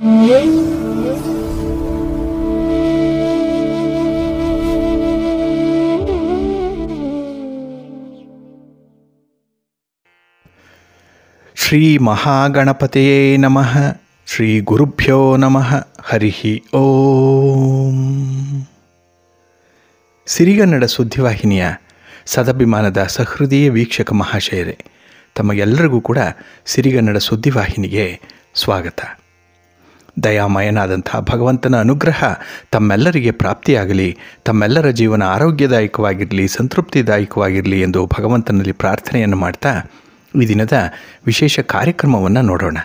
ಶ್ರೀ ಮಹಾಗಣಪತಿಯೇ ನಮಃ ಶ್ರೀ ಗುರುಭ್ಯೋ ನಮಃ ಹರಿ ಓಂ ಸಿರಿಗನ್ನಡ ಸುದ್ದಿವಾಹಿನಿಯ ಸದಭಿಮಾನದ ಸಹೃದಯ ವೀಕ್ಷಕ ಮಹಾಶಯರೇ ತಮಗೆಲ್ಲರಿಗೂ ಕೂಡ ಸಿರಿಗನ್ನಡ ಸುದ್ದಿವಾಹಿನಿಗೆ ಸ್ವಾಗತ. ದಯಾಮಯನಾದಂಥ ಭಗವಂತನ ಅನುಗ್ರಹ ತಮ್ಮೆಲ್ಲರಿಗೆ ಪ್ರಾಪ್ತಿಯಾಗಲಿ, ತಮ್ಮೆಲ್ಲರ ಜೀವನ ಆರೋಗ್ಯದಾಯಕವಾಗಿರಲಿ, ಸಂತೃಪ್ತಿದಾಯಕವಾಗಿರಲಿ ಎಂದು ಭಗವಂತನಲ್ಲಿ ಪ್ರಾರ್ಥನೆಯನ್ನು ಮಾಡ್ತಾ ಈ ದಿನದ ವಿಶೇಷ ಕಾರ್ಯಕ್ರಮವನ್ನು ನೋಡೋಣ.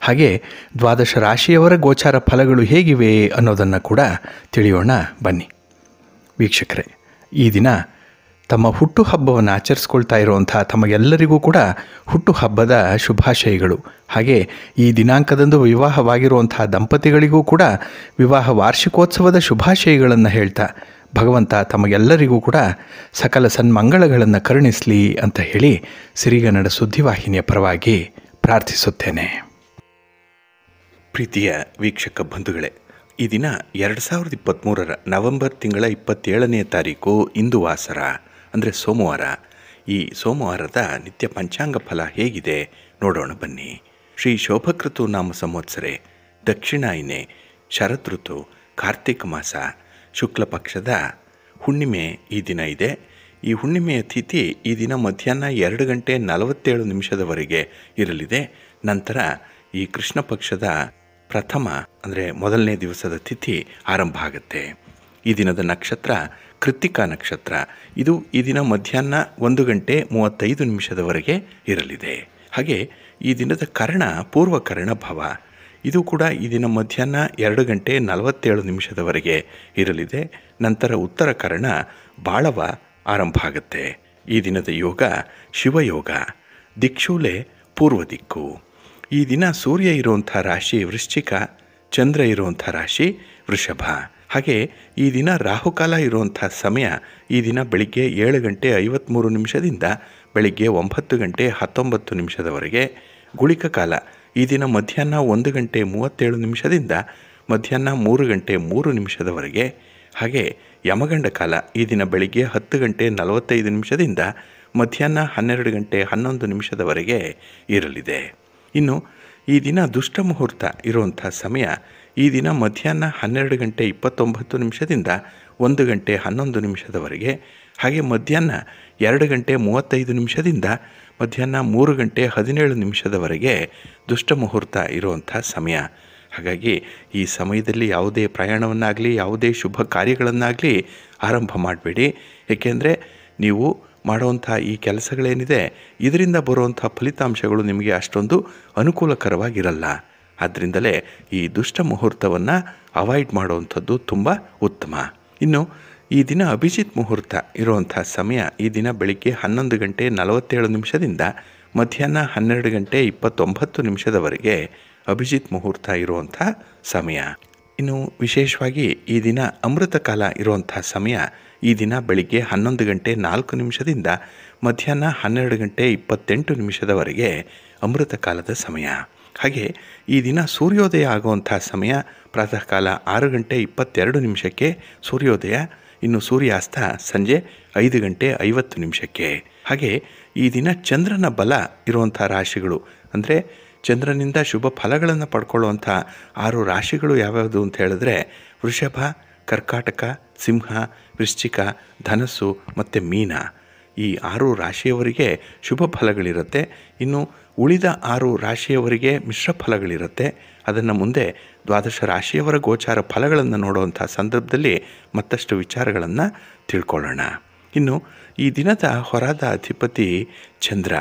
ಹಾಗೆ ದ್ವಾದಶ ರಾಶಿಯವರ ಗೋಚಾರ ಫಲಗಳು ಹೇಗಿವೆ ಅನ್ನೋದನ್ನು ಕೂಡ ತಿಳಿಯೋಣ ಬನ್ನಿ. ವೀಕ್ಷಕರೇ, ಈ ದಿನ ತಮ್ಮ ಹುಟ್ಟುಹಬ್ಬವನ್ನು ಆಚರಿಸ್ಕೊಳ್ತಾ ಇರುವಂಥ ತಮಗೆಲ್ಲರಿಗೂ ಕೂಡ ಹುಟ್ಟುಹಬ್ಬದ ಶುಭಾಶಯಗಳು. ಹಾಗೆ ಈ ದಿನಾಂಕದಂದು ವಿವಾಹವಾಗಿರುವಂತಹ ದಂಪತಿಗಳಿಗೂ ಕೂಡ ವಿವಾಹ ವಾರ್ಷಿಕೋತ್ಸವದ ಶುಭಾಶಯಗಳನ್ನು ಹೇಳ್ತಾ, ಭಗವಂತ ತಮಗೆಲ್ಲರಿಗೂ ಕೂಡ ಸಕಲ ಸನ್ಮಂಗಳಗಳನ್ನು ಕರುಣಿಸಲಿ ಅಂತ ಹೇಳಿ ಸಿರಿಗನ್ನಡ ಸುದ್ದಿವಾಹಿನಿಯ ಪರವಾಗಿ ಪ್ರಾರ್ಥಿಸುತ್ತೇನೆ. ಪ್ರೀತಿಯ ವೀಕ್ಷಕ ಬಂಧುಗಳೇ, ಈ ದಿನ ಎರಡು ಸಾವಿರದ ಇಪ್ಪತ್ತ್ಮೂರರ ನವೆಂಬರ್ ತಿಂಗಳ ಇಪ್ಪತ್ತೇಳನೇ ತಾರೀಕು ಇಂದು ವಾಸರ. ಅಂದರೆ ಸೋಮವಾರ. ಈ ಸೋಮವಾರದ ನಿತ್ಯ ಪಂಚಾಂಗ ಫಲ ಹೇಗಿದೆ ನೋಡೋಣ ಬನ್ನಿ. ಶ್ರೀ ಶೋಭಕೃತು ನಾಮ ಸಂವತ್ಸರೆ ದಕ್ಷಿಣಾಯಿನೆ ಶರದೃತು ಕಾರ್ತಿಕ ಮಾಸ, ಶುಕ್ಲ ಪಕ್ಷದ ಹುಣ್ಣಿಮೆ ಈ ದಿನ ಇದೆ. ಈ ಹುಣ್ಣಿಮೆಯ ತಿಥಿ ಈ ದಿನ ಮಧ್ಯಾಹ್ನ ಎರಡು ಗಂಟೆ ನಲವತ್ತೇಳು ನಿಮಿಷದವರೆಗೆ ಇರಲಿದೆ. ನಂತರ ಈ ಕೃಷ್ಣ ಪಕ್ಷದ ಪ್ರಥಮ, ಅಂದರೆ ಮೊದಲನೇ ದಿವಸದ ತಿಥಿ ಆರಂಭ ಆಗುತ್ತೆ. ಈ ದಿನದ ನಕ್ಷತ್ರ ಕೃತ್ತಿಕಾ ನಕ್ಷತ್ರ. ಇದು ಈ ದಿನ ಮಧ್ಯಾಹ್ನ ಒಂದು ಗಂಟೆ ಮೂವತ್ತೈದು ನಿಮಿಷದವರೆಗೆ ಇರಲಿದೆ. ಹಾಗೆ ಈ ದಿನದ ಕರ್ಣ ಪೂರ್ವ ಕರ್ಣ ಭವ. ಇದು ಕೂಡ ಈ ದಿನ ಮಧ್ಯಾಹ್ನ ಎರಡು ಗಂಟೆ ನಲವತ್ತೇಳು ನಿಮಿಷದವರೆಗೆ ಇರಲಿದೆ. ನಂತರ ಉತ್ತರ ಕರ್ಣ ಬಾಳವ ಆರಂಭ ಆಗುತ್ತೆ. ಈ ದಿನದ ಯೋಗ ಶಿವಯೋಗ. ದಿಕ್ಷೂಲೆ ಪೂರ್ವ ದಿಕ್ಕು. ಈ ದಿನ ಸೂರ್ಯ ಇರುವಂಥ ರಾಶಿ ವೃಶ್ಚಿಕ, ಚಂದ್ರ ಇರುವಂಥ ರಾಶಿ ವೃಷಭ. ಹಾಗೆ ಈ ದಿನ ರಾಹುಕಾಲ ಇರುವಂಥ ಸಮಯ ಈ ದಿನ ಬೆಳಿಗ್ಗೆ ಏಳು ಗಂಟೆ ಐವತ್ತ್ಮೂರು ನಿಮಿಷದಿಂದ ಬೆಳಿಗ್ಗೆ ಒಂಬತ್ತು ಗಂಟೆ ಹತ್ತೊಂಬತ್ತು ನಿಮಿಷದವರೆಗೆ ಗುಳಿಕ ಕಾಲ. ಈ ದಿನ ಮಧ್ಯಾಹ್ನ ಒಂದು ಗಂಟೆ ಮೂವತ್ತೇಳು ನಿಮಿಷದಿಂದ ಮಧ್ಯಾಹ್ನ ಮೂರು ಗಂಟೆ ಮೂರು ನಿಮಿಷದವರೆಗೆ. ಹಾಗೆ ಯಮಗಂಡ ಕಾಲ ಈ ದಿನ ಬೆಳಿಗ್ಗೆ ಹತ್ತು ಗಂಟೆ ನಲವತ್ತೈದು ನಿಮಿಷದಿಂದ ಮಧ್ಯಾಹ್ನ ಹನ್ನೆರಡು ಗಂಟೆ ಹನ್ನೊಂದು ನಿಮಿಷದವರೆಗೆ ಇರಲಿದೆ. ಇನ್ನು ಈ ದಿನ ದುಷ್ಟ ಮುಹೂರ್ತ ಇರುವಂಥ ಸಮಯ ಈ ದಿನ ಮಧ್ಯಾಹ್ನ ಹನ್ನೆರಡು ಗಂಟೆ ಇಪ್ಪತ್ತೊಂಬತ್ತು ನಿಮಿಷದಿಂದ ಒಂದು ಗಂಟೆ ಹನ್ನೊಂದು ನಿಮಿಷದವರೆಗೆ, ಹಾಗೆ ಮಧ್ಯಾಹ್ನ ಎರಡು ಗಂಟೆ ಮೂವತ್ತೈದು ನಿಮಿಷದಿಂದ ಮಧ್ಯಾಹ್ನ ಮೂರು ಗಂಟೆ ಹದಿನೇಳು ನಿಮಿಷದವರೆಗೆ ದುಷ್ಟ ಮುಹೂರ್ತ ಇರುವಂಥ ಸಮಯ. ಹಾಗಾಗಿ ಈ ಸಮಯದಲ್ಲಿ ಯಾವುದೇ ಪ್ರಯಾಣವನ್ನಾಗಲಿ, ಯಾವುದೇ ಶುಭ ಕಾರ್ಯಗಳನ್ನಾಗಲಿ ಆರಂಭ ಮಾಡಬೇಡಿ. ಏಕೆಂದರೆ ನೀವು ಮಾಡುವಂಥ ಈ ಕೆಲಸಗಳೇನಿದೆ, ಇದರಿಂದ ಬರುವಂಥ ಫಲಿತಾಂಶಗಳು ನಿಮಗೆ ಅಷ್ಟೊಂದು ಅನುಕೂಲಕರವಾಗಿರಲ್ಲ. ಆದ್ದರಿಂದಲೇ ಈ ದುಷ್ಟ ಮುಹೂರ್ತವನ್ನು ಅವಾಯ್ಡ್ ಮಾಡುವಂಥದ್ದು ತುಂಬ ಉತ್ತಮ. ಇನ್ನು ಈ ದಿನ ಅಭಿಜಿತ್ ಮುಹೂರ್ತ ಇರುವಂಥ ಸಮಯ ಈ ದಿನ ಬೆಳಿಗ್ಗೆ ಹನ್ನೊಂದು ಗಂಟೆ ನಲವತ್ತೇಳು ನಿಮಿಷದಿಂದ ಮಧ್ಯಾಹ್ನ ಹನ್ನೆರಡು ಗಂಟೆ ಇಪ್ಪತ್ತೊಂಬತ್ತು ನಿಮಿಷದವರೆಗೆ ಅಭಿಜಿತ್ ಮುಹೂರ್ತ ಇರುವಂಥ ಸಮಯ. ಇನ್ನು ವಿಶೇಷವಾಗಿ ಈ ದಿನ ಅಮೃತ ಕಾಲ ಇರುವಂಥ ಸಮಯ ಈ ದಿನ ಬೆಳಿಗ್ಗೆ ಹನ್ನೊಂದು ಗಂಟೆ ನಾಲ್ಕು ನಿಮಿಷದಿಂದ ಮಧ್ಯಾಹ್ನ ಹನ್ನೆರಡು ಗಂಟೆ ಇಪ್ಪತ್ತೆಂಟು ನಿಮಿಷದವರೆಗೆ ಅಮೃತ ಕಾಲದ ಸಮಯ. ಹಾಗೆ ಈ ದಿನ ಸೂರ್ಯೋದಯ ಆಗುವಂಥ ಸಮಯ ಪ್ರಾತಃ ಕಾಲ ಆರು ಗಂಟೆ ಇಪ್ಪತ್ತೆರಡು ನಿಮಿಷಕ್ಕೆ, ಸೂರ್ಯೋದಯ ಇನ್ನು ಸೂರ್ಯಾಸ್ತ ಸಂಜೆ ಐದು ಗಂಟೆ ಐವತ್ತು ನಿಮಿಷಕ್ಕೆ. ಹಾಗೆ ಈ ದಿನ ಚಂದ್ರನ ಬಲ ಇರುವಂಥ ರಾಶಿಗಳು, ಅಂದರೆ ಚಂದ್ರನಿಂದ ಶುಭ ಫಲಗಳನ್ನು ಪಡ್ಕೊಳ್ಳುವಂಥ ಆರು ರಾಶಿಗಳು ಯಾವ್ಯಾವುದು ಅಂತ ಹೇಳಿದ್ರೆ, ವೃಷಭ, ಕರ್ಕಾಟಕ, ಸಿಂಹ, ವೃಶ್ಚಿಕ, ಧನಸ್ಸು ಮತ್ತು ಮೀನ. ಈ ಆರು ರಾಶಿಯವರಿಗೆ ಶುಭ ಫಲಗಳಿರುತ್ತೆ. ಇನ್ನು ಉಳಿದ ಆರು ರಾಶಿಯವರಿಗೆ ಮಿಶ್ರ ಫಲಗಳಿರುತ್ತೆ. ಅದನ್ನು ಮುಂದೆ ದ್ವಾದಶ ರಾಶಿಯವರ ಗೋಚಾರ ಫಲಗಳನ್ನು ನೋಡುವಂಥ ಸಂದರ್ಭದಲ್ಲಿ ಮತ್ತಷ್ಟು ವಿಚಾರಗಳನ್ನು ತಿಳ್ಕೊಳ್ಳೋಣ. ಇನ್ನು ಈ ದಿನದ ಹೊರದ ಅಧಿಪತಿ ಚಂದ್ರ.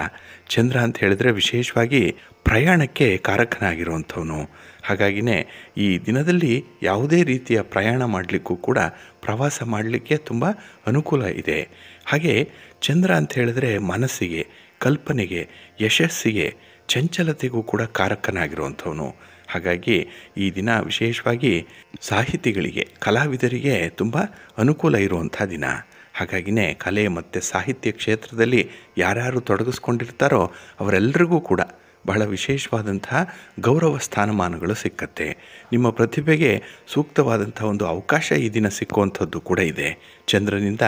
ಚಂದ್ರ ಅಂತ ಹೇಳಿದ್ರೆ ವಿಶೇಷವಾಗಿ ಪ್ರಯಾಣಕ್ಕೆ ಕಾರಕನಾಗಿರುವಂಥವನು. ಹಾಗಾಗಿನೇ ಈ ದಿನದಲ್ಲಿ ಯಾವುದೇ ರೀತಿಯ ಪ್ರಯಾಣ ಮಾಡಲಿಕ್ಕೂ ಕೂಡ ಪ್ರವಾಸ ಮಾಡಲಿಕ್ಕೆ ತುಂಬ ಅನುಕೂಲ ಇದೆ. ಹಾಗೆ ಚಂದ್ರ ಅಂತ ಹೇಳಿದ್ರೆ ಮನಸ್ಸಿಗೆ ಕಲ್ಪನೆಗೆ, ಯಶಸ್ಸಿಗೆ, ಚಂಚಲತೆಗೂ ಕೂಡ ಕಾರಕನಾಗಿರುವಂಥವನು. ಹಾಗಾಗಿ ಈ ದಿನ ವಿಶೇಷವಾಗಿ ಸಾಹಿತಿಗಳಿಗೆ, ಕಲಾವಿದರಿಗೆ ತುಂಬ ಅನುಕೂಲ ಇರುವಂಥ ದಿನ. ಹಾಗಾಗಿನೇ ಕಲೆ ಮತ್ತು ಸಾಹಿತ್ಯ ಕ್ಷೇತ್ರದಲ್ಲಿ ಯಾರ್ಯಾರು ತೊಡಗಿಸ್ಕೊಂಡಿರ್ತಾರೋ ಅವರೆಲ್ಲರಿಗೂ ಕೂಡ ಬಹಳ ವಿಶೇಷವಾದಂತಹ ಗೌರವ ಸ್ಥಾನಮಾನಗಳು ಸಿಕ್ಕತ್ತೆ. ನಿಮ್ಮ ಪ್ರತಿಭೆಗೆ ಸೂಕ್ತವಾದಂಥ ಒಂದು ಅವಕಾಶ ಈ ದಿನ ಸಿಕ್ಕುವಂಥದ್ದು ಕೂಡ ಇದೆ. ಚಂದ್ರನಿಂದ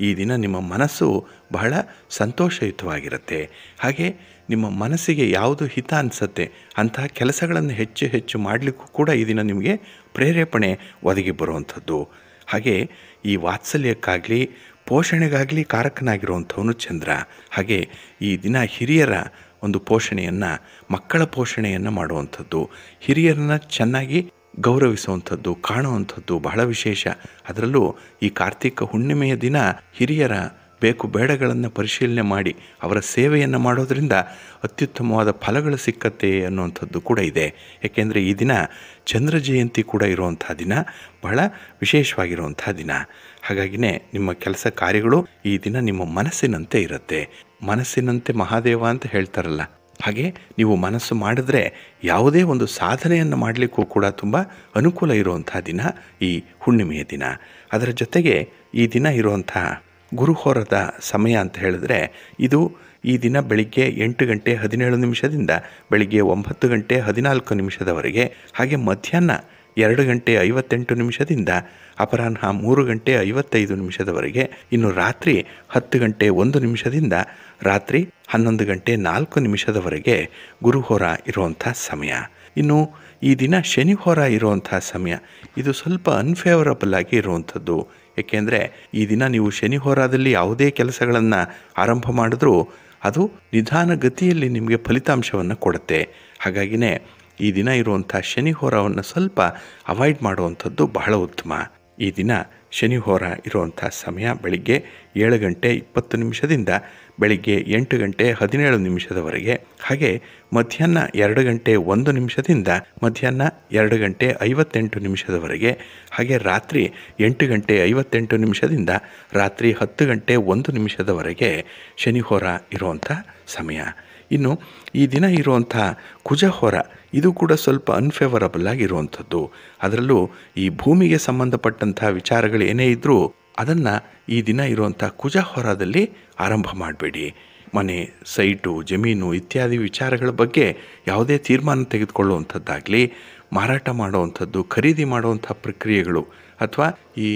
ಈ ದಿನ ನಿಮ್ಮ ಮನಸ್ಸು ಬಹಳ ಸಂತೋಷಯುತವಾಗಿರುತ್ತೆ. ಹಾಗೆ ನಿಮ್ಮ ಮನಸ್ಸಿಗೆ ಯಾವುದು ಹಿತ ಅನಿಸತ್ತೆ, ಅಂತಹ ಕೆಲಸಗಳನ್ನು ಹೆಚ್ಚು ಹೆಚ್ಚು ಮಾಡಲಿಕ್ಕೂ ಕೂಡ ಈ ದಿನ ನಿಮಗೆ ಪ್ರೇರೇಪಣೆ ಒದಗಿ ಬರುವಂಥದ್ದು. ಹಾಗೆ ಈ ವಾತ್ಸಲ್ಯಕ್ಕಾಗಲಿ, ಪೋಷಣೆಗಾಗಲಿ ಕಾರಕನಾಗಿರುವಂಥವನು ಚಂದ್ರ. ಹಾಗೆ ಈ ದಿನ ಹಿರಿಯರ ಒಂದು ಪೋಷಣೆಯನ್ನು, ಮಕ್ಕಳ ಪೋಷಣೆಯನ್ನು ಮಾಡುವಂಥದ್ದು, ಹಿರಿಯರನ್ನ ಚೆನ್ನಾಗಿ ಗೌರವಿಸುವಂಥದ್ದು, ಕಾಣುವಂಥದ್ದು ಬಹಳ ವಿಶೇಷ. ಅದರಲ್ಲೂ ಈ ಕಾರ್ತಿಕ ಹುಣ್ಣಿಮೆಯ ದಿನ ಹಿರಿಯರ ಬೇಕು ಬೇಡಗಳನ್ನು ಪರಿಶೀಲನೆ ಮಾಡಿ, ಅವರ ಸೇವೆಯನ್ನು ಮಾಡೋದರಿಂದ ಅತ್ಯುತ್ತಮವಾದ ಫಲಗಳು ಸಿಕ್ಕತ್ತೆ ಅನ್ನುವಂಥದ್ದು ಕೂಡ ಇದೆ. ಏಕೆಂದರೆ ಈ ದಿನ ಚಂದ್ರ ಜಯಂತಿ ಕೂಡ ಇರುವಂಥ ದಿನ, ಬಹಳ ವಿಶೇಷವಾಗಿರುವಂಥ ದಿನ. ಹಾಗಾಗಿನೇ ನಿಮ್ಮ ಕೆಲಸ ಕಾರ್ಯಗಳು ಈ ದಿನ ನಿಮ್ಮ ಮನಸ್ಸಿನಂತೆ ಇರುತ್ತೆ. ಮನಸ್ಸಿನಂತೆ ಮಹಾದೇವ ಅಂತ ಹೇಳ್ತಾರಲ್ಲ. ಹಾಗೆ ನೀವು ಮನಸ್ಸು ಮಾಡಿದ್ರೆ ಯಾವುದೇ ಒಂದು ಸಾಧನೆಯನ್ನು ಮಾಡಲಿಕ್ಕೂ ಕೂಡ ತುಂಬ ಅನುಕೂಲ ಇರುವಂಥ ದಿನ ಈ ಹುಣ್ಣಿಮೆಯ ದಿನ. ಅದರ ಜೊತೆಗೆ ಈ ದಿನ ಇರುವಂಥ ಗುರುಹೋರದ ಸಮಯ ಅಂತ ಹೇಳಿದ್ರೆ ಇದು ಈ ದಿನ ಬೆಳಿಗ್ಗೆ ಎಂಟು ಗಂಟೆ ಹದಿನೇಳು ನಿಮಿಷದಿಂದ ಬೆಳಿಗ್ಗೆ ಒಂಬತ್ತು ಗಂಟೆ ಹದಿನಾಲ್ಕು ನಿಮಿಷದವರೆಗೆ. ಹಾಗೆ ಮಧ್ಯಾಹ್ನ ಎರಡು ಗಂಟೆ ಐವತ್ತೆಂಟು ನಿಮಿಷದಿಂದ, ಅಪರಾಹ್ನ ಮೂರು ಗಂಟೆ ಐವತ್ತೈದು ನಿಮಿಷದವರೆಗೆ, ಇನ್ನು ರಾತ್ರಿ ಹತ್ತು ಗಂಟೆ ಒಂದು ನಿಮಿಷದಿಂದ, ರಾತ್ರಿ ಹನ್ನೊಂದು ಗಂಟೆ ನಾಲ್ಕು ನಿಮಿಷದವರೆಗೆ ಗುರುಹೋರ ಇರುವಂಥ ಸಮಯ. ಇನ್ನು ಈ ದಿನ ಶನಿಹೋರ ಇರುವಂಥ ಸಮಯ. ಇದು ಸ್ವಲ್ಪ ಅನ್ಫೇವರಬಲ್ ಆಗಿ ಇರುವಂಥದ್ದು. ಏಕೆಂದರೆ ಈ ದಿನ ನೀವು ಶನಿ ಹೋರಾದಲ್ಲಿ ಯಾವುದೇ ಕೆಲಸಗಳನ್ನು ಆರಂಭ ಮಾಡಿದ್ರೂ ಅದು ನಿಧಾನ ಗತಿಯಲ್ಲಿ ನಿಮಗೆ ಫಲಿತಾಂಶವನ್ನು ಕೊಡುತ್ತೆ. ಹಾಗಾಗಿನೇ ಈ ದಿನ ಇರುವಂಥ ಶನಿ ಹೋರವನ್ನು ಸ್ವಲ್ಪ ಅವಾಯ್ಡ್ ಮಾಡುವಂಥದ್ದು ಬಹಳ ಉತ್ತಮ. ಈ ದಿನ ಶನಿ ಹೋರ ಇರುವಂಥ ಸಮಯ ಬೆಳಿಗ್ಗೆ ಏಳು ಗಂಟೆ ಇಪ್ಪತ್ತು ನಿಮಿಷದಿಂದ ಬೆಳಿಗ್ಗೆ ಎಂಟು ಗಂಟೆ ಹದಿನೇಳು ನಿಮಿಷದವರೆಗೆ. ಹಾಗೆ ಮಧ್ಯಾಹ್ನ ಎರಡು ಗಂಟೆ ಒಂದು ನಿಮಿಷದಿಂದ ಮಧ್ಯಾಹ್ನ ಎರಡು ಗಂಟೆ ಐವತ್ತೆಂಟು ನಿಮಿಷದವರೆಗೆ. ಹಾಗೆ ರಾತ್ರಿ ಎಂಟು ಗಂಟೆ ಐವತ್ತೆಂಟು ನಿಮಿಷದಿಂದ ರಾತ್ರಿ ಹತ್ತು ಗಂಟೆ ಒಂದು ನಿಮಿಷದವರೆಗೆ ಶನಿಹೋರ ಇರುವಂಥ ಸಮಯ. ಇನ್ನು ಈ ದಿನ ಇರುವಂಥ ಕುಜಹೋರ ಇದು ಕೂಡ ಸ್ವಲ್ಪ ಅನ್ಫೇವರಬಲ್ ಆಗಿರುವಂಥದ್ದು ಅದರಲ್ಲೂ ಈ ಭೂಮಿಗೆ ಸಂಬಂಧಪಟ್ಟಂಥ ವಿಚಾರಗಳು ಏನೇ ಇದ್ದರೂ ಅದನ್ನು ಈ ದಿನ ಇರುವಂಥ ಕುಜಹೋರದಲ್ಲಿ ಆರಂಭ ಮಾಡಬೇಡಿ. ಮನೆ, ಸೈಟು, ಜಮೀನು ಇತ್ಯಾದಿ ವಿಚಾರಗಳ ಬಗ್ಗೆ ಯಾವುದೇ ತೀರ್ಮಾನ ತೆಗೆದುಕೊಳ್ಳುವಂಥದ್ದಾಗಲಿ, ಮಾರಾಟ ಮಾಡುವಂಥದ್ದು, ಖರೀದಿ ಮಾಡುವಂಥ ಪ್ರಕ್ರಿಯೆಗಳು ಅಥವಾ ಈ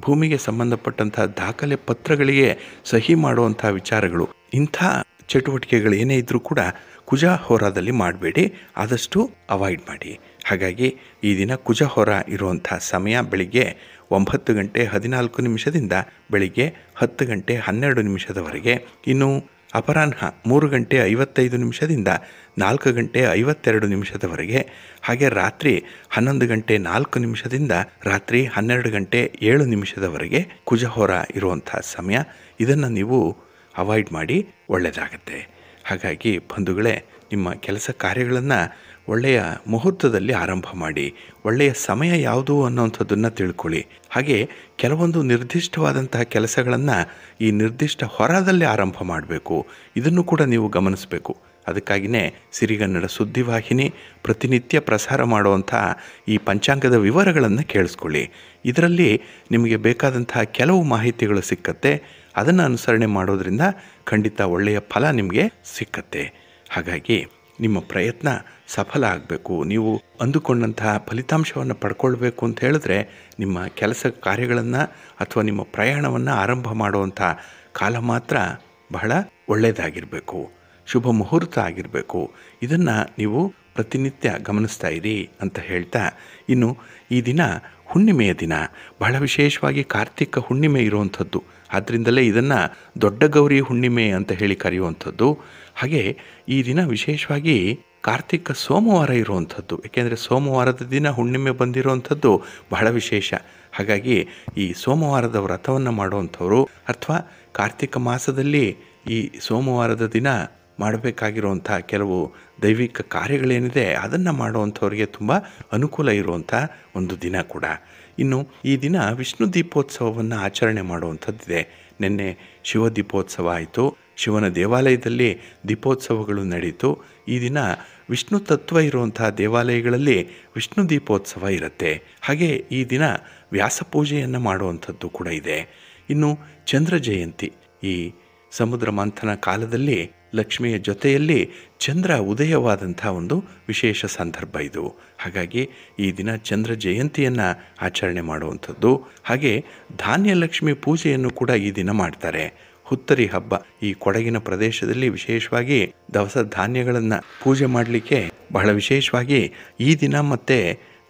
ಭೂಮಿಗೆ ಸಂಬಂಧಪಟ್ಟಂಥ ದಾಖಲೆ ಪತ್ರಗಳಿಗೆ ಸಹಿ ಮಾಡುವಂಥ ವಿಚಾರಗಳು ಇಂಥ ಚಟುವಟಿಕೆಗಳು ಏನೇ ಇದ್ದರೂ ಕೂಡ ಕುಜ ಹೋರಾದಲ್ಲಿ ಮಾಡಬೇಡಿ, ಆದಷ್ಟು ಅವಾಯ್ಡ್ ಮಾಡಿ. ಹಾಗಾಗಿ ಈ ದಿನ ಕುಜ ಹೋರ ಇರುವಂಥ ಸಮಯ ಬೆಳಿಗ್ಗೆ ಒಂಬತ್ತು ಗಂಟೆ ಹದಿನಾಲ್ಕು ನಿಮಿಷದಿಂದ ಬೆಳಿಗ್ಗೆ ಹತ್ತು ಗಂಟೆ ಹನ್ನೆರಡು ನಿಮಿಷದವರೆಗೆ. ಇನ್ನು ಅಪರಾಹ್ನ ಮೂರು ಗಂಟೆ ಐವತ್ತೈದು ನಿಮಿಷದಿಂದ ನಾಲ್ಕು ಗಂಟೆ ಐವತ್ತೆರಡು ನಿಮಿಷದವರೆಗೆ. ಹಾಗೆ ರಾತ್ರಿ ಹನ್ನೊಂದು ಗಂಟೆ ನಾಲ್ಕು ನಿಮಿಷದಿಂದ ರಾತ್ರಿ ಹನ್ನೆರಡು ಗಂಟೆ ಏಳು ನಿಮಿಷದವರೆಗೆ ಕುಜಹೋರ ಇರುವಂಥ ಸಮಯ. ಇದನ್ನು ನೀವು ಅವಾಯ್ಡ್ ಮಾಡಿ ಒಳ್ಳೆಯದಾಗತ್ತೆ ಹಾಗಾಗಿ ಬಂಧುಗಳೇ, ನಿಮ್ಮ ಕೆಲಸ ಕಾರ್ಯಗಳನ್ನು ಒಳ್ಳೆಯ ಮುಹೂರ್ತದಲ್ಲಿ ಆರಂಭ ಮಾಡಿ, ಒಳ್ಳೆಯ ಸಮಯ ಯಾವುದು ಅನ್ನೋವಂಥದ್ದನ್ನು ತಿಳ್ಕೊಳ್ಳಿ. ಹಾಗೆ ಕೆಲವೊಂದು ನಿರ್ದಿಷ್ಟವಾದಂತಹ ಕೆಲಸಗಳನ್ನು ಈ ನಿರ್ದಿಷ್ಟ ಹೊರದಲ್ಲಿ ಆರಂಭ ಮಾಡಬೇಕು. ಇದನ್ನು ಕೂಡ ನೀವು ಗಮನಿಸಬೇಕು. ಅದಕ್ಕಾಗಿಯೇ ಸಿರಿಗನ್ನಡ ಸುದ್ದಿವಾಹಿನಿ ಪ್ರತಿನಿತ್ಯ ಪ್ರಸಾರ ಮಾಡುವಂಥ ಈ ಪಂಚಾಂಗದ ವಿವರಗಳನ್ನು ಕೇಳಿಸ್ಕೊಳ್ಳಿ. ಇದರಲ್ಲಿ ನಿಮಗೆ ಬೇಕಾದಂತಹ ಕೆಲವು ಮಾಹಿತಿಗಳು ಸಿಕ್ಕತ್ತೆ. ಅದನ್ನು ಅನುಸರಣೆ ಮಾಡೋದರಿಂದ ಖಂಡಿತ ಒಳ್ಳೆಯ ಫಲ ನಿಮಗೆ ಸಿಕ್ಕತ್ತೆ. ಹಾಗಾಗಿ ನಿಮ್ಮ ಪ್ರಯತ್ನ ಸಫಲ ಆಗಬೇಕು. ನೀವು ಅಂದುಕೊಂಡಂತಹ ಫಲಿತಾಂಶವನ್ನು ಪಡ್ಕೊಳ್ಬೇಕು ಅಂತ ಹೇಳಿದ್ರೆ ನಿಮ್ಮ ಕೆಲಸ ಕಾರ್ಯಗಳನ್ನು ಅಥವಾ ನಿಮ್ಮ ಪ್ರಯಾಣವನ್ನು ಆರಂಭ ಮಾಡುವಂಥ ಕಾಲ ಮಾತ್ರ ಬಹಳ ಒಳ್ಳೆಯದಾಗಿರಬೇಕು. ಶುಭ ಮುಹೂರ್ತ ಆಗಿರಬೇಕು. ಇದನ್ನು ನೀವು ಪ್ರತಿನಿತ್ಯ ಗಮನಿಸ್ತಾ ಇರಿ ಅಂತ ಹೇಳ್ತಾ, ಇನ್ನು ಈ ದಿನ ಹುಣ್ಣಿಮೆಯ ದಿನ. ಬಹಳ ವಿಶೇಷವಾಗಿ ಕಾರ್ತಿಕ ಹುಣ್ಣಿಮೆ ಇರುವಂಥದ್ದು. ಆದ್ದರಿಂದಲೇ ಇದನ್ನು ದೊಡ್ಡ ಗೌರಿ ಹುಣ್ಣಿಮೆ ಅಂತ ಹೇಳಿ ಕರೆಯುವಂಥದ್ದು. ಹಾಗೆ ಈ ದಿನ ವಿಶೇಷವಾಗಿ ಕಾರ್ತಿಕ ಸೋಮವಾರ ಇರುವಂಥದ್ದು. ಏಕೆಂದರೆ ಸೋಮವಾರದ ದಿನ ಹುಣ್ಣಿಮೆ ಬಂದಿರುವಂಥದ್ದು ಬಹಳ ವಿಶೇಷ. ಹಾಗಾಗಿ ಈ ಸೋಮವಾರದ ವ್ರತವನ್ನು ಮಾಡುವಂಥವರು, ಅಥವಾ ಕಾರ್ತಿಕ ಮಾಸದಲ್ಲಿ ಈ ಸೋಮವಾರದ ದಿನ ಮಾಡಬೇಕಾಗಿರುವಂಥ ಕೆಲವು ದೈವಿಕ ಕಾರ್ಯಗಳೇನಿದೆ, ಅದನ್ನು ಮಾಡುವಂಥವ್ರಿಗೆ ತುಂಬ ಅನುಕೂಲ ಇರುವಂಥ ಒಂದು ದಿನ ಕೂಡ. ಇನ್ನು ಈ ದಿನ ವಿಷ್ಣು ದೀಪೋತ್ಸವವನ್ನು ಆಚರಣೆ ಮಾಡುವಂಥದ್ದಿದೆ. ನಿನ್ನೆ ಶಿವ ದೀಪೋತ್ಸವ ಆಯಿತು. ಶಿವನ ದೇವಾಲಯದಲ್ಲಿ ದೀಪೋತ್ಸವಗಳು ನಡೀತು. ಈ ದಿನ ವಿಷ್ಣು ತತ್ವ ಇರುವಂತಹ ದೇವಾಲಯಗಳಲ್ಲಿ ವಿಷ್ಣು ದೀಪೋತ್ಸವ ಇರುತ್ತೆ. ಹಾಗೆ ಈ ದಿನ ವ್ಯಾಸ ಪೂಜೆಯನ್ನು ಮಾಡುವಂಥದ್ದು ಕೂಡ ಇದೆ. ಇನ್ನು ಚಂದ್ರ ಜಯಂತಿ. ಈ ಸಮುದ್ರ ಮಂಥನ ಕಾಲದಲ್ಲಿ ಲಕ್ಷ್ಮಿಯ ಜೊತೆಯಲ್ಲಿ ಚಂದ್ರ ಉದಯವಾದಂಥ ಒಂದು ವಿಶೇಷ ಸಂದರ್ಭ ಇದು. ಹಾಗಾಗಿ ಈ ದಿನ ಚಂದ್ರ ಜಯಂತಿಯನ್ನು ಆಚರಣೆ ಮಾಡುವಂಥದ್ದು. ಹಾಗೆ ಧಾನ್ಯಲಕ್ಷ್ಮಿ ಪೂಜೆಯನ್ನು ಕೂಡ ಈ ದಿನ ಮಾಡ್ತಾರೆ. ಹುತ್ತರಿ ಹಬ್ಬ ಈ ಕೊಡಗಿನ ಪ್ರದೇಶದಲ್ಲಿ ವಿಶೇಷವಾಗಿ ದವಸ ಧಾನ್ಯಗಳನ್ನು ಪೂಜೆ ಮಾಡಲಿಕ್ಕೆ ಬಹಳ ವಿಶೇಷವಾಗಿ ಈ ದಿನ ಮತ್ತು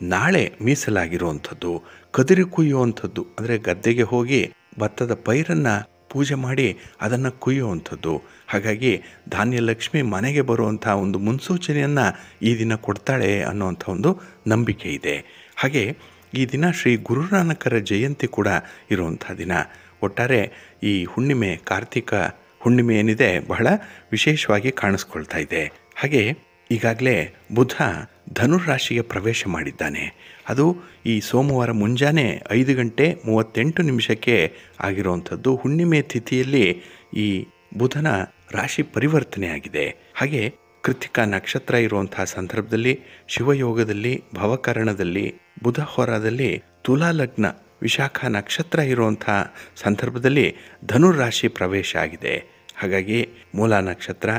ನಾಳೆ ಮೀಸಲಾಗಿರುವಂಥದ್ದು. ಕದಿರಿ ಕುಯ್ಯುವಂಥದ್ದು. ಅಂದರೆ ಗದ್ದೆಗೆ ಹೋಗಿ ಭತ್ತದ ಪೈರನ್ನು ಪೂಜೆ ಮಾಡಿ ಅದನ್ನು ಕುಯ್ಯುವಂಥದ್ದು. ಹಾಗಾಗಿ ಧಾನ್ಯಲಕ್ಷ್ಮಿ ಮನೆಗೆ ಬರುವಂಥ ಒಂದು ಮುನ್ಸೂಚನೆಯನ್ನು ಈ ದಿನ ಕೊಡ್ತಾಳೆ ಅನ್ನುವಂಥ ಒಂದು ನಂಬಿಕೆ ಇದೆ. ಹಾಗೆ ಈ ದಿನ ಶ್ರೀ ಗುರುನಾನಕರ ಜಯಂತಿ ಕೂಡ ಇರುವಂಥ ದಿನ. ಒಟ್ಟಾರೆ ಈ ಹುಣ್ಣಿಮೆ, ಕಾರ್ತಿಕ ಹುಣ್ಣಿಮೆ ಏನಿದೆ ಬಹಳ ವಿಶೇಷವಾಗಿ ಕಾಣಿಸ್ಕೊಳ್ತಾ ಇದೆ. ಹಾಗೆ ಈಗಾಗಲೇ ಬುಧ ಧನುರಾಶಿಗೆ ಪ್ರವೇಶ ಮಾಡಿದ್ದಾನೆ. ಅದು ಈ ಸೋಮವಾರ ಮುಂಜಾನೆ ಐದು ಗಂಟೆ ಮೂವತ್ತೆಂಟು ನಿಮಿಷಕ್ಕೆ ಆಗಿರುವಂಥದ್ದು. ಹುಣ್ಣಿಮೆ ತಿಥಿಯಲ್ಲಿ ಈ ಬುಧನ ರಾಶಿ ಪರಿವರ್ತನೆ ಆಗಿದೆ ಹಾಗೆ ಕೃತಿಕಾ ನಕ್ಷತ್ರ ಇರುವಂತಹ ಸಂದರ್ಭದಲ್ಲಿ, ಶಿವಯೋಗದಲ್ಲಿ, ಭವಕರಣದಲ್ಲಿ, ಬುಧ ಹೊರದಲ್ಲಿ, ತುಲಾ ಲಗ್ನ, ವಿಶಾಖ ನಕ್ಷತ್ರ ಇರುವಂಥ ಸಂದರ್ಭದಲ್ಲಿ ಧನುರಾಶಿ ಪ್ರವೇಶ ಆಗಿದೆ. ಹಾಗಾಗಿ ಮೂಲ ನಕ್ಷತ್ರ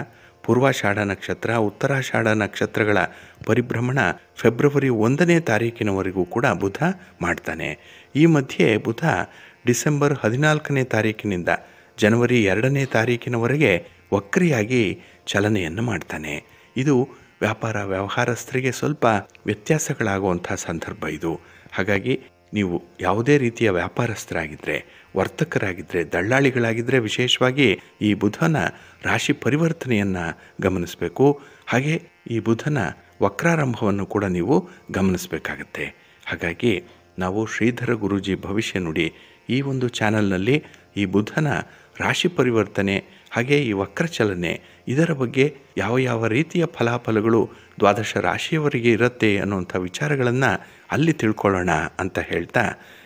ಪೂರ್ವಾಷಾಢ ನಕ್ಷತ್ರ, ಉತ್ತರಾಷಾಢ ನಕ್ಷತ್ರಗಳ ಪರಿಭ್ರಮಣ ಫೆಬ್ರವರಿ ಒಂದನೇ ತಾರೀಕಿನವರೆಗೂ ಕೂಡ ಬುಧ ಮಾಡ್ತಾನೆ. ಈ ಮಧ್ಯೆ ಬುಧ ಡಿಸೆಂಬರ್ ಹದಿನಾಲ್ಕನೇ ತಾರೀಕಿನಿಂದ ಜನವರಿ ಎರಡನೇ ತಾರೀಕಿನವರೆಗೆ ವಕ್ರಿಯಾಗಿ ಚಲನೆಯನ್ನು ಮಾಡ್ತಾನೆ. ಇದು ವ್ಯಾಪಾರ ವ್ಯವಹಾರಸ್ಥರಿಗೆ ಸ್ವಲ್ಪ ವ್ಯತ್ಯಾಸಗಳಾಗುವಂಥ ಸಂದರ್ಭ ಇದು. ಹಾಗಾಗಿ ನೀವು ಯಾವುದೇ ರೀತಿಯ ವ್ಯಾಪಾರಸ್ಥರಾಗಿದ್ದರೆ ವರ್ತಕರಾಗಿದ್ದರೆ ದಳ್ಳಾಳಿಗಳಾಗಿದ್ದರೆ ವಿಶೇಷವಾಗಿ ಈ ಬುಧನ ರಾಶಿ ಪರಿವರ್ತನೆಯನ್ನು ಗಮನಿಸಬೇಕು. ಹಾಗೆ ಈ ಬುಧನ ವಕ್ರಾರಂಭವನ್ನು ಕೂಡ ನೀವು ಗಮನಿಸಬೇಕಾಗತ್ತೆ. ಹಾಗಾಗಿ ನಾವು ಶ್ರೀಧರ ಗುರೂಜಿ ಭವಿಷ್ಯ ನುಡಿ ಈ ಒಂದು ಚಾನಲ್ನಲ್ಲಿ ಈ ಬುಧನ ರಾಶಿ ಪರಿವರ್ತನೆ, ಹಾಗೆ ಈ ವಕ್ರಚಲನೆ ಇದರ ಬಗ್ಗೆ ಯಾವ ಯಾವ ರೀತಿಯ ಫಲಾಫಲಗಳು ದ್ವಾದಶ ರಾಶಿಯವರಿಗೆ ಇರುತ್ತೆ ಅನ್ನುವಂಥ ವಿಚಾರಗಳನ್ನು ಅಲ್ಲಿ ತಿಳ್ಕೊಳ್ಳೋಣ ಅಂತ ಹೇಳ್ತಾ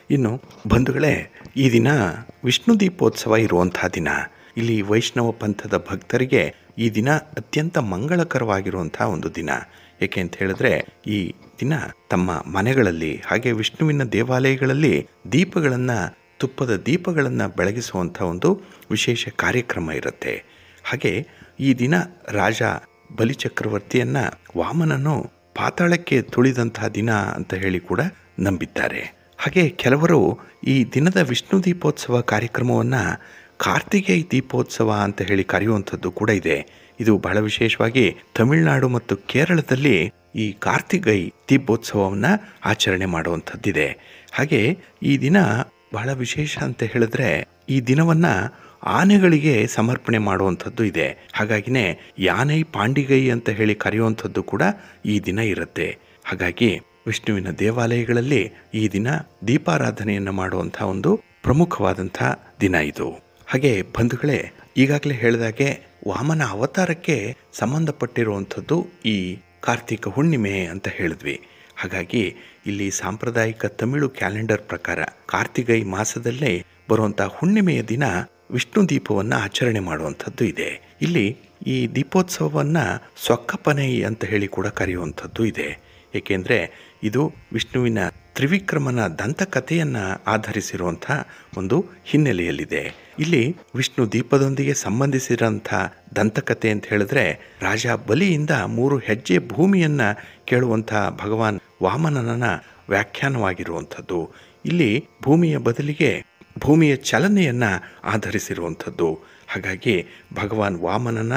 ಇನ್ನು ಬಂಧುಗಳೇ, ಈ ದಿನ ವಿಷ್ಣು ದೀಪೋತ್ಸವ ಇರುವಂಥ ದಿನ. ಇಲ್ಲಿ ವೈಷ್ಣವ ಪಂಥದ ಭಕ್ತರಿಗೆ ಈ ದಿನ ಅತ್ಯಂತ ಮಂಗಳಕರವಾಗಿರುವಂಥ ಒಂದು ದಿನ. ಏಕೆ ಅಂತ ಹೇಳಿದ್ರೆ, ಈ ದಿನ ತಮ್ಮ ಮನೆಗಳಲ್ಲಿ, ಹಾಗೆ ವಿಷ್ಣುವಿನ ದೇವಾಲಯಗಳಲ್ಲಿ ದೀಪಗಳನ್ನು, ತುಪ್ಪದ ದೀಪಗಳನ್ನು ಬೆಳಗಿಸುವಂಥ ಒಂದು ವಿಶೇಷ ಕಾರ್ಯಕ್ರಮ ಇರುತ್ತೆ. ಹಾಗೆ ಈ ದಿನ ರಾಜ ಬಲಿಚಕ್ರವರ್ತಿಯನ್ನ ವಾಮನನು ಪಾತಾಳಕ್ಕೆ ತುಳಿದಂತಹ ದಿನ ಅಂತ ಹೇಳಿ ಕೂಡ ನಂಬಿದ್ದಾರೆ. ಹಾಗೆ ಕೆಲವರು ಈ ದಿನದ ವಿಷ್ಣು ದೀಪೋತ್ಸವ ಕಾರ್ಯಕ್ರಮವನ್ನು ಕಾರ್ತಿಕೇಯ ದೀಪೋತ್ಸವ ಅಂತ ಹೇಳಿ ಕರೆಯುವಂಥದ್ದು ಕೂಡ ಇದೆ. ಇದು ಬಹಳ ವಿಶೇಷವಾಗಿ ತಮಿಳುನಾಡು ಮತ್ತು ಕೇರಳದಲ್ಲಿ ಈ ಕಾರ್ತಿಕೈ ದೀಪೋತ್ಸವವನ್ನು ಆಚರಣೆ ಮಾಡುವಂಥದ್ದಿದೆ. ಹಾಗೆ ಈ ದಿನ ಬಹಳ ವಿಶೇಷ ಅಂತ ಹೇಳಿದ್ರೆ ಈ ದಿನವನ್ನ ಆನೆಗಳಿಗೆ ಸಮರ್ಪಣೆ ಮಾಡುವಂಥದ್ದು ಇದೆ. ಹಾಗಾಗಿನೇ ಯಾನೈ ಪಾಂಡಿಗೈ ಅಂತ ಹೇಳಿ ಕರೆಯುವಂಥದ್ದು ಕೂಡ ಈ ದಿನ ಇರುತ್ತೆ. ಹಾಗಾಗಿ ವಿಷ್ಣುವಿನ ದೇವಾಲಯಗಳಲ್ಲಿ ಈ ದಿನ ದೀಪಾರಾಧನೆಯನ್ನು ಮಾಡುವಂಥ ಒಂದು ಪ್ರಮುಖವಾದಂಥ ದಿನ ಇದು. ಹಾಗೆ ಬಂಧುಗಳೇ, ಈಗಾಗಲೇ ಹೇಳಿದಾಗೆ ವಾಮನ ಅವತಾರಕ್ಕೆ ಸಂಬಂಧಪಟ್ಟಿರುವಂಥದ್ದು ಈ ಕಾರ್ತಿಕ ಹುಣ್ಣಿಮೆ ಅಂತ ಹೇಳಿದ್ವಿ. ಹಾಗಾಗಿ ಇಲ್ಲಿ ಸಾಂಪ್ರದಾಯಿಕ ತಮಿಳು ಕ್ಯಾಲೆಂಡರ್ ಪ್ರಕಾರ ಕಾರ್ತಿಕೈ ಮಾಸದಲ್ಲೇ ಬರುವಂಥ ಹುಣ್ಣಿಮೆಯ ದಿನ ವಿಷ್ಣು ದೀಪವನ್ನು ಆಚರಣೆ ಮಾಡುವಂಥದ್ದು ಇದೆ. ಇಲ್ಲಿ ಈ ದೀಪೋತ್ಸವವನ್ನು ಸೊಕ್ಕಪನೈ ಅಂತ ಹೇಳಿ ಕೂಡ ಕರೆಯುವಂಥದ್ದು ಇದೆ. ಏಕೆಂದರೆ ಇದು ವಿಷ್ಣುವಿನ ತ್ರಿವಿಕ್ರಮನ ದಂತಕಥೆಯನ್ನು ಆಧರಿಸಿರುವಂಥ ಒಂದು ಹಿನ್ನೆಲೆಯಲ್ಲಿದೆ. ಇಲ್ಲಿ ವಿಷ್ಣು ದೀಪದೊಂದಿಗೆ ಸಂಬಂಧಿಸಿರೋಂಥ ದಂತಕಥೆ ಅಂತ ಹೇಳಿದ್ರೆ ರಾಜ ಬಲಿಯಿಂದ ಮೂರು ಹೆಜ್ಜೆ ಭೂಮಿಯನ್ನ ಕೇಳುವಂಥ ಭಗವಾನ್ ವಾಮನನ ವ್ಯಾಖ್ಯಾನವಾಗಿರುವಂಥದ್ದು. ಇಲ್ಲಿ ಭೂಮಿಯ ಬದಲಿಗೆ ಭೂಮಿಯ ಚಲನೆಯನ್ನ ಆಧರಿಸಿರುವಂಥದ್ದು. ಹಾಗಾಗಿ ಭಗವಾನ್ ವಾಮನನ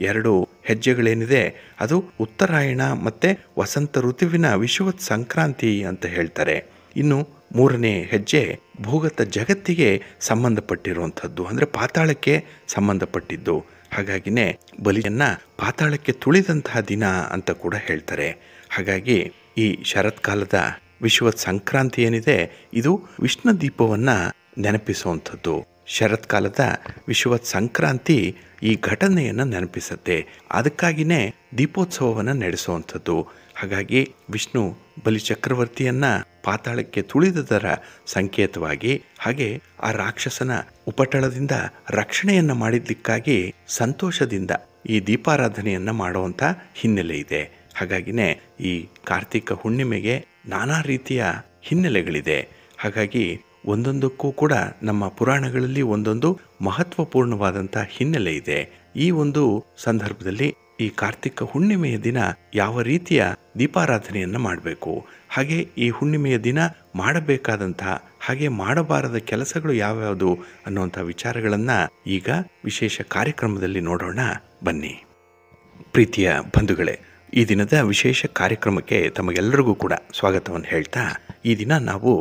ಎರಡು ಹೆಜ್ಜೆಗಳೇನಿದೆ, ಅದು ಉತ್ತರಾಯಣ ಮತ್ತು ವಸಂತ ಋತುವಿನ ವಿಶ್ವತ್ ಸಂಕ್ರಾಂತಿ ಅಂತ ಹೇಳ್ತಾರೆ. ಇನ್ನು ಮೂರನೇ ಹೆಜ್ಜೆ ಭೂಗತ ಜಗತ್ತಿಗೆ ಸಂಬಂಧಪಟ್ಟಿರುವಂಥದ್ದು, ಅಂದರೆ ಪಾತಾಳಕ್ಕೆ ಸಂಬಂಧಪಟ್ಟಿದ್ದು. ಹಾಗಾಗಿನೇ ಬಲಿಯನ್ನ ಪಾತಾಳಕ್ಕೆ ತುಳಿದಂತಹ ದಿನ ಅಂತ ಕೂಡ ಹೇಳ್ತಾರೆ. ಹಾಗಾಗಿ ಈ ಶರತ್ಕಾಲದ ವಿಶ್ವ ಸಂಕ್ರಾಂತಿ ಏನಿದೆ, ಇದು ವಿಷ್ಣು ದೀಪವನ್ನು ನೆನಪಿಸುವಂಥದ್ದು. ಶರತ್ಕಾಲದ ವಿಶ್ವ ಸಂಕ್ರಾಂತಿ ಈ ಘಟನೆಯನ್ನು ನೆನಪಿಸುತ್ತೆ. ಅದಕ್ಕಾಗಿಯೇ ದೀಪೋತ್ಸವವನ್ನು ನಡೆಸುವಂಥದ್ದು. ಹಾಗಾಗಿ ವಿಷ್ಣು ಬಲಿಚಕ್ರವರ್ತಿಯನ್ನ ಪಾತಾಳಕ್ಕೆ ತುಳಿದದರ ಸಂಕೇತವಾಗಿ ಹಾಗೆ ಆ ರಾಕ್ಷಸನ ಉಪಟಳದಿಂದ ರಕ್ಷಣೆಯನ್ನ ಮಾಡಿದ್ದಕ್ಕಾಗಿ ಸಂತೋಷದಿಂದ ಈ ದೀಪಾರಾಧನೆಯನ್ನ ಮಾಡುವಂತ ಹಿನ್ನೆಲೆ ಇದೆ. ಹಾಗಾಗಿನೇ ಈ ಕಾರ್ತಿಕ ಹುಣ್ಣಿಮೆಗೆ ನಾನಾ ರೀತಿಯ ಹಿನ್ನೆಲೆಗಳಿದೆ. ಹಾಗಾಗಿ ಒಂದೊಂದಕ್ಕೂ ಕೂಡ ನಮ್ಮ ಪುರಾಣಗಳಲ್ಲಿ ಒಂದೊಂದು ಮಹತ್ವಪೂರ್ಣವಾದಂಥ ಹಿನ್ನೆಲೆ ಇದೆ. ಈ ಒಂದು ಸಂದರ್ಭದಲ್ಲಿ ಈ ಕಾರ್ತಿಕ ಹುಣ್ಣಿಮೆಯ ದಿನ ಯಾವ ರೀತಿಯ ದೀಪಾರಾಧನೆಯನ್ನು ಮಾಡಬೇಕು, ಹಾಗೆ ಈ ಹುಣ್ಣಿಮೆಯ ದಿನ ಮಾಡಬೇಕಾದಂತಹ, ಹಾಗೆ ಮಾಡಬಾರದ ಕೆಲಸಗಳು ಯಾವ್ಯಾವುದು ಅನ್ನುವಂಥ ವಿಚಾರಗಳನ್ನ ಈಗ ವಿಶೇಷ ಕಾರ್ಯಕ್ರಮದಲ್ಲಿ ನೋಡೋಣ. ಬನ್ನಿ. ಪ್ರೀತಿಯ ಬಂಧುಗಳೇ, ಈ ದಿನದ ವಿಶೇಷ ಕಾರ್ಯಕ್ರಮಕ್ಕೆ ತಮಗೆಲ್ಲರಿಗೂ ಕೂಡ ಸ್ವಾಗತವನ್ನು ಹೇಳ್ತಾ, ಈ ದಿನ ನಾವು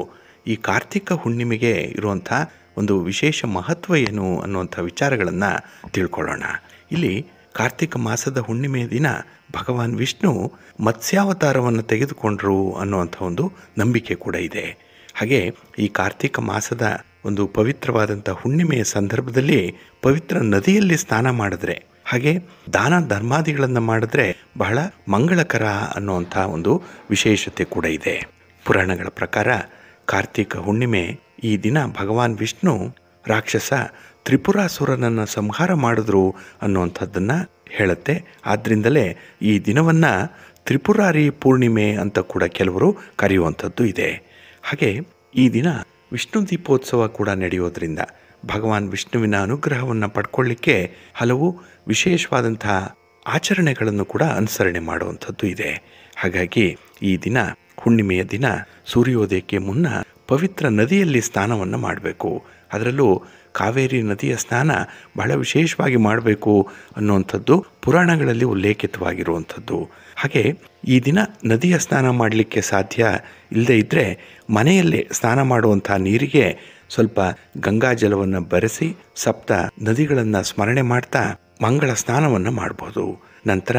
ಈ ಕಾರ್ತಿಕ ಹುಣ್ಣಿಮೆಗೆ ಇರುವಂಥ ಒಂದು ವಿಶೇಷ ಮಹತ್ವ ಏನು ಅನ್ನುವಂಥ ವಿಚಾರಗಳನ್ನು ತಿಳ್ಕೊಳ್ಳೋಣ. ಇಲ್ಲಿ ಕಾರ್ತಿಕ ಮಾಸದ ಹುಣ್ಣಿಮೆಯ ದಿನ ಭಗವಾನ್ ವಿಷ್ಣು ಮತ್ಸ್ಯಾವತಾರವನ್ನು ತೆಗೆದುಕೊಂಡರು ಅನ್ನುವಂಥ ಒಂದು ನಂಬಿಕೆ ಕೂಡ ಇದೆ. ಹಾಗೆ ಈ ಕಾರ್ತಿಕ ಮಾಸದ ಒಂದು ಪವಿತ್ರವಾದಂಥ ಹುಣ್ಣಿಮೆಯ ಸಂದರ್ಭದಲ್ಲಿ ಪವಿತ್ರ ನದಿಯಲ್ಲಿ ಸ್ನಾನ ಮಾಡಿದ್ರೆ, ಹಾಗೆ ದಾನ ಧರ್ಮಾದಿಗಳನ್ನು ಮಾಡಿದ್ರೆ ಬಹಳ ಮಂಗಳಕರ ಅನ್ನುವಂಥ ಒಂದು ವಿಶೇಷತೆ ಕೂಡ ಇದೆ. ಪುರಾಣಗಳ ಪ್ರಕಾರ ಕಾರ್ತಿಕ ಹುಣ್ಣಿಮೆ ಈ ದಿನ ಭಗವಾನ್ ವಿಷ್ಣು ರಾಕ್ಷಸ ತ್ರಿಪುರಾಸುರನನ್ನು ಸಂಹಾರ ಮಾಡಿದ್ರು ಅನ್ನುವಂಥದ್ದನ್ನು ಹೇಳುತ್ತೆ. ಆದ್ದರಿಂದಲೇ ಈ ದಿನವನ್ನು ತ್ರಿಪುರಾರಿ ಪೂರ್ಣಿಮೆ ಅಂತ ಕೂಡ ಕೆಲವರು ಕರೆಯುವಂಥದ್ದು ಇದೆ. ಹಾಗೆ ಈ ದಿನ ವಿಷ್ಣು ದೀಪೋತ್ಸವ ಕೂಡ ನಡೆಯೋದ್ರಿಂದ ಭಗವಾನ್ ವಿಷ್ಣುವಿನ ಅನುಗ್ರಹವನ್ನು ಪಡ್ಕೊಳ್ಳಿಕ್ಕೆ ಹಲವು ವಿಶೇಷವಾದಂತಹ ಆಚರಣೆಗಳನ್ನು ಕೂಡ ಅನುಸರಣೆ ಮಾಡುವಂಥದ್ದು ಇದೆ. ಹಾಗಾಗಿ ಈ ದಿನ ಹುಣ್ಣಿಮೆಯ ದಿನ ಸೂರ್ಯೋದಯಕ್ಕೆ ಮುನ್ನ ಪವಿತ್ರ ನದಿಯಲ್ಲಿ ಸ್ನಾನವನ್ನು ಮಾಡಬೇಕು. ಅದರಲ್ಲೂ ಕಾವೇರಿ ನದಿಯ ಸ್ನಾನ ಬಹಳ ವಿಶೇಷವಾಗಿ ಮಾಡಬೇಕು ಅನ್ನುವಂಥದ್ದು ಪುರಾಣಗಳಲ್ಲಿ ಉಲ್ಲೇಖಿತವಾಗಿರುವಂಥದ್ದು. ಹಾಗೆ ಈ ದಿನ ನದಿಯ ಸ್ನಾನ ಮಾಡಲಿಕ್ಕೆ ಸಾಧ್ಯ ಇಲ್ಲದೇ ಇದ್ದರೆ ಮನೆಯಲ್ಲೇ ಸ್ನಾನ ಮಾಡುವಂಥ ನೀರಿಗೆ ಸ್ವಲ್ಪ ಗಂಗಾ ಜಲವನ್ನು ಬೆರೆಸಿ ಸಪ್ತ ನದಿಗಳನ್ನು ಸ್ಮರಣೆ ಮಾಡ್ತಾ ಮಂಗಳ ಸ್ನಾನವನ್ನು ಮಾಡಬಹುದು ನಂತರ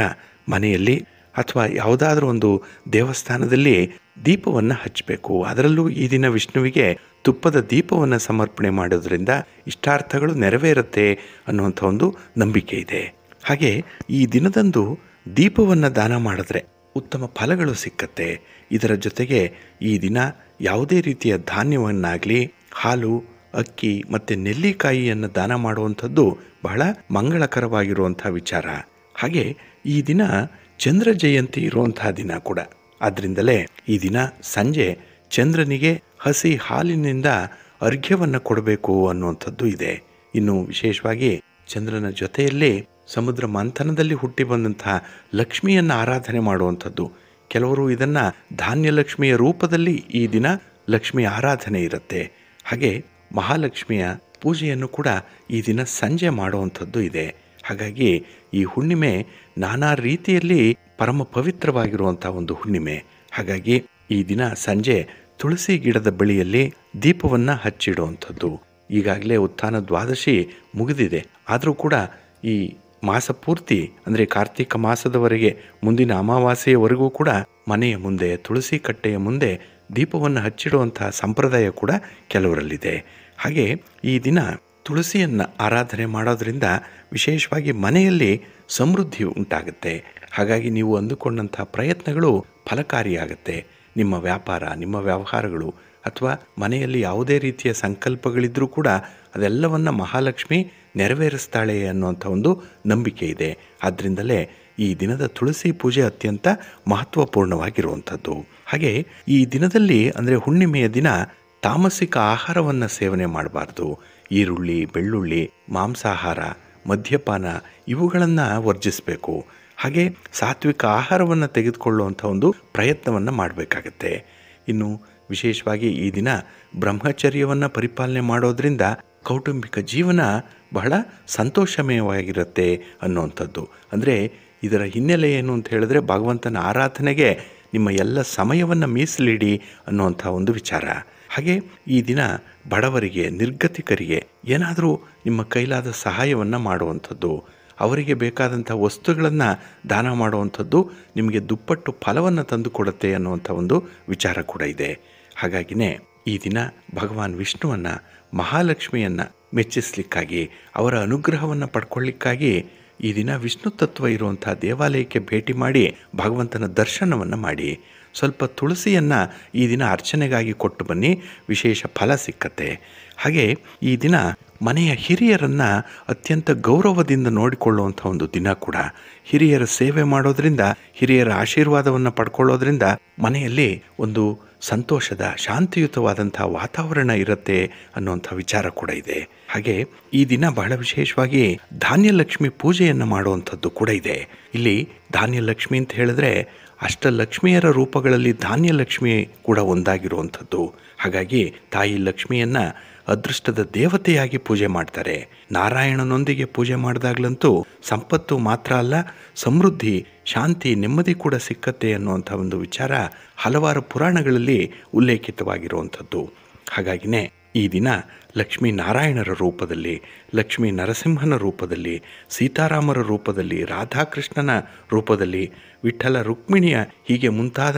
ಮನೆಯಲ್ಲಿ ಅಥವಾ ಯಾವುದಾದ್ರೂ ಒಂದು ದೇವಸ್ಥಾನದಲ್ಲಿ ದೀಪವನ್ನು ಹಚ್ಚಬೇಕು. ಅದರಲ್ಲೂ ಈ ದಿನ ವಿಷ್ಣುವಿಗೆ ತುಪ್ಪದ ದೀಪವನ್ನು ಸಮರ್ಪಣೆ ಮಾಡೋದ್ರಿಂದ ಇಷ್ಟಾರ್ಥಗಳು ನೆರವೇರುತ್ತೆ ಅನ್ನುವಂಥ ಒಂದು ನಂಬಿಕೆ ಇದೆ. ಹಾಗೆ ಈ ದಿನದಂದು ದೀಪವನ್ನು ದಾನ ಮಾಡಿದ್ರೆ ಉತ್ತಮ ಫಲಗಳು ಸಿಕ್ಕತ್ತೆ. ಇದರ ಜೊತೆಗೆ ಈ ದಿನ ಯಾವುದೇ ರೀತಿಯ ಧಾನ್ಯವನ್ನಾಗಲಿ, ಹಾಲು, ಅಕ್ಕಿ ಮತ್ತು ನೆಲ್ಲಿಕಾಯಿಯನ್ನು ದಾನ ಮಾಡುವಂಥದ್ದು ಬಹಳ ಮಂಗಳಕರವಾಗಿರುವಂಥ ವಿಚಾರ. ಹಾಗೆ ಈ ದಿನ ಚಂದ್ರ ಜಯಂತಿ ಇರುವಂತಹ ದಿನ ಕೂಡ. ಆದ್ದರಿಂದಲೇ ಈ ದಿನ ಸಂಜೆ ಚಂದ್ರನಿಗೆ ಹಸಿ ಹಾಲಿನಿಂದ ಅರ್ಘ್ಯವನ್ನು ಕೊಡಬೇಕು ಅನ್ನುವಂಥದ್ದು ಇದೆ. ಇನ್ನು ವಿಶೇಷವಾಗಿ ಚಂದ್ರನ ಜೊತೆಯಲ್ಲಿ ಸಮುದ್ರ ಮಂಥನದಲ್ಲಿ ಹುಟ್ಟಿ ಬಂದಂತಹ ಲಕ್ಷ್ಮಿಯನ್ನು ಆರಾಧನೆ ಮಾಡುವಂಥದ್ದು. ಕೆಲವರು ಇದನ್ನ ಧಾನ್ಯ ಲಕ್ಷ್ಮಿಯ ರೂಪದಲ್ಲಿ ಈ ದಿನ ಲಕ್ಷ್ಮಿ ಆರಾಧನೆ ಇರುತ್ತೆ. ಹಾಗೆ ಮಹಾಲಕ್ಷ್ಮಿಯ ಪೂಜೆಯನ್ನು ಕೂಡ ಈ ದಿನ ಸಂಜೆ ಮಾಡುವಂಥದ್ದು ಇದೆ. ಹಾಗಾಗಿ ಈ ಹುಣ್ಣಿಮೆ ನಾನಾ ರೀತಿಯಲ್ಲಿ ಪರಮ ಪವಿತ್ರವಾಗಿರುವಂಥ ಒಂದು ಹುಣ್ಣಿಮೆ. ಹಾಗಾಗಿ ಈ ದಿನ ಸಂಜೆ ತುಳಸಿ ಗಿಡದ ಬಳಿಯಲ್ಲಿ ದೀಪವನ್ನ ಹಚ್ಚಿಡುವಂಥದ್ದು. ಈಗಾಗಲೇ ಉತ್ಥಾನ ದ್ವಾದಶಿ ಮುಗಿದಿದೆ. ಆದರೂ ಕೂಡ ಈ ಮಾಸ ಪೂರ್ತಿ, ಅಂದರೆ ಕಾರ್ತಿಕ ಮಾಸದವರೆಗೆ ಮುಂದಿನ ಅಮಾವಾಸ್ಯೆಯವರೆಗೂ ಕೂಡ ಮನೆಯ ಮುಂದೆ, ತುಳಸಿ ಕಟ್ಟೆಯ ಮುಂದೆ ದೀಪವನ್ನು ಹಚ್ಚಿಡುವಂತಹ ಸಂಪ್ರದಾಯ ಕೂಡ ಕೆಲವರಲ್ಲಿದೆ. ಹಾಗೆ ಈ ದಿನ ತುಳಸಿಯನ್ನು ಆರಾಧನೆ ಮಾಡೋದರಿಂದ ವಿಶೇಷವಾಗಿ ಮನೆಯಲ್ಲಿ ಸಮೃದ್ಧಿ ಉಂಟಾಗುತ್ತೆ. ಹಾಗಾಗಿ ನೀವು ಅಂದುಕೊಂಡಂಥ ಪ್ರಯತ್ನಗಳು ಫಲಕಾರಿಯಾಗುತ್ತೆ. ನಿಮ್ಮ ವ್ಯಾಪಾರ, ನಿಮ್ಮ ವ್ಯವಹಾರಗಳು ಅಥವಾ ಮನೆಯಲ್ಲಿ ಯಾವುದೇ ರೀತಿಯ ಸಂಕಲ್ಪಗಳಿದ್ದರೂ ಕೂಡ ಅದೆಲ್ಲವನ್ನು ಮಹಾಲಕ್ಷ್ಮಿ ನೆರವೇರಿಸ್ತಾಳೆ ಅನ್ನುವಂಥ ಒಂದು ನಂಬಿಕೆ ಇದೆ. ಆದ್ದರಿಂದಲೇ ಈ ದಿನದ ತುಳಸಿ ಪೂಜೆ ಅತ್ಯಂತ ಮಹತ್ವಪೂರ್ಣವಾಗಿರುವಂಥದ್ದು. ಹಾಗೆ ಈ ದಿನದಲ್ಲಿ ಅಂದರೆ ಹುಣ್ಣಿಮೆಯ ದಿನ ತಾಮಸಿಕ ಆಹಾರವನ್ನು ಸೇವನೆ ಮಾಡಬಾರ್ದು. ಈರುಳ್ಳಿ, ಬೆಳ್ಳುಳ್ಳಿ, ಮಾಂಸಾಹಾರ, ಮದ್ಯಪಾನ ಇವುಗಳನ್ನು ವರ್ಜಿಸಬೇಕು. ಹಾಗೆ ಸಾತ್ವಿಕ ಆಹಾರವನ್ನು ತೆಗೆದುಕೊಳ್ಳುವಂಥ ಒಂದು ಪ್ರಯತ್ನವನ್ನು ಮಾಡಬೇಕಾಗತ್ತೆ. ಇನ್ನು ವಿಶೇಷವಾಗಿ ಈ ದಿನ ಬ್ರಹ್ಮಚರ್ಯವನ್ನು ಪರಿಪಾಲನೆ ಮಾಡೋದ್ರಿಂದ ಕೌಟುಂಬಿಕ ಜೀವನ ಬಹಳ ಸಂತೋಷಮಯವಾಗಿರುತ್ತೆ ಅನ್ನುವಂಥದ್ದು. ಅಂದರೆ ಇದರ ಹಿನ್ನೆಲೆ ಏನು ಅಂತ ಹೇಳಿದ್ರೆ ಭಗವಂತನ ಆರಾಧನೆಗೆ ನಿಮ್ಮ ಎಲ್ಲ ಸಮಯವನ್ನು ಮೀಸಲಿಡಿ ಅನ್ನುವಂಥ ಒಂದು ವಿಚಾರ. ಹಾಗೆ ಈ ದಿನ ಬಡವರಿಗೆ, ನಿರ್ಗತಿಕರಿಗೆ ಏನಾದರೂ ನಿಮ್ಮ ಕೈಲಾದ ಸಹಾಯವನ್ನು ಮಾಡುವಂಥದ್ದು, ಅವರಿಗೆ ಬೇಕಾದಂಥ ವಸ್ತುಗಳನ್ನು ದಾನ ಮಾಡುವಂಥದ್ದು ನಿಮಗೆ ದುಪ್ಪಟ್ಟು ಫಲವನ್ನು ತಂದು ಕೊಡುತ್ತೆ ಅನ್ನುವಂಥ ಒಂದು ವಿಚಾರ ಕೂಡ ಇದೆ. ಹಾಗಾಗಿನೇ ಈ ದಿನ ಭಗವಾನ್ ವಿಷ್ಣುವನ್ನು, ಮಹಾಲಕ್ಷ್ಮಿಯನ್ನು ಮೆಚ್ಚಿಸ್ಲಿಕ್ಕಾಗಿ, ಅವರ ಅನುಗ್ರಹವನ್ನು ಪಡ್ಕೊಳ್ಳಿಕ್ಕಾಗಿ ಈ ದಿನ ವಿಷ್ಣು ತತ್ವ ಇರುವಂಥ ದೇವಾಲಯಕ್ಕೆ ಭೇಟಿ ಮಾಡಿ ಭಗವಂತನ ದರ್ಶನವನ್ನು ಮಾಡಿ. ಸ್ವಲ್ಪ ತುಳಸಿಯನ್ನು ಈ ದಿನ ಅರ್ಚನೆಗಾಗಿ ಕೊಟ್ಟು ಬನ್ನಿ. ವಿಶೇಷ ಫಲ ಸಿಕ್ಕತ್ತೆ. ಹಾಗೆ ಈ ದಿನ ಮನೆಯ ಹಿರಿಯರನ್ನು ಅತ್ಯಂತ ಗೌರವದಿಂದ ನೋಡಿಕೊಳ್ಳುವಂಥ ಒಂದು ದಿನ ಕೂಡ. ಹಿರಿಯರ ಸೇವೆ ಮಾಡೋದರಿಂದ, ಹಿರಿಯರ ಆಶೀರ್ವಾದವನ್ನು ಪಡ್ಕೊಳ್ಳೋದ್ರಿಂದ ಮನೆಯಲ್ಲಿ ಒಂದು ಸಂತೋಷದ, ಶಾಂತಿಯುತವಾದಂಥ ವಾತಾವರಣ ಇರುತ್ತೆ ಅನ್ನುವಂಥ ವಿಚಾರ ಕೂಡ ಇದೆ. ಹಾಗೆ ಈ ದಿನ ಬಹಳ ವಿಶೇಷವಾಗಿ ಧಾನ್ಯಲಕ್ಷ್ಮಿ ಪೂಜೆಯನ್ನು ಮಾಡುವಂಥದ್ದು ಕೂಡ ಇದೆ. ಇಲ್ಲಿ ಧಾನ್ಯಲಕ್ಷ್ಮಿ ಅಂತ ಹೇಳಿದ್ರೆ ಅಷ್ಟಲಕ್ಷ್ಮಿಯರ ರೂಪಗಳಲ್ಲಿ ಧಾನ್ಯಲಕ್ಷ್ಮಿ ಕೂಡ ಒಂದಾಗಿರುವಂಥದ್ದು. ಹಾಗಾಗಿ ತಾಯಿ ಲಕ್ಷ್ಮಿಯನ್ನ ಅದೃಷ್ಟದ ದೇವತೆಯಾಗಿ ಪೂಜೆ ಮಾಡ್ತಾರೆ. ನಾರಾಯಣನೊಂದಿಗೆ ಪೂಜೆ ಮಾಡಿದಾಗಲಂತೂ ಸಂಪತ್ತು ಮಾತ್ರ ಅಲ್ಲ, ಸಮೃದ್ಧಿ, ಶಾಂತಿ, ನೆಮ್ಮದಿ ಕೂಡ ಸಿಕ್ಕತ್ತೆ ಅನ್ನುವಂಥ ಒಂದು ವಿಚಾರ ಹಲವಾರು ಪುರಾಣಗಳಲ್ಲಿ ಉಲ್ಲೇಖಿತವಾಗಿರುವಂಥದ್ದು. ಹಾಗಾಗಿನೇ ಈ ದಿನ ಲಕ್ಷ್ಮೀ ನಾರಾಯಣರ ರೂಪದಲ್ಲಿ ಲಕ್ಷ್ಮೀ ನರಸಿಂಹನ ರೂಪದಲ್ಲಿ, ಸೀತಾರಾಮರ ರೂಪದಲ್ಲಿ, ರಾಧಾಕೃಷ್ಣನ ರೂಪದಲ್ಲಿ, ವಿಠಲ ರುಕ್ಮಿಣಿಯ ಹೀಗೆ ಮುಂತಾದ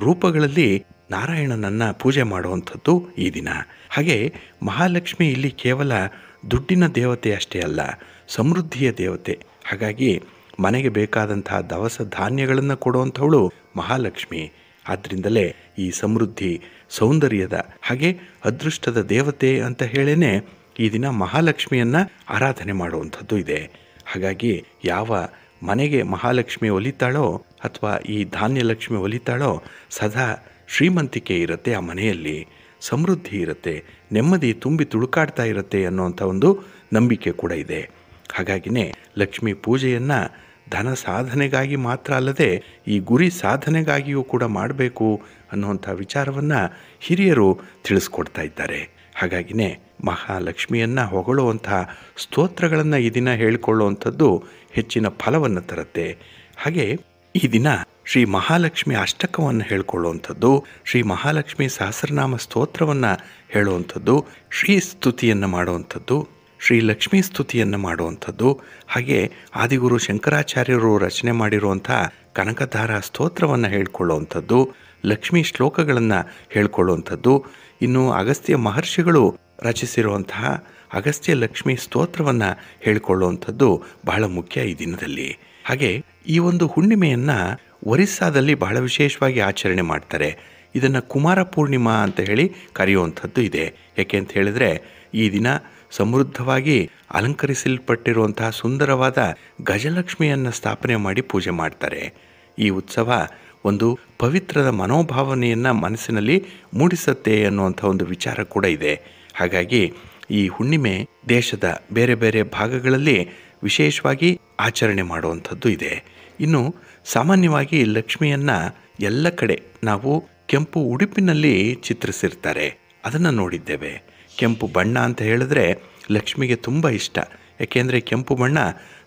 ರೂಪಗಳಲ್ಲಿ ನಾರಾಯಣನನ್ನು ಪೂಜೆ ಮಾಡುವಂಥದ್ದು ಈ ದಿನ. ಹಾಗೆ ಮಹಾಲಕ್ಷ್ಮಿ ಇಲ್ಲಿ ಕೇವಲ ದುಡ್ಡಿನ ದೇವತೆ ಅಷ್ಟೇ ಅಲ್ಲ, ಸಮೃದ್ಧಿಯ ದೇವತೆ. ಹಾಗಾಗಿ ಮನೆಗೆ ಬೇಕಾದಂತಹ ದವಸ ಧಾನ್ಯಗಳನ್ನು ಕೊಡುವಂಥವಳು ಮಹಾಲಕ್ಷ್ಮಿ. ಆದ್ದರಿಂದಲೇ ಈ ಸಮೃದ್ಧಿ ಸೌಂದರ್ಯದ ಹಾಗೆ ಅದೃಷ್ಟದ ದೇವತೆ ಅಂತ ಹೇಳೇನೆ ಈ ದಿನ ಮಹಾಲಕ್ಷ್ಮಿಯನ್ನ ಆರಾಧನೆ ಮಾಡುವಂಥದ್ದು ಇದೆ. ಹಾಗಾಗಿ ಯಾವ ಮನೆಗೆ ಮಹಾಲಕ್ಷ್ಮಿ ಒಲಿತಾಳೋ ಅಥವಾ ಈ ಧಾನ್ಯಲಕ್ಷ್ಮಿ ಒಲಿತಾಳೋ ಸದಾ ಶ್ರೀಮಂತಿಕೆ ಇರುತ್ತೆ ಆ ಮನೆಯಲ್ಲಿ. ಸಮೃದ್ಧಿ ಇರುತ್ತೆ, ನೆಮ್ಮದಿ ತುಂಬಿ ತುಳುಕಾಡ್ತಾ ಇರುತ್ತೆ ಅನ್ನುವಂಥ ಒಂದು ನಂಬಿಕೆ ಕೂಡ ಇದೆ. ಹಾಗಾಗಿನೇ ಲಕ್ಷ್ಮಿ ಪೂಜೆಯನ್ನು ಧನ ಸಾಧನೆಗಾಗಿ ಮಾತ್ರ ಅಲ್ಲದೆ ಈ ಗುರಿ ಸಾಧನೆಗಾಗಿಯೂ ಕೂಡ ಮಾಡಬೇಕು ಅನ್ನುವಂಥ ವಿಚಾರವನ್ನು ಹಿರಿಯರು ತಿಳಿಸ್ಕೊಡ್ತಾ ಇದ್ದಾರೆ. ಹಾಗಾಗಿನೇ ಮಹಾಲಕ್ಷ್ಮಿಯನ್ನು ಹೊಗಳುವಂಥ ಸ್ತೋತ್ರಗಳನ್ನು ಈ ದಿನ ಹೇಳಿಕೊಳ್ಳುವಂಥದ್ದು ಹೆಚ್ಚಿನ ಫಲವನ್ನು ತರುತ್ತೆ. ಹಾಗೆ ಈ ದಿನ ಶ್ರೀ ಮಹಾಲಕ್ಷ್ಮಿ ಅಷ್ಟಕವನ್ನು ಹೇಳ್ಕೊಳ್ಳುವಂಥದ್ದು, ಶ್ರೀ ಮಹಾಲಕ್ಷ್ಮಿ ಸಹಸ್ರನಾಮ ಸ್ತೋತ್ರವನ್ನು ಹೇಳುವಂಥದ್ದು, ಶ್ರೀ ಸ್ತುತಿಯನ್ನು ಮಾಡುವಂಥದ್ದು ಶ್ರೀ ಲಕ್ಷ್ಮೀ ಸ್ತುತಿಯನ್ನು ಮಾಡುವಂಥದ್ದು. ಹಾಗೆ ಆದಿಗುರು ಶಂಕರಾಚಾರ್ಯರು ರಚನೆ ಮಾಡಿರುವಂಥ ಕನಕಧಾರ ಸ್ತೋತ್ರವನ್ನು ಹೇಳ್ಕೊಳ್ಳುವಂಥದ್ದು, ಲಕ್ಷ್ಮೀ ಶ್ಲೋಕಗಳನ್ನು ಹೇಳ್ಕೊಳ್ಳುವಂಥದ್ದು. ಇನ್ನು ಅಗಸ್ತ್ಯ ಮಹರ್ಷಿಗಳು ರಚಿಸಿರುವಂತಹ ಅಗಸ್ತ್ಯ ಲಕ್ಷ್ಮಿ ಸ್ತೋತ್ರವನ್ನು ಹೇಳಿಕೊಳ್ಳುವಂಥದ್ದು ಬಹಳ ಮುಖ್ಯ ಈ ದಿನದಲ್ಲಿ. ಹಾಗೆ ಈ ಒಂದು ಹುಣ್ಣಿಮೆಯನ್ನ ಒರಿಸ್ಸಾದಲ್ಲಿ ಬಹಳ ವಿಶೇಷವಾಗಿ ಆಚರಣೆ ಮಾಡ್ತಾರೆ. ಇದನ್ನು ಕುಮಾರ ಪೂರ್ಣಿಮಾ ಅಂತ ಹೇಳಿ ಕರೆಯುವಂಥದ್ದು ಇದೆ. ಯಾಕೆ ಅಂತ ಹೇಳಿದ್ರೆ ಈ ದಿನ ಸಮೃದ್ಧವಾಗಿ ಅಲಂಕರಿಸಲ್ಪಟ್ಟಿರುವಂತಹ ಸುಂದರವಾದ ಗಜಲಕ್ಷ್ಮಿಯನ್ನು ಸ್ಥಾಪನೆ ಮಾಡಿ ಪೂಜೆ ಮಾಡ್ತಾರೆ. ಈ ಉತ್ಸವ ಒಂದು ಪವಿತ್ರದ ಮನೋಭಾವನೆಯನ್ನು ಮನಸ್ಸಿನಲ್ಲಿ ಮೂಡಿಸುತ್ತೆ ಅನ್ನುವಂಥ ಒಂದು ವಿಚಾರ ಕೂಡ ಇದೆ. ಹಾಗಾಗಿ ಈ ಹುಣ್ಣಿಮೆ ದೇಶದ ಬೇರೆ ಬೇರೆ ಭಾಗಗಳಲ್ಲಿ ವಿಶೇಷವಾಗಿ ಆಚರಣೆ ಮಾಡುವಂಥದ್ದು ಇದೆ. ಇನ್ನು ಸಾಮಾನ್ಯವಾಗಿ ಲಕ್ಷ್ಮಿಯನ್ನು ಎಲ್ಲ ಕಡೆ ನಾವು ಕೆಂಪು ಉಡುಪಿನಲ್ಲಿ ಚಿತ್ರಿಸಿರ್ತಾರೆ. ಅದನ್ನು ನೋಡಿದ್ದೇವೆ. ಕೆಂಪು ಬಣ್ಣ ಅಂತ ಹೇಳಿದ್ರೆ ಲಕ್ಷ್ಮಿಗೆ ತುಂಬ ಇಷ್ಟ. ಯಾಕೆಂದರೆ ಕೆಂಪು ಬಣ್ಣ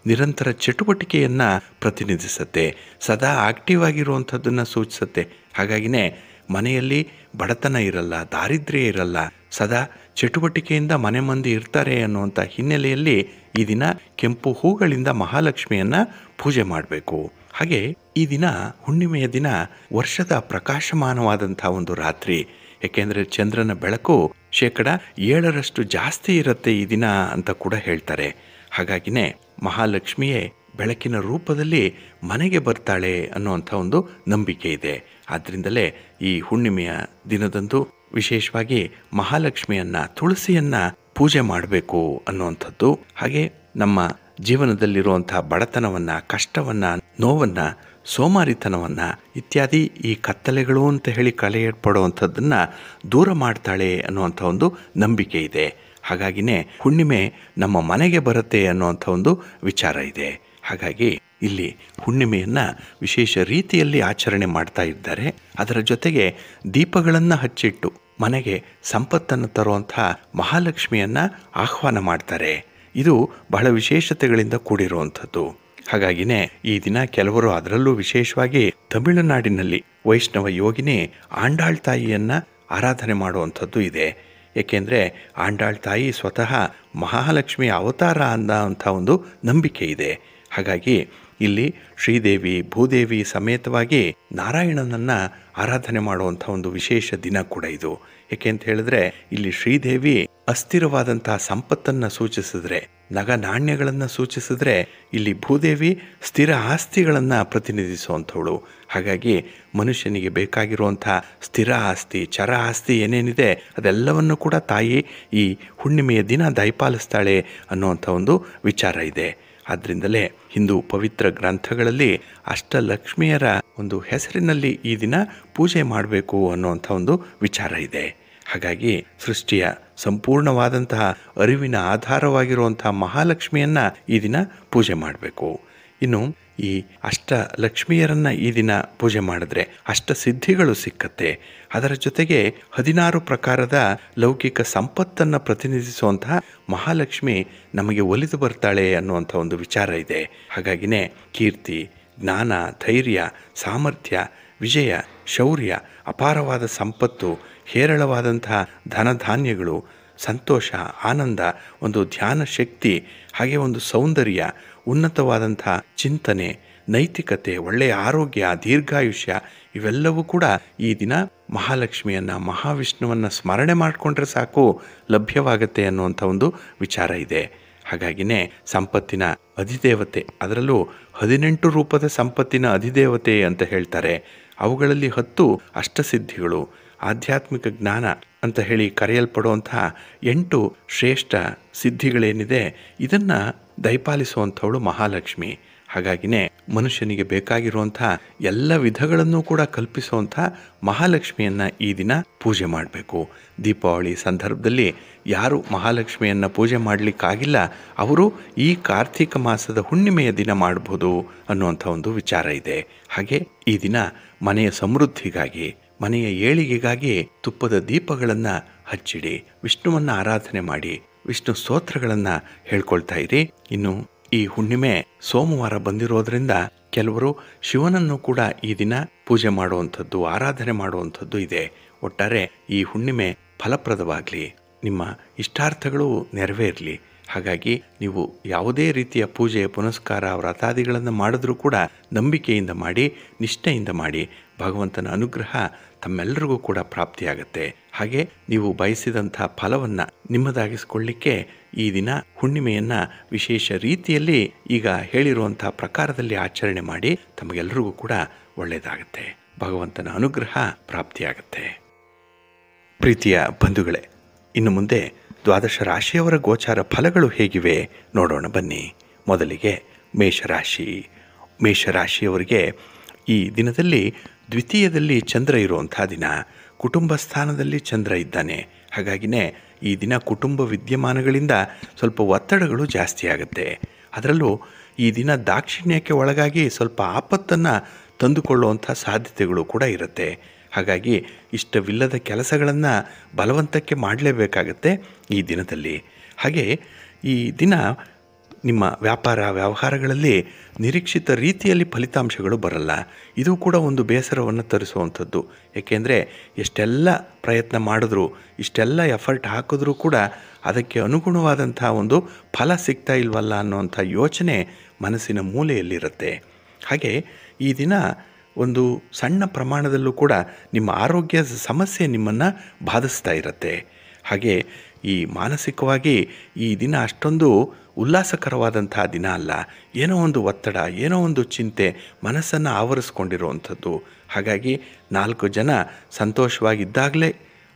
ನಿರಂತರ ಚಟುವಟಿಕೆಯನ್ನು ಪ್ರತಿನಿಧಿಸುತ್ತೆ, ಸದಾ ಆಕ್ಟಿವ್ ಆಗಿರುವಂಥದ್ದನ್ನು ಸೂಚಿಸುತ್ತೆ. ಹಾಗಾಗಿನೇ ಮನೆಯಲ್ಲಿ ಬಡತನ ಇರಲ್ಲ, ದಾರಿದ್ರ್ಯ ಇರಲ್ಲ, ಸದಾ ಚಟುವಟಿಕೆಯಿಂದ ಮನೆ ಮಂದಿ ಇರ್ತಾರೆ ಅನ್ನುವಂಥ ಹಿನ್ನೆಲೆಯಲ್ಲಿ ಈ ದಿನ ಕೆಂಪು ಹೂಗಳಿಂದ ಮಹಾಲಕ್ಷ್ಮಿಯನ್ನು ಪೂಜೆ ಮಾಡಬೇಕು. ಹಾಗೆ ಈ ದಿನ ಹುಣ್ಣಿಮೆಯ ದಿನ ವರ್ಷದ ಪ್ರಕಾಶಮಾನವಾದಂಥ ಒಂದು ರಾತ್ರಿ. ಏಕೆಂದರೆ ಚಂದ್ರನ ಬೆಳಕು ಶೇಕಡ ಏಳರಷ್ಟು ಜಾಸ್ತಿ ಇರುತ್ತೆ ಈ ದಿನ ಅಂತ ಕೂಡ ಹೇಳ್ತಾರೆ. ಹಾಗಾಗಿನೇ ಮಹಾಲಕ್ಷ್ಮಿಯೇ ಬೆಳಕಿನ ರೂಪದಲ್ಲಿ ಮನೆಗೆ ಬರ್ತಾಳೆ ಅನ್ನುವಂಥ ಒಂದು ನಂಬಿಕೆ ಇದೆ. ಆದ್ದರಿಂದಲೇ ಈ ಹುಣ್ಣಿಮೆಯ ದಿನದಂದು ವಿಶೇಷವಾಗಿ ಮಹಾಲಕ್ಷ್ಮಿಯನ್ನ, ತುಳಸಿಯನ್ನ ಪೂಜೆ ಮಾಡಬೇಕು ಅನ್ನುವಂಥದ್ದು. ಹಾಗೆ ನಮ್ಮ ಜೀವನದಲ್ಲಿರುವಂತಹ ಬಡತನವನ್ನ, ಕಷ್ಟವನ್ನ, ನೋವನ್ನ ಸೋಮಾರಿತನವನ್ನ ಇತ್ಯಾದಿ ಈ ಕತ್ತಲೆಗಳು ಅಂತ ಹೇಳಿ ಕಲೆ ಏರ್ಪಡುವಂಥದ್ದನ್ನು ದೂರ ಮಾಡ್ತಾಳೆ ಅನ್ನುವಂಥ ಒಂದು ನಂಬಿಕೆ ಇದೆ. ಹಾಗಾಗಿನೇ ಹುಣ್ಣಿಮೆ ನಮ್ಮ ಮನೆಗೆ ಬರುತ್ತೆ ಅನ್ನುವಂಥ ಒಂದು ವಿಚಾರ ಇದೆ. ಹಾಗಾಗಿ ಇಲ್ಲಿ ಹುಣ್ಣಿಮೆಯನ್ನು ವಿಶೇಷ ರೀತಿಯಲ್ಲಿ ಆಚರಣೆ ಮಾಡ್ತಾ ಇದ್ದಾರೆ. ಅದರ ಜೊತೆಗೆ ದೀಪಗಳನ್ನು ಹಚ್ಚಿಟ್ಟು ಮನೆಗೆ ಸಂಪತ್ತನ್ನು ತರುವಂಥ ಮಹಾಲಕ್ಷ್ಮಿಯನ್ನು ಆಹ್ವಾನ ಮಾಡ್ತಾರೆ. ಇದು ಬಹಳ ವಿಶೇಷತೆಗಳಿಂದ ಕೂಡಿರುವಂಥದ್ದು. ಹಾಗಾಗಿನೇ ಈ ದಿನ ಕೆಲವರು ಅದರಲ್ಲೂ ವಿಶೇಷವಾಗಿ ತಮಿಳುನಾಡಿನಲ್ಲಿ ವೈಷ್ಣವ ಯೋಗಿನಿ ಆಂಡಾಳ್ ತಾಯಿಯನ್ನ ಆರಾಧನೆ ಮಾಡುವಂಥದ್ದು ಇದೆ. ಏಕೆಂದರೆ ಆಂಡಾಳ್ ತಾಯಿ ಸ್ವತಃ ಮಹಾಲಕ್ಷ್ಮಿ ಅವತಾರ ಅನ್ನೋಂಥ ಒಂದು ನಂಬಿಕೆ ಇದೆ. ಹಾಗಾಗಿ ಇಲ್ಲಿ ಶ್ರೀದೇವಿ, ಭೂದೇವಿ ಸಮೇತವಾಗಿ ನಾರಾಯಣನನ್ನು ಆರಾಧನೆ ಮಾಡುವಂಥ ಒಂದು ವಿಶೇಷ ದಿನ ಕೂಡ ಇದು. ಏಕೆ ಅಂತ ಹೇಳಿದ್ರೆ ಇಲ್ಲಿ ಶ್ರೀದೇವಿ ಅಸ್ಥಿರವಾದಂತಹ ಸಂಪತ್ತನ್ನು ಸೂಚಿಸಿದ್ರೆ ನಗ ನಾಣ್ಯಗಳನ್ನು ಸೂಚಿಸಿದ್ರೆ ಇಲ್ಲಿ ಭೂದೇವಿ ಸ್ಥಿರ ಆಸ್ತಿಗಳನ್ನು ಪ್ರತಿನಿಧಿಸುವಂಥವಳು. ಹಾಗಾಗಿ ಮನುಷ್ಯನಿಗೆ ಬೇಕಾಗಿರುವಂಥ ಸ್ಥಿರ ಆಸ್ತಿ, ಚರ ಆಸ್ತಿ ಏನೇನಿದೆ ಅದೆಲ್ಲವನ್ನು ಕೂಡ ತಾಯಿ ಈ ಹುಣ್ಣಿಮೆಯ ದಿನ ದಯಪಾಲಿಸ್ತಾಳೆ ಅನ್ನುವಂಥ ಒಂದು ವಿಚಾರ ಇದೆ. ಆದ್ದರಿಂದಲೇ ಹಿಂದೂ ಪವಿತ್ರ ಗ್ರಂಥಗಳಲ್ಲಿ ಅಷ್ಟಲಕ್ಷ್ಮಿಯರ ಒಂದು ಹೆಸರಿನಲ್ಲಿ ಈ ದಿನ ಪೂಜೆ ಮಾಡಬೇಕು ಅನ್ನುವಂಥ ಒಂದು ವಿಚಾರ ಇದೆ. ಹಾಗಾಗಿ ಸೃಷ್ಟಿಯ ಸಂಪೂರ್ಣವಾದಂತಹ ಅರಿವಿನ ಆಧಾರವಾಗಿರುವಂತಹ ಮಹಾಲಕ್ಷ್ಮಿಯನ್ನ ಈ ದಿನ ಪೂಜೆ ಮಾಡಬೇಕು. ಇನ್ನು ಈ ಅಷ್ಟ ಲಕ್ಷ್ಮಿಯರನ್ನ ಈ ದಿನ ಪೂಜೆ ಮಾಡಿದ್ರೆ ಅಷ್ಟ ಸಿದ್ಧಿಗಳು ಸಿಕ್ಕತ್ತೆ. ಅದರ ಜೊತೆಗೆ ಹದಿನಾರು ಪ್ರಕಾರದ ಲೌಕಿಕ ಸಂಪತ್ತನ್ನು ಪ್ರತಿನಿಧಿಸುವಂತಹ ಮಹಾಲಕ್ಷ್ಮಿ ನಮಗೆ ಒಲಿದು ಬರ್ತಾಳೆ ಅನ್ನುವಂಥ ಒಂದು ವಿಚಾರ ಇದೆ. ಹಾಗಾಗಿನೇ ಕೀರ್ತಿ, ಜ್ಞಾನ, ಧೈರ್ಯ, ಸಾಮರ್ಥ್ಯ, ವಿಜಯ, ಶೌರ್ಯ, ಅಪಾರವಾದ ಸಂಪತ್ತು ಹೇರಳವಾದಂತಹ ಧನಧಾನ್ಯಗಳು, ಸಂತೋಷ, ಆನಂದ, ಒಂದು ಧ್ಯಾನ ಶಕ್ತಿ, ಹಾಗೆ ಒಂದು ಸೌಂದರ್ಯ ಉನ್ನತವಾದಂಥ ಚಿಂತನೆ, ನೈತಿಕತೆ, ಒಳ್ಳೆಯ ಆರೋಗ್ಯ, ದೀರ್ಘಾಯುಷ್ಯ, ಇವೆಲ್ಲವೂ ಕೂಡ ಈ ದಿನ ಮಹಾಲಕ್ಷ್ಮಿಯನ್ನು, ಮಹಾವಿಷ್ಣುವನ್ನು ಸ್ಮರಣೆ ಮಾಡಿಕೊಂಡ್ರೆ ಸಾಕು, ಲಭ್ಯವಾಗತ್ತೆ ಅನ್ನುವಂಥ ಒಂದು ವಿಚಾರ ಇದೆ. ಹಾಗಾಗಿನೇ ಸಂಪತ್ತಿನ ಅಧಿದೇವತೆ, ಅದರಲ್ಲೂ ಹದಿನೆಂಟು ರೂಪದ ಸಂಪತ್ತಿನ ಅಧಿದೇವತೆ ಅಂತ ಹೇಳ್ತಾರೆ. ಅವುಗಳಲ್ಲಿ ಹತ್ತು ಅಷ್ಟಸಿದ್ಧಿಗಳು. ಆಧ್ಯಾತ್ಮಿಕ ಜ್ಞಾನ ಅಂತ ಹೇಳಿ ಕರೆಯಲ್ಪಡುವಂತಹ ಎಂಟು ಶ್ರೇಷ್ಠ ಸಿದ್ಧಿಗಳೇನಿದೆ, ಇದನ್ನು ದಯಪಾಲಿಸುವಂಥವಳು ಮಹಾಲಕ್ಷ್ಮಿ. ಹಾಗಾಗಿನೇ ಮನುಷ್ಯನಿಗೆ ಬೇಕಾಗಿರುವಂತಹ ಎಲ್ಲ ವಿಧಗಳನ್ನು ಕೂಡ ಕಲ್ಪಿಸುವಂಥ ಮಹಾಲಕ್ಷ್ಮಿಯನ್ನು ಈ ದಿನ ಪೂಜೆ ಮಾಡಬೇಕು. ದೀಪಾವಳಿ ಸಂದರ್ಭದಲ್ಲಿ ಯಾರು ಮಹಾಲಕ್ಷ್ಮಿಯನ್ನು ಪೂಜೆ ಮಾಡಲಿಕ್ಕಾಗಿಲ್ಲ, ಅವರು ಈ ಕಾರ್ತಿಕ ಮಾಸದ ಹುಣ್ಣಿಮೆಯ ದಿನ ಮಾಡಬಹುದು ಅನ್ನುವಂಥ ಒಂದು ವಿಚಾರ ಇದೆ. ಹಾಗೆ ಈ ದಿನ ಮನೆಯ ಸಮೃದ್ಧಿಗಾಗಿ ಮನೆಯ ಏಳಿಗೆಗಾಗಿ ತುಪ್ಪದ ದೀಪಗಳನ್ನ ಹಚ್ಚಿಡಿ, ವಿಷ್ಣುವನ್ನ ಆರಾಧನೆ ಮಾಡಿ, ವಿಷ್ಣು ಸ್ತೋತ್ರಗಳನ್ನ ಹೇಳ್ಕೊಳ್ತಾ ಇರಿ. ಇನ್ನು ಈ ಹುಣ್ಣಿಮೆ ಸೋಮವಾರ ಬಂದಿರೋದ್ರಿಂದ ಕೆಲವರು ಶಿವನನ್ನು ಕೂಡ ಈ ದಿನ ಪೂಜೆ ಮಾಡುವಂಥದ್ದು, ಆರಾಧನೆ ಮಾಡುವಂಥದ್ದು ಇದೆ. ಒಟ್ಟಾರೆ ಈ ಹುಣ್ಣಿಮೆ ಫಲಪ್ರದವಾಗಲಿ, ನಿಮ್ಮ ಇಷ್ಟಾರ್ಥಗಳು ನೆರವೇರಲಿ. ಹಾಗಾಗಿ ನೀವು ಯಾವುದೇ ರೀತಿಯ ಪೂಜೆ ಪುನಸ್ಕಾರ, ವ್ರತಾದಿಗಳನ್ನು ಮಾಡಿದ್ರೂ ಕೂಡ ನಂಬಿಕೆಯಿಂದ ಮಾಡಿ, ನಿಷ್ಠೆಯಿಂದ ಮಾಡಿ ಭಗವಂತನ ಅನುಗ್ರಹ ತಮ್ಮೆಲ್ಲರಿಗೂ ಕೂಡ ಪ್ರಾಪ್ತಿಯಾಗತ್ತೆ. ಹಾಗೆ ನೀವು ಬಯಸಿದಂಥ ಫಲವನ್ನು ನಿಮ್ಮದಾಗಿಸಿಕೊಳ್ಳಿಕ್ಕೆ ಈ ದಿನ ಹುಣ್ಣಿಮೆಯನ್ನ ವಿಶೇಷ ರೀತಿಯಲ್ಲಿ ಈಗ ಹೇಳಿರುವಂತಹ ಪ್ರಕಾರದಲ್ಲಿ ಆಚರಣೆ ಮಾಡಿ ತಮಗೆಲ್ಲರಿಗೂ ಕೂಡ ಒಳ್ಳೆಯದಾಗತ್ತೆ. ಭಗವಂತನ ಅನುಗ್ರಹ ಪ್ರಾಪ್ತಿಯಾಗತ್ತೆ. ಪ್ರೀತಿಯ ಬಂಧುಗಳೇ, ಇನ್ನು ಮುಂದೆ ದ್ವಾದಶ ರಾಶಿಯವರ ಗೋಚಾರ ಫಲಗಳು ಹೇಗಿವೆ ನೋಡೋಣ ಬನ್ನಿ. ಮೊದಲಿಗೆ ಮೇಷರಾಶಿ. ಮೇಷರಾಶಿಯವರಿಗೆ ಈ ದಿನದಲ್ಲಿ ದ್ವಿತೀಯದಲ್ಲಿ ಚಂದ್ರ ಇರುವಂಥ ದಿನ. ಕುಟುಂಬ ಸ್ಥಾನದಲ್ಲಿ ಚಂದ್ರ ಇದ್ದಾನೆ. ಹಾಗಾಗಿನೇ ಈ ದಿನ ಕುಟುಂಬ ವಿದ್ಯಮಾನಗಳಿಂದ ಸ್ವಲ್ಪ ಒತ್ತಡಗಳು ಜಾಸ್ತಿ ಆಗುತ್ತೆ. ಅದರಲ್ಲೂ ಈ ದಿನ ದಾಕ್ಷಿಣ್ಯಕ್ಕೆ ಒಳಗಾಗಿ ಸ್ವಲ್ಪ ಆಪತ್ತನ್ನು ತಂದುಕೊಳ್ಳುವಂಥ ಸಾಧ್ಯತೆಗಳು ಕೂಡ ಇರುತ್ತೆ. ಹಾಗಾಗಿ ಇಷ್ಟವಿಲ್ಲದ ಕೆಲಸಗಳನ್ನು ಬಲವಂತಕ್ಕೆ ಮಾಡಲೇಬೇಕಾಗತ್ತೆ. ಈ ದಿನದಲ್ಲಿ. ಹಾಗೆ ಈ ದಿನ ನಿಮ್ಮ ವ್ಯಾಪಾರ ವ್ಯವಹಾರಗಳಲ್ಲಿ ನಿರೀಕ್ಷಿತ ರೀತಿಯಲ್ಲಿ ಫಲಿತಾಂಶಗಳು ಬರಲ್ಲ. ಇದು ಕೂಡ ಒಂದು ಬೇಸರವನ್ನು ತರಿಸುವಂಥದ್ದು. ಏಕೆಂದರೆ ಎಷ್ಟೆಲ್ಲ ಪ್ರಯತ್ನ ಮಾಡಿದ್ರು, ಇಷ್ಟೆಲ್ಲ ಎಫರ್ಟ್ ಹಾಕಿದ್ರೂ ಕೂಡ ಅದಕ್ಕೆ ಅನುಗುಣವಾದಂಥ ಒಂದು ಫಲ ಸಿಗ್ತಾ ಇಲ್ವಲ್ಲ ಅನ್ನುವಂಥ ಯೋಚನೆ ಮನಸ್ಸಿನ ಮೂಲೆಯಲ್ಲಿರುತ್ತೆ. ಹಾಗೆ ಈ ದಿನ ಒಂದು ಸಣ್ಣ ಪ್ರಮಾಣದಲ್ಲೂ ಕೂಡ ನಿಮ್ಮ ಆರೋಗ್ಯ ಸಮಸ್ಯೆ ನಿಮ್ಮನ್ನು ಬಾಧಿಸ್ತಾ ಇರುತ್ತೆ. ಹಾಗೆ ಈ ಮಾನಸಿಕವಾಗಿ ಈ ದಿನ ಅಷ್ಟೊಂದು ಉಲ್ಲಾಸಕರವಾದಂತಹ ದಿನ ಅಲ್ಲ. ಏನೋ ಒಂದು ಒತ್ತಡ, ಏನೋ ಒಂದು ಚಿಂತೆ ಮನಸ್ಸನ್ನು ಆವರಿಸ್ಕೊಂಡಿರುವಂಥದ್ದು. ಹಾಗಾಗಿ ನಾಲ್ಕು ಜನ ಸಂತೋಷವಾಗಿದ್ದಾಗಲೇ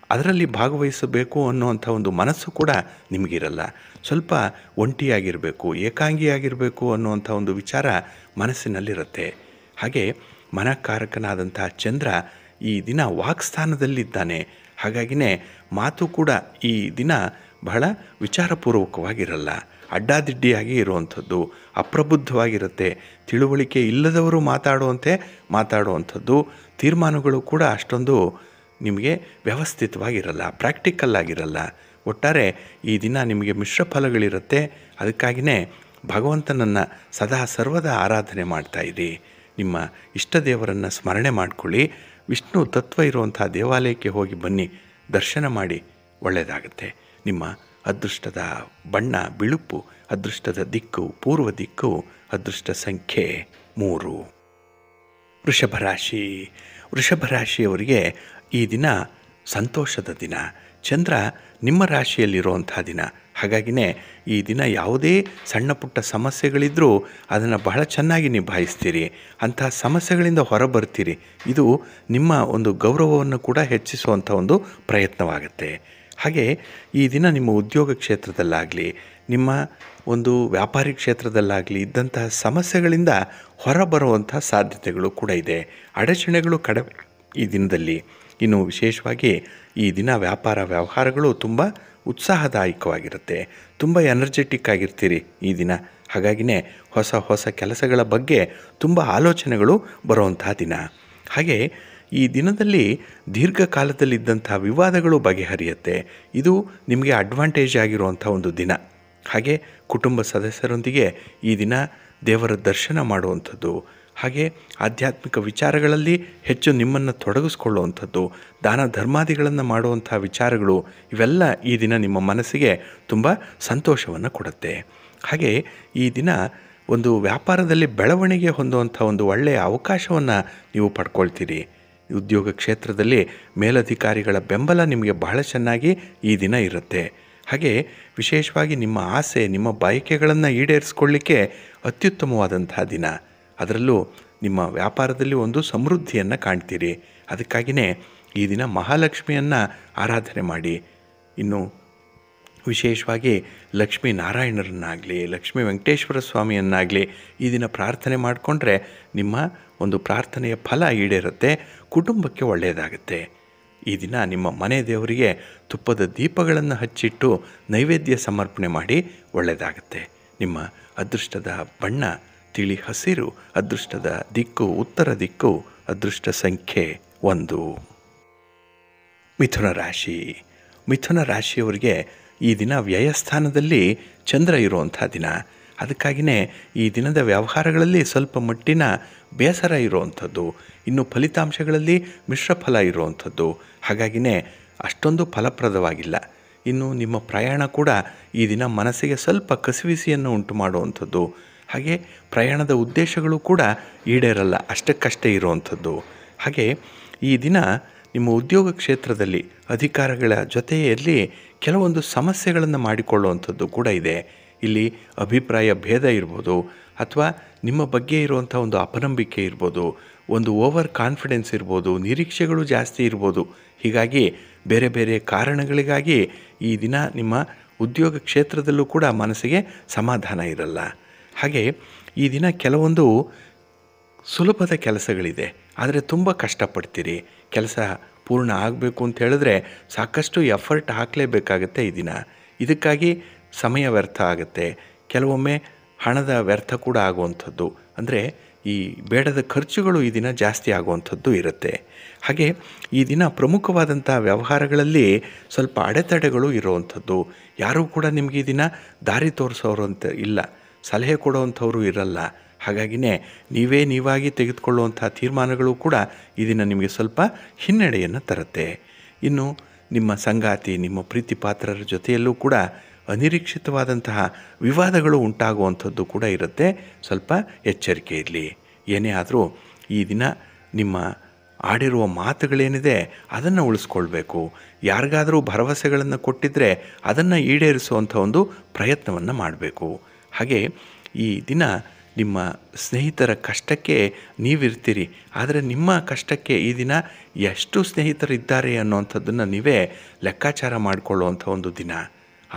ಅದರಲ್ಲಿ ಭಾಗವಹಿಸಬೇಕು ಅನ್ನುವಂಥ ಒಂದು ಮನಸ್ಸು ಕೂಡ ನಿಮಗಿರಲ್ಲ. ಸ್ವಲ್ಪ ಒಂಟಿಯಾಗಿರಬೇಕು, ಏಕಾಂಗಿಯಾಗಿರಬೇಕು ಅನ್ನುವಂಥ ಒಂದು ವಿಚಾರ ಮನಸ್ಸಿನಲ್ಲಿರುತ್ತೆ. ಹಾಗೆ ಮನಕಾರಕನಾದಂಥ ಚಂದ್ರ ಈ ದಿನ ವಾಕ್ಸ್ಥಾನದಲ್ಲಿದ್ದಾನೆ. ಹಾಗಾಗಿನೇ ಮಾತು ಕೂಡ ಈ ದಿನ ಬಹಳ ವಿಚಾರಪೂರ್ವಕವಾಗಿರಲ್ಲ. ಅಡ್ಡಾದಿಡ್ಡಿಯಾಗಿ ಇರುವಂಥದ್ದು, ಅಪ್ರಬುದ್ಧವಾಗಿರುತ್ತೆ, ತಿಳುವಳಿಕೆ ಇಲ್ಲದವರು ಮಾತಾಡುವಂತೆ ಮಾತಾಡುವಂಥದ್ದು, ತೀರ್ಮಾನಗಳು ಕೂಡ ಅಷ್ಟೊಂದು ನಿಮಗೆ ವ್ಯವಸ್ಥಿತವಾಗಿರಲ್ಲ ಪ್ರಾಕ್ಟಿಕಲ್ ಆಗಿರಲ್ಲ ಒಟ್ಟಾರೆ ಈ ದಿನ ನಿಮಗೆ ಮಿಶ್ರ ಫಲಗಳಿರುತ್ತೆ. ಅದಕ್ಕಾಗಿಯೇ ಭಗವಂತನನ್ನು ಸದಾ ಸರ್ವದ ಆರಾಧನೆ ಮಾಡ್ತಾ ಇರಿ. ನಿಮ್ಮ ಇಷ್ಟ ದೇವರನ್ನು ಸ್ಮರಣೆ ಮಾಡಿಕೊಳ್ಳಿ. ವಿಷ್ಣು ತತ್ವ ಇರುವಂಥ ದೇವಾಲಯಕ್ಕೆ ಹೋಗಿ ಬನ್ನಿ. ದರ್ಶನ ಮಾಡಿ ಒಳ್ಳೆಯದಾಗುತ್ತೆ. ನಿಮ್ಮ ಅದೃಷ್ಟದ ಬಣ್ಣ, ಬಿಳುಪು, ಅದೃಷ್ಟದ ದಿಕ್ಕು, ಪೂರ್ವ ದಿಕ್ಕು, ಅದೃಷ್ಟ ಸಂಖ್ಯೆ ಮೂರು. ವೃಷಭ ರಾಶಿ. ವೃಷಭ ರಾಶಿಯವರಿಗೆ ಈ ದಿನ ಸಂತೋಷದ ದಿನ. ಚಂದ್ರ ನಿಮ್ಮ ರಾಶಿಯಲ್ಲಿರುವಂಥ ದಿನ. ಹಾಗಾಗಿನೇ ಈ ದಿನ ಯಾವುದೇ ಸಣ್ಣ ಪುಟ್ಟ ಸಮಸ್ಯೆಗಳಿದ್ದರೂ ಅದನ್ನು ಬಹಳ ಚೆನ್ನಾಗಿ ನಿಭಾಯಿಸ್ತೀರಿ. ಅಂತಹ ಸಮಸ್ಯೆಗಳಿಂದ ಹೊರಬರ್ತೀರಿ. ಇದು ನಿಮ್ಮ ಒಂದು ಗೌರವವನ್ನು ಕೂಡ ಹೆಚ್ಚಿಸುವಂಥ ಒಂದು ಪ್ರಯತ್ನವಾಗುತ್ತೆ. ಹಾಗೆ ಈ ದಿನ ನಿಮ್ಮ ಉದ್ಯೋಗ ಕ್ಷೇತ್ರದಲ್ಲಾಗಲಿ, ನಿಮ್ಮ ಒಂದು ವ್ಯಾಪಾರಿ ಕ್ಷೇತ್ರದಲ್ಲಾಗಲಿ ಇದ್ದಂತಹ ಸಮಸ್ಯೆಗಳಿಂದ ಹೊರಬರುವಂಥ ಸಾಧ್ಯತೆಗಳು ಕೂಡ ಇದೆ. ಅಡಚಣೆಗಳು ಕಡಿಮೆ ಈ ದಿನದಲ್ಲಿ. ಇನ್ನು ವಿಶೇಷವಾಗಿ ಈ ದಿನ ವ್ಯಾಪಾರ ವ್ಯವಹಾರಗಳು ತುಂಬ ಉತ್ಸಾಹದಾಯಕವಾಗಿರುತ್ತೆ. ತುಂಬ ಎನರ್ಜೆಟಿಕ್ ಆಗಿರ್ತೀರಿ ಈ ದಿನ. ಹಾಗಾಗಿನೇ ಹೊಸ ಹೊಸ ಕೆಲಸಗಳ ಬಗ್ಗೆ ತುಂಬ ಆಲೋಚನೆಗಳು ಬರುವಂತಹ ದಿನ. ಹಾಗೆ ಈ ದಿನದಲ್ಲಿ ದೀರ್ಘಕಾಲದಲ್ಲಿದ್ದಂಥ ವಿವಾದಗಳು ಬಗೆಹರಿಯುತ್ತೆ. ಇದು ನಿಮಗೆ ಅಡ್ವಾಂಟೇಜ್ ಆಗಿರುವಂಥ ಒಂದು ದಿನ. ಹಾಗೆ ಕುಟುಂಬ ಸದಸ್ಯರೊಂದಿಗೆ ಈ ದಿನ ದೇವರ ದರ್ಶನ ಮಾಡುವಂಥದ್ದು. ಹಾಗೆ ಆಧ್ಯಾತ್ಮಿಕ ವಿಚಾರಗಳಲ್ಲಿ ಹೆಚ್ಚು ನಿಮ್ಮನ್ನು ತೊಡಗಿಸ್ಕೊಳ್ಳುವಂಥದ್ದು, ದಾನ ಧರ್ಮಾದಿಗಳನ್ನು ಮಾಡುವಂಥ ವಿಚಾರಗಳು, ಇವೆಲ್ಲ ಈ ದಿನ ನಿಮ್ಮ ಮನಸ್ಸಿಗೆ ತುಂಬ ಸಂತೋಷವನ್ನು ಕೊಡುತ್ತೆ. ಹಾಗೆ ಈ ದಿನ ಒಂದು ವ್ಯಾಪಾರದಲ್ಲಿ ಬೆಳವಣಿಗೆ ಹೊಂದುವಂಥ ಒಂದು ಒಳ್ಳೆಯ ಅವಕಾಶವನ್ನು ನೀವು ಪಡ್ಕೊಳ್ತೀರಿ. ಉದ್ಯೋಗ ಕ್ಷೇತ್ರದಲ್ಲಿ ಮೇಲಧಿಕಾರಿಗಳ ಬೆಂಬಲ ನಿಮಗೆ ಬಹಳ ಚೆನ್ನಾಗಿ ಈ ದಿನ ಇರುತ್ತೆ. ಹಾಗೆ ವಿಶೇಷವಾಗಿ ನಿಮ್ಮ ಆಸೆ, ನಿಮ್ಮ ಬಯಕೆಗಳನ್ನು ಈಡೇರಿಸ್ಕೊಳ್ಳಿಕ್ಕೆ ಅತ್ಯುತ್ತಮವಾದಂತಹ ದಿನ. ಅದರಲ್ಲೂ ನಿಮ್ಮ ವ್ಯಾಪಾರದಲ್ಲಿ ಒಂದು ಸಮೃದ್ಧಿಯನ್ನು ಕಾಣ್ತೀರಿ. ಅದಕ್ಕಾಗಿಯೇ ಈ ದಿನ ಮಹಾಲಕ್ಷ್ಮಿಯನ್ನು ಆರಾಧನೆ ಮಾಡಿ. ಇನ್ನು ವಿಶೇಷವಾಗಿ ಲಕ್ಷ್ಮೀ ನಾರಾಯಣರನ್ನಾಗಲಿ, ಲಕ್ಷ್ಮೀ ವೆಂಕಟೇಶ್ವರ ಸ್ವಾಮಿಯನ್ನಾಗಲಿ ಈ ದಿನ ಪ್ರಾರ್ಥನೆ ಮಾಡಿಕೊಂಡ್ರೆ ನಿಮ್ಮ ಒಂದು ಪ್ರಾರ್ಥನೆಯ ಫಲ ಈಡೇರುತ್ತೆ, ಕುಟುಂಬಕ್ಕೆ ಒಳ್ಳೆಯದಾಗುತ್ತೆ. ಈ ದಿನ ನಿಮ್ಮ ಮನೆ ದೇವರಿಗೆ ತುಪ್ಪದ ದೀಪಗಳನ್ನು ಹಚ್ಚಿಟ್ಟು ನೈವೇದ್ಯ ಸಮರ್ಪಣೆ ಮಾಡಿ ಒಳ್ಳೆಯದಾಗುತ್ತೆ. ನಿಮ್ಮ ಅದೃಷ್ಟದ ಬಣ್ಣ ತಿಳಿ ಹಸಿರು, ಅದೃಷ್ಟದ ದಿಕ್ಕು, ಉತ್ತರ ದಿಕ್ಕು, ಅದೃಷ್ಟ ಸಂಖ್ಯೆ ಒಂದು. ಮಿಥುನ ರಾಶಿ. ಮಿಥುನ ರಾಶಿಯವರಿಗೆ ಈ ದಿನ ವ್ಯಯಸ್ಥಾನದಲ್ಲಿ ಚಂದ್ರ ಇರುವಂಥ ದಿನ. ಅದಕ್ಕಾಗಿಯೇ ಈ ದಿನದ ವ್ಯವಹಾರಗಳಲ್ಲಿ ಸ್ವಲ್ಪ ಮಟ್ಟಿನ ಬೇಸರ ಇರುವಂಥದ್ದು. ಇನ್ನು ಫಲಿತಾಂಶಗಳಲ್ಲಿ ಮಿಶ್ರ ಫಲ ಇರುವಂಥದ್ದು. ಹಾಗಾಗಿಯೇ ಅಷ್ಟೊಂದು ಫಲಪ್ರದವಾಗಿಲ್ಲ. ಇನ್ನು ನಿಮ್ಮ ಪ್ರಯಾಣ ಕೂಡ ಈ ದಿನ ಮನಸ್ಸಿಗೆ ಸ್ವಲ್ಪ ಕಸಿವಿಸಿಯನ್ನು ಉಂಟು ಮಾಡುವಂಥದ್ದು ಹಾಗೆ ಪ್ರಯಾಣದ ಉದ್ದೇಶಗಳು ಕೂಡ ಈಡೇರಲ್ಲ, ಅಷ್ಟಕ್ಕಷ್ಟೇ ಇರುವಂಥದ್ದು. ಹಾಗೆ ಈ ದಿನ ನಿಮ್ಮ ಉದ್ಯೋಗ ಕ್ಷೇತ್ರದಲ್ಲಿ ಅಧಿಕಾರಗಳ ಜೊತೆಯಲ್ಲಿ ಕೆಲವೊಂದು ಸಮಸ್ಯೆಗಳನ್ನು ಮಾಡಿಕೊಳ್ಳುವಂಥದ್ದು ಕೂಡ ಇದೆ. ಇಲ್ಲಿ ಅಭಿಪ್ರಾಯ ಭೇದ ಇರ್ಬೋದು, ಅಥವಾ ನಿಮ್ಮ ಬಗ್ಗೆ ಇರುವಂಥ ಒಂದು ಅಪನಂಬಿಕೆ ಇರ್ಬೋದು, ಒಂದು ಓವರ್ ಕಾನ್ಫಿಡೆನ್ಸ್ ಇರ್ಬೋದು, ನಿರೀಕ್ಷೆಗಳು ಜಾಸ್ತಿ ಇರ್ಬೋದು. ಹೀಗಾಗಿ ಬೇರೆ ಬೇರೆ ಕಾರಣಗಳಿಗಾಗಿ ಈ ದಿನ ನಿಮ್ಮ ಉದ್ಯೋಗ ಕ್ಷೇತ್ರದಲ್ಲೂ ಕೂಡ ಮನಸ್ಸಿಗೆ ಸಮಾಧಾನ ಇರಲ್ಲ. ಹಾಗೆ ಈ ದಿನ ಕೆಲವೊಂದು ಸುಲಭದ ಕೆಲಸಗಳಿದೆ. ಆದರೆ ತುಂಬ ಕಷ್ಟಪಡ್ತೀರಿ. ಕೆಲಸ ಪೂರ್ಣ ಆಗಬೇಕು ಅಂತ ಹೇಳಿದ್ರೆ ಸಾಕಷ್ಟು ಎಫರ್ಟ್ ಹಾಕಲೇಬೇಕಾಗತ್ತೆ ಈ ದಿನ. ಇದಕ್ಕಾಗಿ ಸಮಯ ವ್ಯರ್ಥ ಆಗುತ್ತೆ. ಕೆಲವೊಮ್ಮೆ ಹಣದ ವ್ಯರ್ಥ ಕೂಡ ಆಗುವಂಥದ್ದು. ಅಂದರೆ ಈ ಬೇಡದ ಖರ್ಚುಗಳು ಈ ದಿನ ಜಾಸ್ತಿ ಆಗುವಂಥದ್ದು ಇರುತ್ತೆ. ಹಾಗೆ ಈ ದಿನ ಪ್ರಮುಖವಾದಂಥ ವ್ಯವಹಾರಗಳಲ್ಲಿ ಸ್ವಲ್ಪ ಅಡೆತಡೆಗಳು ಇರುವಂಥದ್ದು. ಯಾರೂ ಕೂಡ ನಿಮಗೆ ಈ ದಿನ ದಾರಿ ತೋರಿಸೋರು ಅಂತ ಇಲ್ಲ. ಸಲಹೆ ಕೊಡುವಂಥವರು ಇರಲ್ಲ. ಹಾಗಾಗಿನೇ ನೀವೇ ನೀವಾಗಿ ತೆಗೆದುಕೊಳ್ಳುವಂಥ ತೀರ್ಮಾನಗಳು ಕೂಡ ಇದನ್ನು ನಿಮಗೆ ಸ್ವಲ್ಪ ಹಿನ್ನಡೆಯನ್ನು ತರುತ್ತೆ. ಇನ್ನು ನಿಮ್ಮ ಸಂಗಾತಿ, ನಿಮ್ಮ ಪ್ರೀತಿ ಪಾತ್ರರ ಜೊತೆಯಲ್ಲೂ ಕೂಡ ಅನಿರೀಕ್ಷಿತವಾದಂತಹ ವಿವಾದಗಳು ಉಂಟಾಗುವಂಥದ್ದು ಕೂಡ ಇರುತ್ತೆ. ಸ್ವಲ್ಪ ಎಚ್ಚರಿಕೆ ಇರಲಿ. ಏನೇ ಆದರೂ ಈ ದಿನ ನಿಮ್ಮ ಆಡಿರುವ ಮಾತುಗಳೇನಿದೆ ಅದನ್ನು ಉಳಿಸ್ಕೊಳ್ಬೇಕು. ಯಾರಿಗಾದರೂ ಭರವಸೆಗಳನ್ನು ಕೊಟ್ಟಿದ್ದರೆ ಅದನ್ನು ಈಡೇರಿಸುವಂಥ ಒಂದು ಪ್ರಯತ್ನವನ್ನು ಮಾಡಬೇಕು. ಹಾಗೆ ಈ ದಿನ ನಿಮ್ಮ ಸ್ನೇಹಿತರ ಕಷ್ಟಕ್ಕೆ ನೀವಿರ್ತೀರಿ, ಆದರೆ ನಿಮ್ಮ ಕಷ್ಟಕ್ಕೆ ಈ ದಿನ ಎಷ್ಟು ಸ್ನೇಹಿತರಿದ್ದಾರೆ ಅನ್ನೋವಂಥದ್ದನ್ನು ನೀವೇ ಲೆಕ್ಕಾಚಾರ ಮಾಡಿಕೊಳ್ಳುವಂಥ ಒಂದು ದಿನ,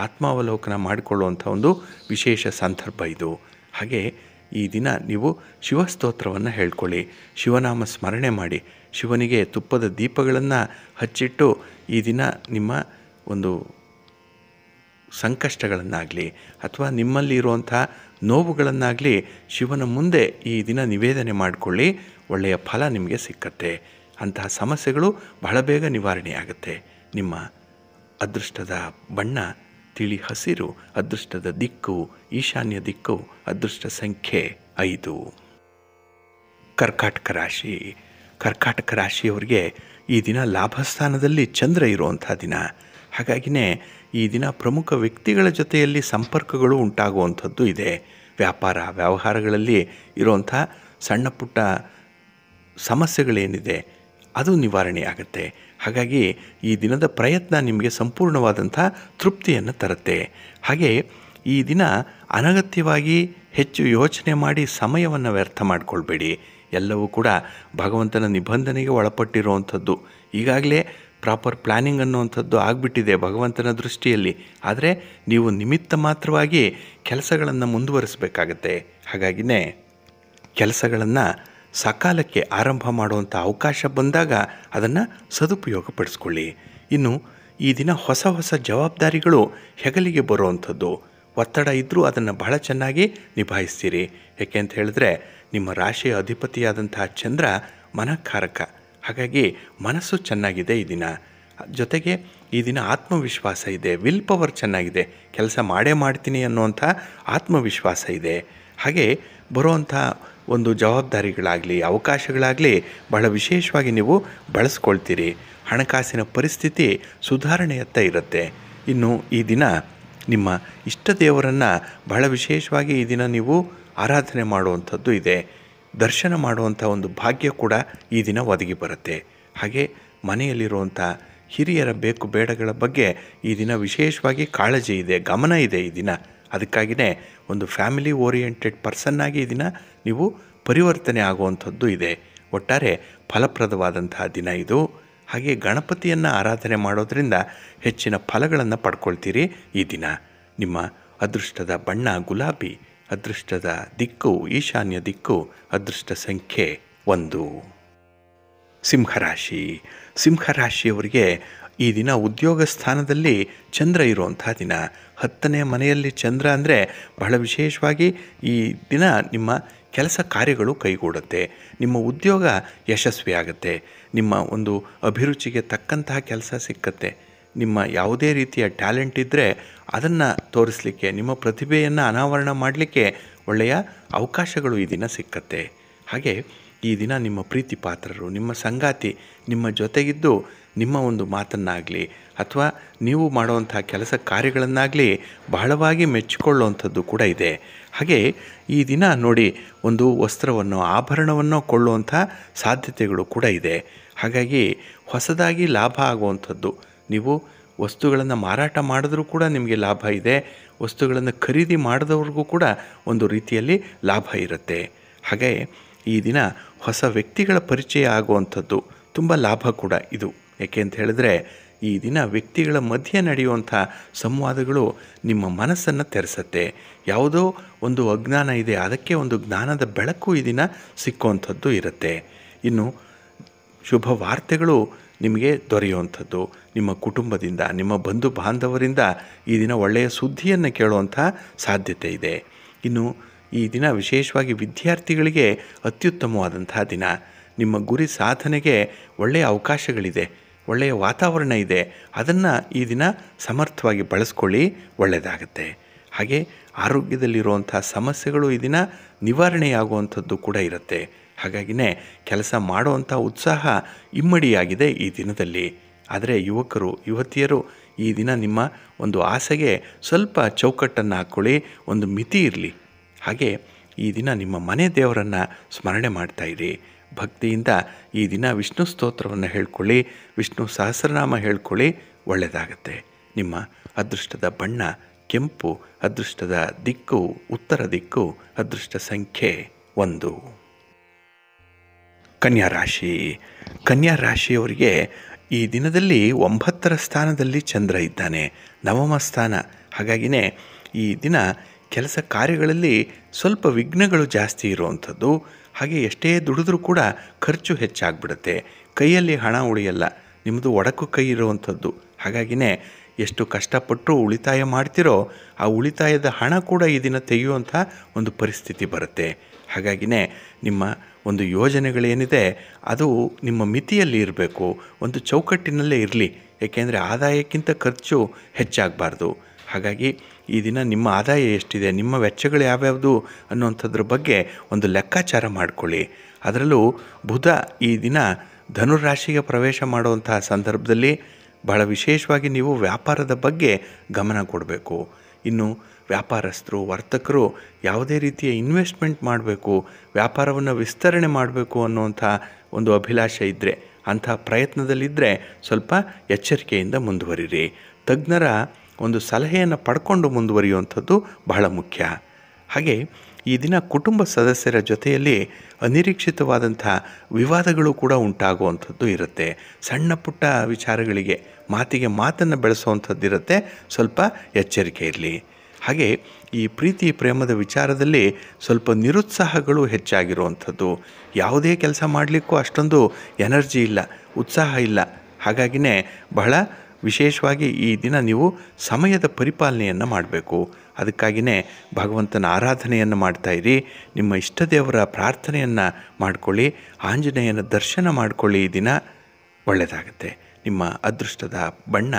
ಆತ್ಮಾವಲೋಕನ ಮಾಡಿಕೊಳ್ಳುವಂಥ ಒಂದು ವಿಶೇಷ ಸಂದರ್ಭ ಇದು. ಹಾಗೆ ಈ ದಿನ ನೀವು ಶಿವಸ್ತೋತ್ರವನ್ನು ಹೇಳ್ಕೊಳ್ಳಿ, ಶಿವನಾಮ ಸ್ಮರಣೆ ಮಾಡಿ, ಶಿವನಿಗೆ ತುಪ್ಪದ ದೀಪಗಳನ್ನು ಹಚ್ಚಿಟ್ಟು ಈ ದಿನ ನಿಮ್ಮ ಒಂದು ಸಂಕಷ್ಟಗಳನ್ನಾಗಲಿ ಅಥವಾ ನಿಮ್ಮಲ್ಲಿ ಇರುವಂಥ ನೋವುಗಳನ್ನಾಗಲಿ ಶಿವನ ಮುಂದೆ ಈ ದಿನ ನಿವೇದನೆ ಮಾಡಿಕೊಳ್ಳಿ. ಒಳ್ಳೆಯ ಫಲ ನಿಮಗೆ ಸಿಕ್ಕತ್ತೆ. ಅಂತಹ ಸಮಸ್ಯೆಗಳು ಬಹಳ ಬೇಗ ನಿವಾರಣೆಯಾಗುತ್ತೆ. ನಿಮ್ಮ ಅದೃಷ್ಟದ ಬಣ್ಣ, ತಿಳಿ ಹಸಿರು, ಅದೃಷ್ಟದ ದಿಕ್ಕು, ಈಶಾನ್ಯ ದಿಕ್ಕು, ಅದೃಷ್ಟ ಸಂಖ್ಯೆ ಐದು. ಕರ್ಕಾಟಕ ರಾಶಿ. ಕರ್ಕಾಟಕ ರಾಶಿಯವರಿಗೆ ಈ ದಿನ ಲಾಭಸ್ಥಾನದಲ್ಲಿ ಚಂದ್ರ ಇರುವಂಥ ದಿನ. ಹಾಗಾಗಿನೇ ಈ ದಿನ ಪ್ರಮುಖ ವ್ಯಕ್ತಿಗಳ ಜೊತೆಯಲ್ಲಿ ಸಂಪರ್ಕಗಳು ಉಂಟಾಗುವಂಥದ್ದು ಇದೆ. ವ್ಯಾಪಾರ, ವ್ಯವಹಾರಗಳಲ್ಲಿ ಇರುವಂಥ ಸಣ್ಣ ಪುಟ್ಟ ಸಮಸ್ಯೆಗಳೇನಿದೆ, ಅದು ನಿವಾರಣೆ ಆಗುತ್ತೆ ಹಾಗಾಗಿ ಈ ದಿನದ ಪ್ರಯತ್ನ ನಿಮಗೆ ಸಂಪೂರ್ಣವಾದಂಥ ತೃಪ್ತಿಯನ್ನು ತರುತ್ತೆ. ಹಾಗೆ ಈ ದಿನ ಅನಗತ್ಯವಾಗಿ ಹೆಚ್ಚು ಯೋಚನೆ ಮಾಡಿ ಸಮಯವನ್ನು ವ್ಯರ್ಥ ಮಾಡಿಕೊಳ್ಬೇಡಿ. ಎಲ್ಲವೂ ಕೂಡ ಭಗವಂತನ ನಿಬಂಧನೆಗೆ ಒಳಪಟ್ಟಿರುವಂಥದ್ದು. ಈಗಾಗಲೇ ಪ್ರಾಪರ್ ಪ್ಲ್ಯಾನಿಂಗ್ ಅನ್ನುವಂಥದ್ದು ಆಗಿಬಿಟ್ಟಿದೆ ಭಗವಂತನ ದೃಷ್ಟಿಯಲ್ಲಿ. ಆದರೆ ನೀವು ನಿಮಿತ್ತ ಮಾತ್ರವಾಗಿ ಕೆಲಸಗಳನ್ನು ಮುಂದುವರಿಸಬೇಕಾಗತ್ತೆ. ಹಾಗಾಗಿನೇ ಕೆಲಸಗಳನ್ನು ಸಕಾಲಕ್ಕೆ ಆರಂಭ ಮಾಡುವಂಥ ಅವಕಾಶ ಬಂದಾಗ ಅದನ್ನು ಸದುಪಯೋಗಪಡಿಸ್ಕೊಳ್ಳಿ. ಇನ್ನು ಈ ದಿನ ಹೊಸ ಹೊಸ ಜವಾಬ್ದಾರಿಗಳು ಹೆಗಲಿಗೆ ಬರುವಂಥದ್ದು. ಒತ್ತಡ ಇದ್ದರೂ ಅದನ್ನು ಬಹಳ ಚೆನ್ನಾಗಿ ನಿಭಾಯಿಸ್ತೀರಿ. ಯಾಕೆ ಅಂತ ಹೇಳಿದ್ರೆ ನಿಮ್ಮ ರಾಶಿಯ ಅಧಿಪತಿಯಾದಂತಹ ಚಂದ್ರ ಮನಃಕಾರಕ. ಹಾಗಾಗಿ ಮನಸ್ಸು ಚೆನ್ನಾಗಿದೆ ಈ ದಿನ. ಜೊತೆಗೆ ಈ ದಿನ ಆತ್ಮವಿಶ್ವಾಸ ಇದೆ, ವಿಲ್ ಪವರ್ ಚೆನ್ನಾಗಿದೆ, ಕೆಲಸ ಮಾಡೇ ಮಾಡ್ತೀನಿ ಅನ್ನುವಂಥ ಆತ್ಮವಿಶ್ವಾಸ ಇದೆ. ಹಾಗೆ ಬರುವಂಥ ಒಂದು ಜವಾಬ್ದಾರಿಗಳಾಗಲಿ, ಅವಕಾಶಗಳಾಗಲಿ ಬಹಳ ವಿಶೇಷವಾಗಿ ನೀವು ಬಳಸ್ಕೊಳ್ತೀರಿ. ಹಣಕಾಸಿನ ಪರಿಸ್ಥಿತಿ ಸುಧಾರಣೆಯತ್ತ ಇರುತ್ತೆ. ಇನ್ನು ಈ ದಿನ ನಿಮ್ಮ ಇಷ್ಟ ದೇವರನ್ನು ಬಹಳ ವಿಶೇಷವಾಗಿ ಈ ದಿನ ನೀವು ಆರಾಧನೆ ಮಾಡುವಂಥದ್ದು ಇದೆ. ದರ್ಶನ ಮಾಡುವಂಥ ಒಂದು ಭಾಗ್ಯ ಕೂಡ ಈ ದಿನ ಒದಗಿ ಬರುತ್ತೆ. ಹಾಗೆ ಮನೆಯಲ್ಲಿರುವಂಥ ಹಿರಿಯರ ಬೇಕು ಬೇಡಗಳ ಬಗ್ಗೆ ಈ ದಿನ ವಿಶೇಷವಾಗಿ ಕಾಳಜಿ ಇದೆ, ಗಮನ ಇದೆ ಈ ದಿನ. ಅದಕ್ಕಾಗಿಯೇ ಒಂದು ಫ್ಯಾಮಿಲಿ ಓರಿಯೆಂಟೆಡ್ ಪರ್ಸನ್ನಾಗಿ ಈ ದಿನ ನೀವು ಪರಿವರ್ತನೆ ಆಗುವಂಥದ್ದು ಇದೆ. ಒಟ್ಟಾರೆ ಫಲಪ್ರದವಾದಂತಹ ದಿನ ಇದು. ಹಾಗೆ ಗಣಪತಿಯನ್ನು ಆರಾಧನೆ ಮಾಡೋದರಿಂದ ಹೆಚ್ಚಿನ ಫಲಗಳನ್ನು ಪಡ್ಕೊಳ್ತೀರಿ ಈ ದಿನ. ನಿಮ್ಮ ಅದೃಷ್ಟದ ಬಣ್ಣ ಗುಲಾಬಿ ಅದೃಷ್ಟದ ದಿಕ್ಕು, ಈಶಾನ್ಯ ದಿಕ್ಕು, ಅದೃಷ್ಟ ಸಂಖ್ಯೆ ಒಂದು. ಸಿಂಹರಾಶಿ. ಸಿಂಹರಾಶಿಯವರಿಗೆ ಈ ದಿನ ಉದ್ಯೋಗ ಸ್ಥಾನದಲ್ಲಿ ಚಂದ್ರ ಇರುವಂಥ ದಿನ. ಹತ್ತನೇ ಮನೆಯಲ್ಲಿ ಚಂದ್ರ ಅಂದರೆ ಬಹಳ ವಿಶೇಷವಾಗಿ ಈ ದಿನ ನಿಮ್ಮ ಕೆಲಸ ಕಾರ್ಯಗಳು ಕೈಗೂಡುತ್ತೆ. ನಿಮ್ಮ ಉದ್ಯೋಗ ಯಶಸ್ವಿಯಾಗುತ್ತೆ ನಿಮ್ಮ ಒಂದು ಅಭಿರುಚಿಗೆ ತಕ್ಕಂತಹ ಕೆಲಸ ಸಿಕ್ಕತ್ತೆ. ನಿಮ್ಮ ಯಾವುದೇ ರೀತಿಯ ಟ್ಯಾಲೆಂಟ್ ಇದ್ದರೆ ಅದನ್ನು ತೋರಿಸಲಿಕ್ಕೆ, ನಿಮ್ಮ ಪ್ರತಿಭೆಯನ್ನು ಅನಾವರಣ ಮಾಡಲಿಕ್ಕೆ ಒಳ್ಳೆಯ ಅವಕಾಶಗಳು ಈ ದಿನ ಸಿಕ್ಕತ್ತೆ. ಹಾಗೆ ಈ ದಿನ ನಿಮ್ಮ ಪ್ರೀತಿ ಪಾತ್ರರು, ನಿಮ್ಮ ಸಂಗಾತಿ ನಿಮ್ಮ ಜೊತೆಗಿದ್ದು ನಿಮ್ಮ ಒಂದು ಮಾತನ್ನಾಗಲಿ ಅಥವಾ ನೀವು ಮಾಡುವಂಥ ಕೆಲಸ ಕಾರ್ಯಗಳನ್ನಾಗಲಿ ಬಹಳವಾಗಿ ಮೆಚ್ಚಿಕೊಳ್ಳುವಂಥದ್ದು ಕೂಡ ಇದೆ. ಹಾಗೆ ಈ ದಿನ ನೋಡಿ ಒಂದು ವಸ್ತ್ರವನ್ನು, ಆಭರಣವನ್ನು ಕೊಳ್ಳುವಂಥ ಸಾಧ್ಯತೆಗಳು ಕೂಡ ಇದೆ. ಹಾಗಾಗಿ ಹೊಸದಾಗಿ ಲಾಭ ಆಗುವಂಥದ್ದು ನೀವು ವಸ್ತುಗಳನ್ನು ಮಾರಾಟ ಮಾಡಿದ್ರೂ ಕೂಡ ನಿಮಗೆ ಲಾಭ ಇದೆ. ವಸ್ತುಗಳನ್ನು ಖರೀದಿ ಮಾಡಿದವ್ರಿಗೂ ಕೂಡ ಒಂದು ರೀತಿಯಲ್ಲಿ ಲಾಭ ಇರುತ್ತೆ. ಹಾಗೆ ಈ ದಿನ ಹೊಸ ವ್ಯಕ್ತಿಗಳ ಪರಿಚಯ ಆಗುವಂಥದ್ದು ತುಂಬ ಲಾಭ ಕೂಡ ಇದು. ಏಕೆ ಅಂತ ಹೇಳಿದ್ರೆ ಈ ದಿನ ವ್ಯಕ್ತಿಗಳ ಮಧ್ಯೆ ನಡೆಯುವಂಥ ಸಂವಾದಗಳು ನಿಮ್ಮ ಮನಸ್ಸನ್ನು ತೆರೆಸತ್ತೆ. ಯಾವುದೋ ಒಂದು ಅಜ್ಞಾನ ಇದೆ, ಅದಕ್ಕೆ ಒಂದು ಜ್ಞಾನದ ಬೆಳಕು ಈ ದಿನ ಸಿಕ್ಕುವಂಥದ್ದು ಇರುತ್ತೆ. ಇನ್ನು ಶುಭ ವಾರ್ತೆಗಳು ನಿಮಗೆ ದೊರೆಯುವಂಥದ್ದು. ನಿಮ್ಮ ಕುಟುಂಬದಿಂದ, ನಿಮ್ಮ ಬಂಧು ಬಾಂಧವರಿಂದ ಈ ದಿನ ಒಳ್ಳೆಯ ಸುದ್ದಿಯನ್ನು ಕೇಳುವಂಥ ಸಾಧ್ಯತೆ ಇದೆ. ಇನ್ನು ಈ ದಿನ ವಿಶೇಷವಾಗಿ ವಿದ್ಯಾರ್ಥಿಗಳಿಗೆ ಅತ್ಯುತ್ತಮವಾದಂಥ ದಿನ. ನಿಮ್ಮ ಗುರಿ ಸಾಧನೆಗೆ ಒಳ್ಳೆಯ ಅವಕಾಶಗಳಿದೆ, ಒಳ್ಳೆಯ ವಾತಾವರಣ ಇದೆ. ಅದನ್ನು ಈ ದಿನ ಸಮರ್ಥವಾಗಿ ಬಳಸ್ಕೊಳ್ಳಿ, ಒಳ್ಳೆಯದಾಗುತ್ತೆ. ಹಾಗೆ ಆರೋಗ್ಯದಲ್ಲಿರುವಂಥ ಸಮಸ್ಯೆಗಳು ಈ ದಿನ ನಿವಾರಣೆಯಾಗುವಂಥದ್ದು ಕೂಡ ಇರುತ್ತೆ. ಹಾಗಾಗಿನೇ ಕೆಲಸ ಮಾಡುವಂಥ ಉತ್ಸಾಹ ಇಮ್ಮಡಿಯಾಗಿದೆ ಈ ದಿನದಲ್ಲಿ. ಆದರೆ ಯುವಕರು, ಯುವತಿಯರು ಈ ದಿನ ನಿಮ್ಮ ಒಂದು ಆಸೆಗೆ ಸ್ವಲ್ಪ ಚೌಕಟ್ಟನ್ನು ಹಾಕ್ಕೊಳ್ಳಿ, ಒಂದು ಮಿತಿ ಇರಲಿ. ಹಾಗೆ ಈ ದಿನ ನಿಮ್ಮ ಮನೆ ದೇವರನ್ನು ಸ್ಮರಣೆ ಮಾಡ್ತಾಯಿರಿ ಭಕ್ತಿಯಿಂದ ಈ ದಿನ ವಿಷ್ಣು ಸ್ತೋತ್ರವನ್ನು ಹೇಳ್ಕೊಳ್ಳಿ, ವಿಷ್ಣು ಸಹಸ್ರನಾಮ ಹೇಳ್ಕೊಳ್ಳಿ, ಒಳ್ಳೆಯದಾಗತ್ತೆ. ನಿಮ್ಮ ಅದೃಷ್ಟದ ಬಣ್ಣ ಕೆಂಪು, ಅದೃಷ್ಟದ ದಿಕ್ಕು ಉತ್ತರ ದಿಕ್ಕು, ಅದೃಷ್ಟ ಸಂಖ್ಯೆ ಒಂದು. ಕನ್ಯಾ ರಾಶಿ. ಕನ್ಯಾ ರಾಶಿಯವರಿಗೆ ಈ ದಿನದಲ್ಲಿ ಒಂಬತ್ತರ ಸ್ಥಾನದಲ್ಲಿ ಚಂದ್ರ ಇದ್ದಾನೆ. ನವಮ ಸ್ಥಾನ. ಹಾಗಾಗಿನೇ ಈ ದಿನ ಕೆಲಸ ಕಾರ್ಯಗಳಲ್ಲಿ ಸ್ವಲ್ಪ ವಿಘ್ನಗಳು ಜಾಸ್ತಿ ಇರುವಂಥದ್ದು. ಹಾಗೆ ಎಷ್ಟೇ ದುಡಿದ್ರೂ ಕೂಡ ಖರ್ಚು ಹೆಚ್ಚಾಗ್ಬಿಡುತ್ತೆ. ಕೈಯಲ್ಲಿ ಹಣ ಉಳಿಯಲ್ಲ. ನಿಮ್ಮದು ಒಡಕು ಕೈ ಇರುವಂಥದ್ದು. ಹಾಗಾಗಿನೇ ಎಷ್ಟು ಕಷ್ಟಪಟ್ಟು ಉಳಿತಾಯ ಮಾಡ್ತಿರೋ ಆ ಉಳಿತಾಯದ ಹಣ ಕೂಡ ಈ ದಿನ ತೆಗೆಯುವಂಥ ಒಂದು ಪರಿಸ್ಥಿತಿ ಬರುತ್ತೆ. ಹಾಗಾಗಿನೇ ನಿಮ್ಮ ಒಂದು ಯೋಜನೆಗಳೇನಿದೆ, ಅದು ನಿಮ್ಮ ಮಿತಿಯಲ್ಲಿ ಇರಬೇಕು, ಒಂದು ಚೌಕಟ್ಟಿನಲ್ಲೇ ಇರಲಿ. ಏಕೆಂದರೆ ಆದಾಯಕ್ಕಿಂತ ಖರ್ಚು ಹೆಚ್ಚಾಗಬಾರ್ದು. ಹಾಗಾಗಿ ಈ ದಿನ ನಿಮ್ಮ ಆದಾಯ ಎಷ್ಟಿದೆ, ನಿಮ್ಮ ವೆಚ್ಚಗಳು ಯಾವ್ಯಾವುದು ಅನ್ನುವಂಥದ್ರ ಬಗ್ಗೆ ಒಂದು ಲೆಕ್ಕಾಚಾರ ಮಾಡಿಕೊಳ್ಳಿ. ಅದರಲ್ಲೂ ಬುಧ ಈ ದಿನ ಧನುರಾಶಿಗೆ ಪ್ರವೇಶ ಮಾಡುವಂತಹ ಸಂದರ್ಭದಲ್ಲಿ ಬಹಳ ವಿಶೇಷವಾಗಿ ನೀವು ವ್ಯಾಪಾರದ ಬಗ್ಗೆ ಗಮನ ಕೊಡಬೇಕು. ಇನ್ನು ವ್ಯಾಪಾರಸ್ಥರು, ವರ್ತಕರು ಯಾವುದೇ ರೀತಿಯ ಇನ್ವೆಸ್ಟ್ಮೆಂಟ್ ಮಾಡಬೇಕು, ವ್ಯಾಪಾರವನ್ನು ವಿಸ್ತರಣೆ ಮಾಡಬೇಕು ಅನ್ನುವಂಥ ಒಂದು ಅಭಿಲಾಷೆ ಇದ್ದರೆ ಅಂಥ ಪ್ರಯತ್ನದಲ್ಲಿದ್ದರೆ ಸ್ವಲ್ಪ ಎಚ್ಚರಿಕೆಯಿಂದ ಮುಂದುವರಿರಿ. ತಜ್ಞರ ಒಂದು ಸಲಹೆಯನ್ನು ಪಡ್ಕೊಂಡು ಮುಂದುವರಿಯುವಂಥದ್ದು ಬಹಳ ಮುಖ್ಯ. ಹಾಗೆ ಈ ದಿನ ಕುಟುಂಬ ಸದಸ್ಯರ ಜೊತೆಯಲ್ಲಿ ಅನಿರೀಕ್ಷಿತವಾದಂಥ ವಿವಾದಗಳು ಕೂಡ ಉಂಟಾಗುವಂಥದ್ದು ಇರುತ್ತೆ. ಸಣ್ಣ ಪುಟ್ಟ ವಿಚಾರಗಳಿಗೆ, ಮಾತಿಗೆ ಮಾತನ್ನು ಬೆಳೆಸುವಂಥದ್ದು ಇರುತ್ತೆ ಸ್ವಲ್ಪ ಎಚ್ಚರಿಕೆ ಇರಲಿ. ಹಾಗೆ ಈ ಪ್ರೀತಿ ಪ್ರೇಮದ ವಿಚಾರದಲ್ಲಿ ಸ್ವಲ್ಪ ನಿರುತ್ಸಾಹಗಳು ಹೆಚ್ಚಾಗಿರುವಂಥದ್ದು. ಯಾವುದೇ ಕೆಲಸ ಮಾಡಲಿಕ್ಕೂ ಅಷ್ಟೊಂದು ಎನರ್ಜಿ ಇಲ್ಲ, ಉತ್ಸಾಹ ಇಲ್ಲ. ಹಾಗಾಗಿನೇ ಬಹಳ ವಿಶೇಷವಾಗಿ ಈ ದಿನ ನೀವು ಸಮಯದ ಪರಿಪಾಲನೆಯನ್ನು ಮಾಡಬೇಕು. ಅದಕ್ಕಾಗಿಯೇ ಭಗವಂತನ ಆರಾಧನೆಯನ್ನು ಮಾಡ್ತಾಯಿರಿ ನಿಮ್ಮ ಇಷ್ಟ ದೇವರ ಪ್ರಾರ್ಥನೆಯನ್ನು ಮಾಡಿಕೊಳ್ಳಿ. ಆಂಜನೇಯನ ದರ್ಶನ ಮಾಡಿಕೊಳ್ಳಿ ಈ ದಿನ. ಒಳ್ಳೆಯದಾಗುತ್ತೆ ನಿಮ್ಮ ಅದೃಷ್ಟದ ಬಣ್ಣ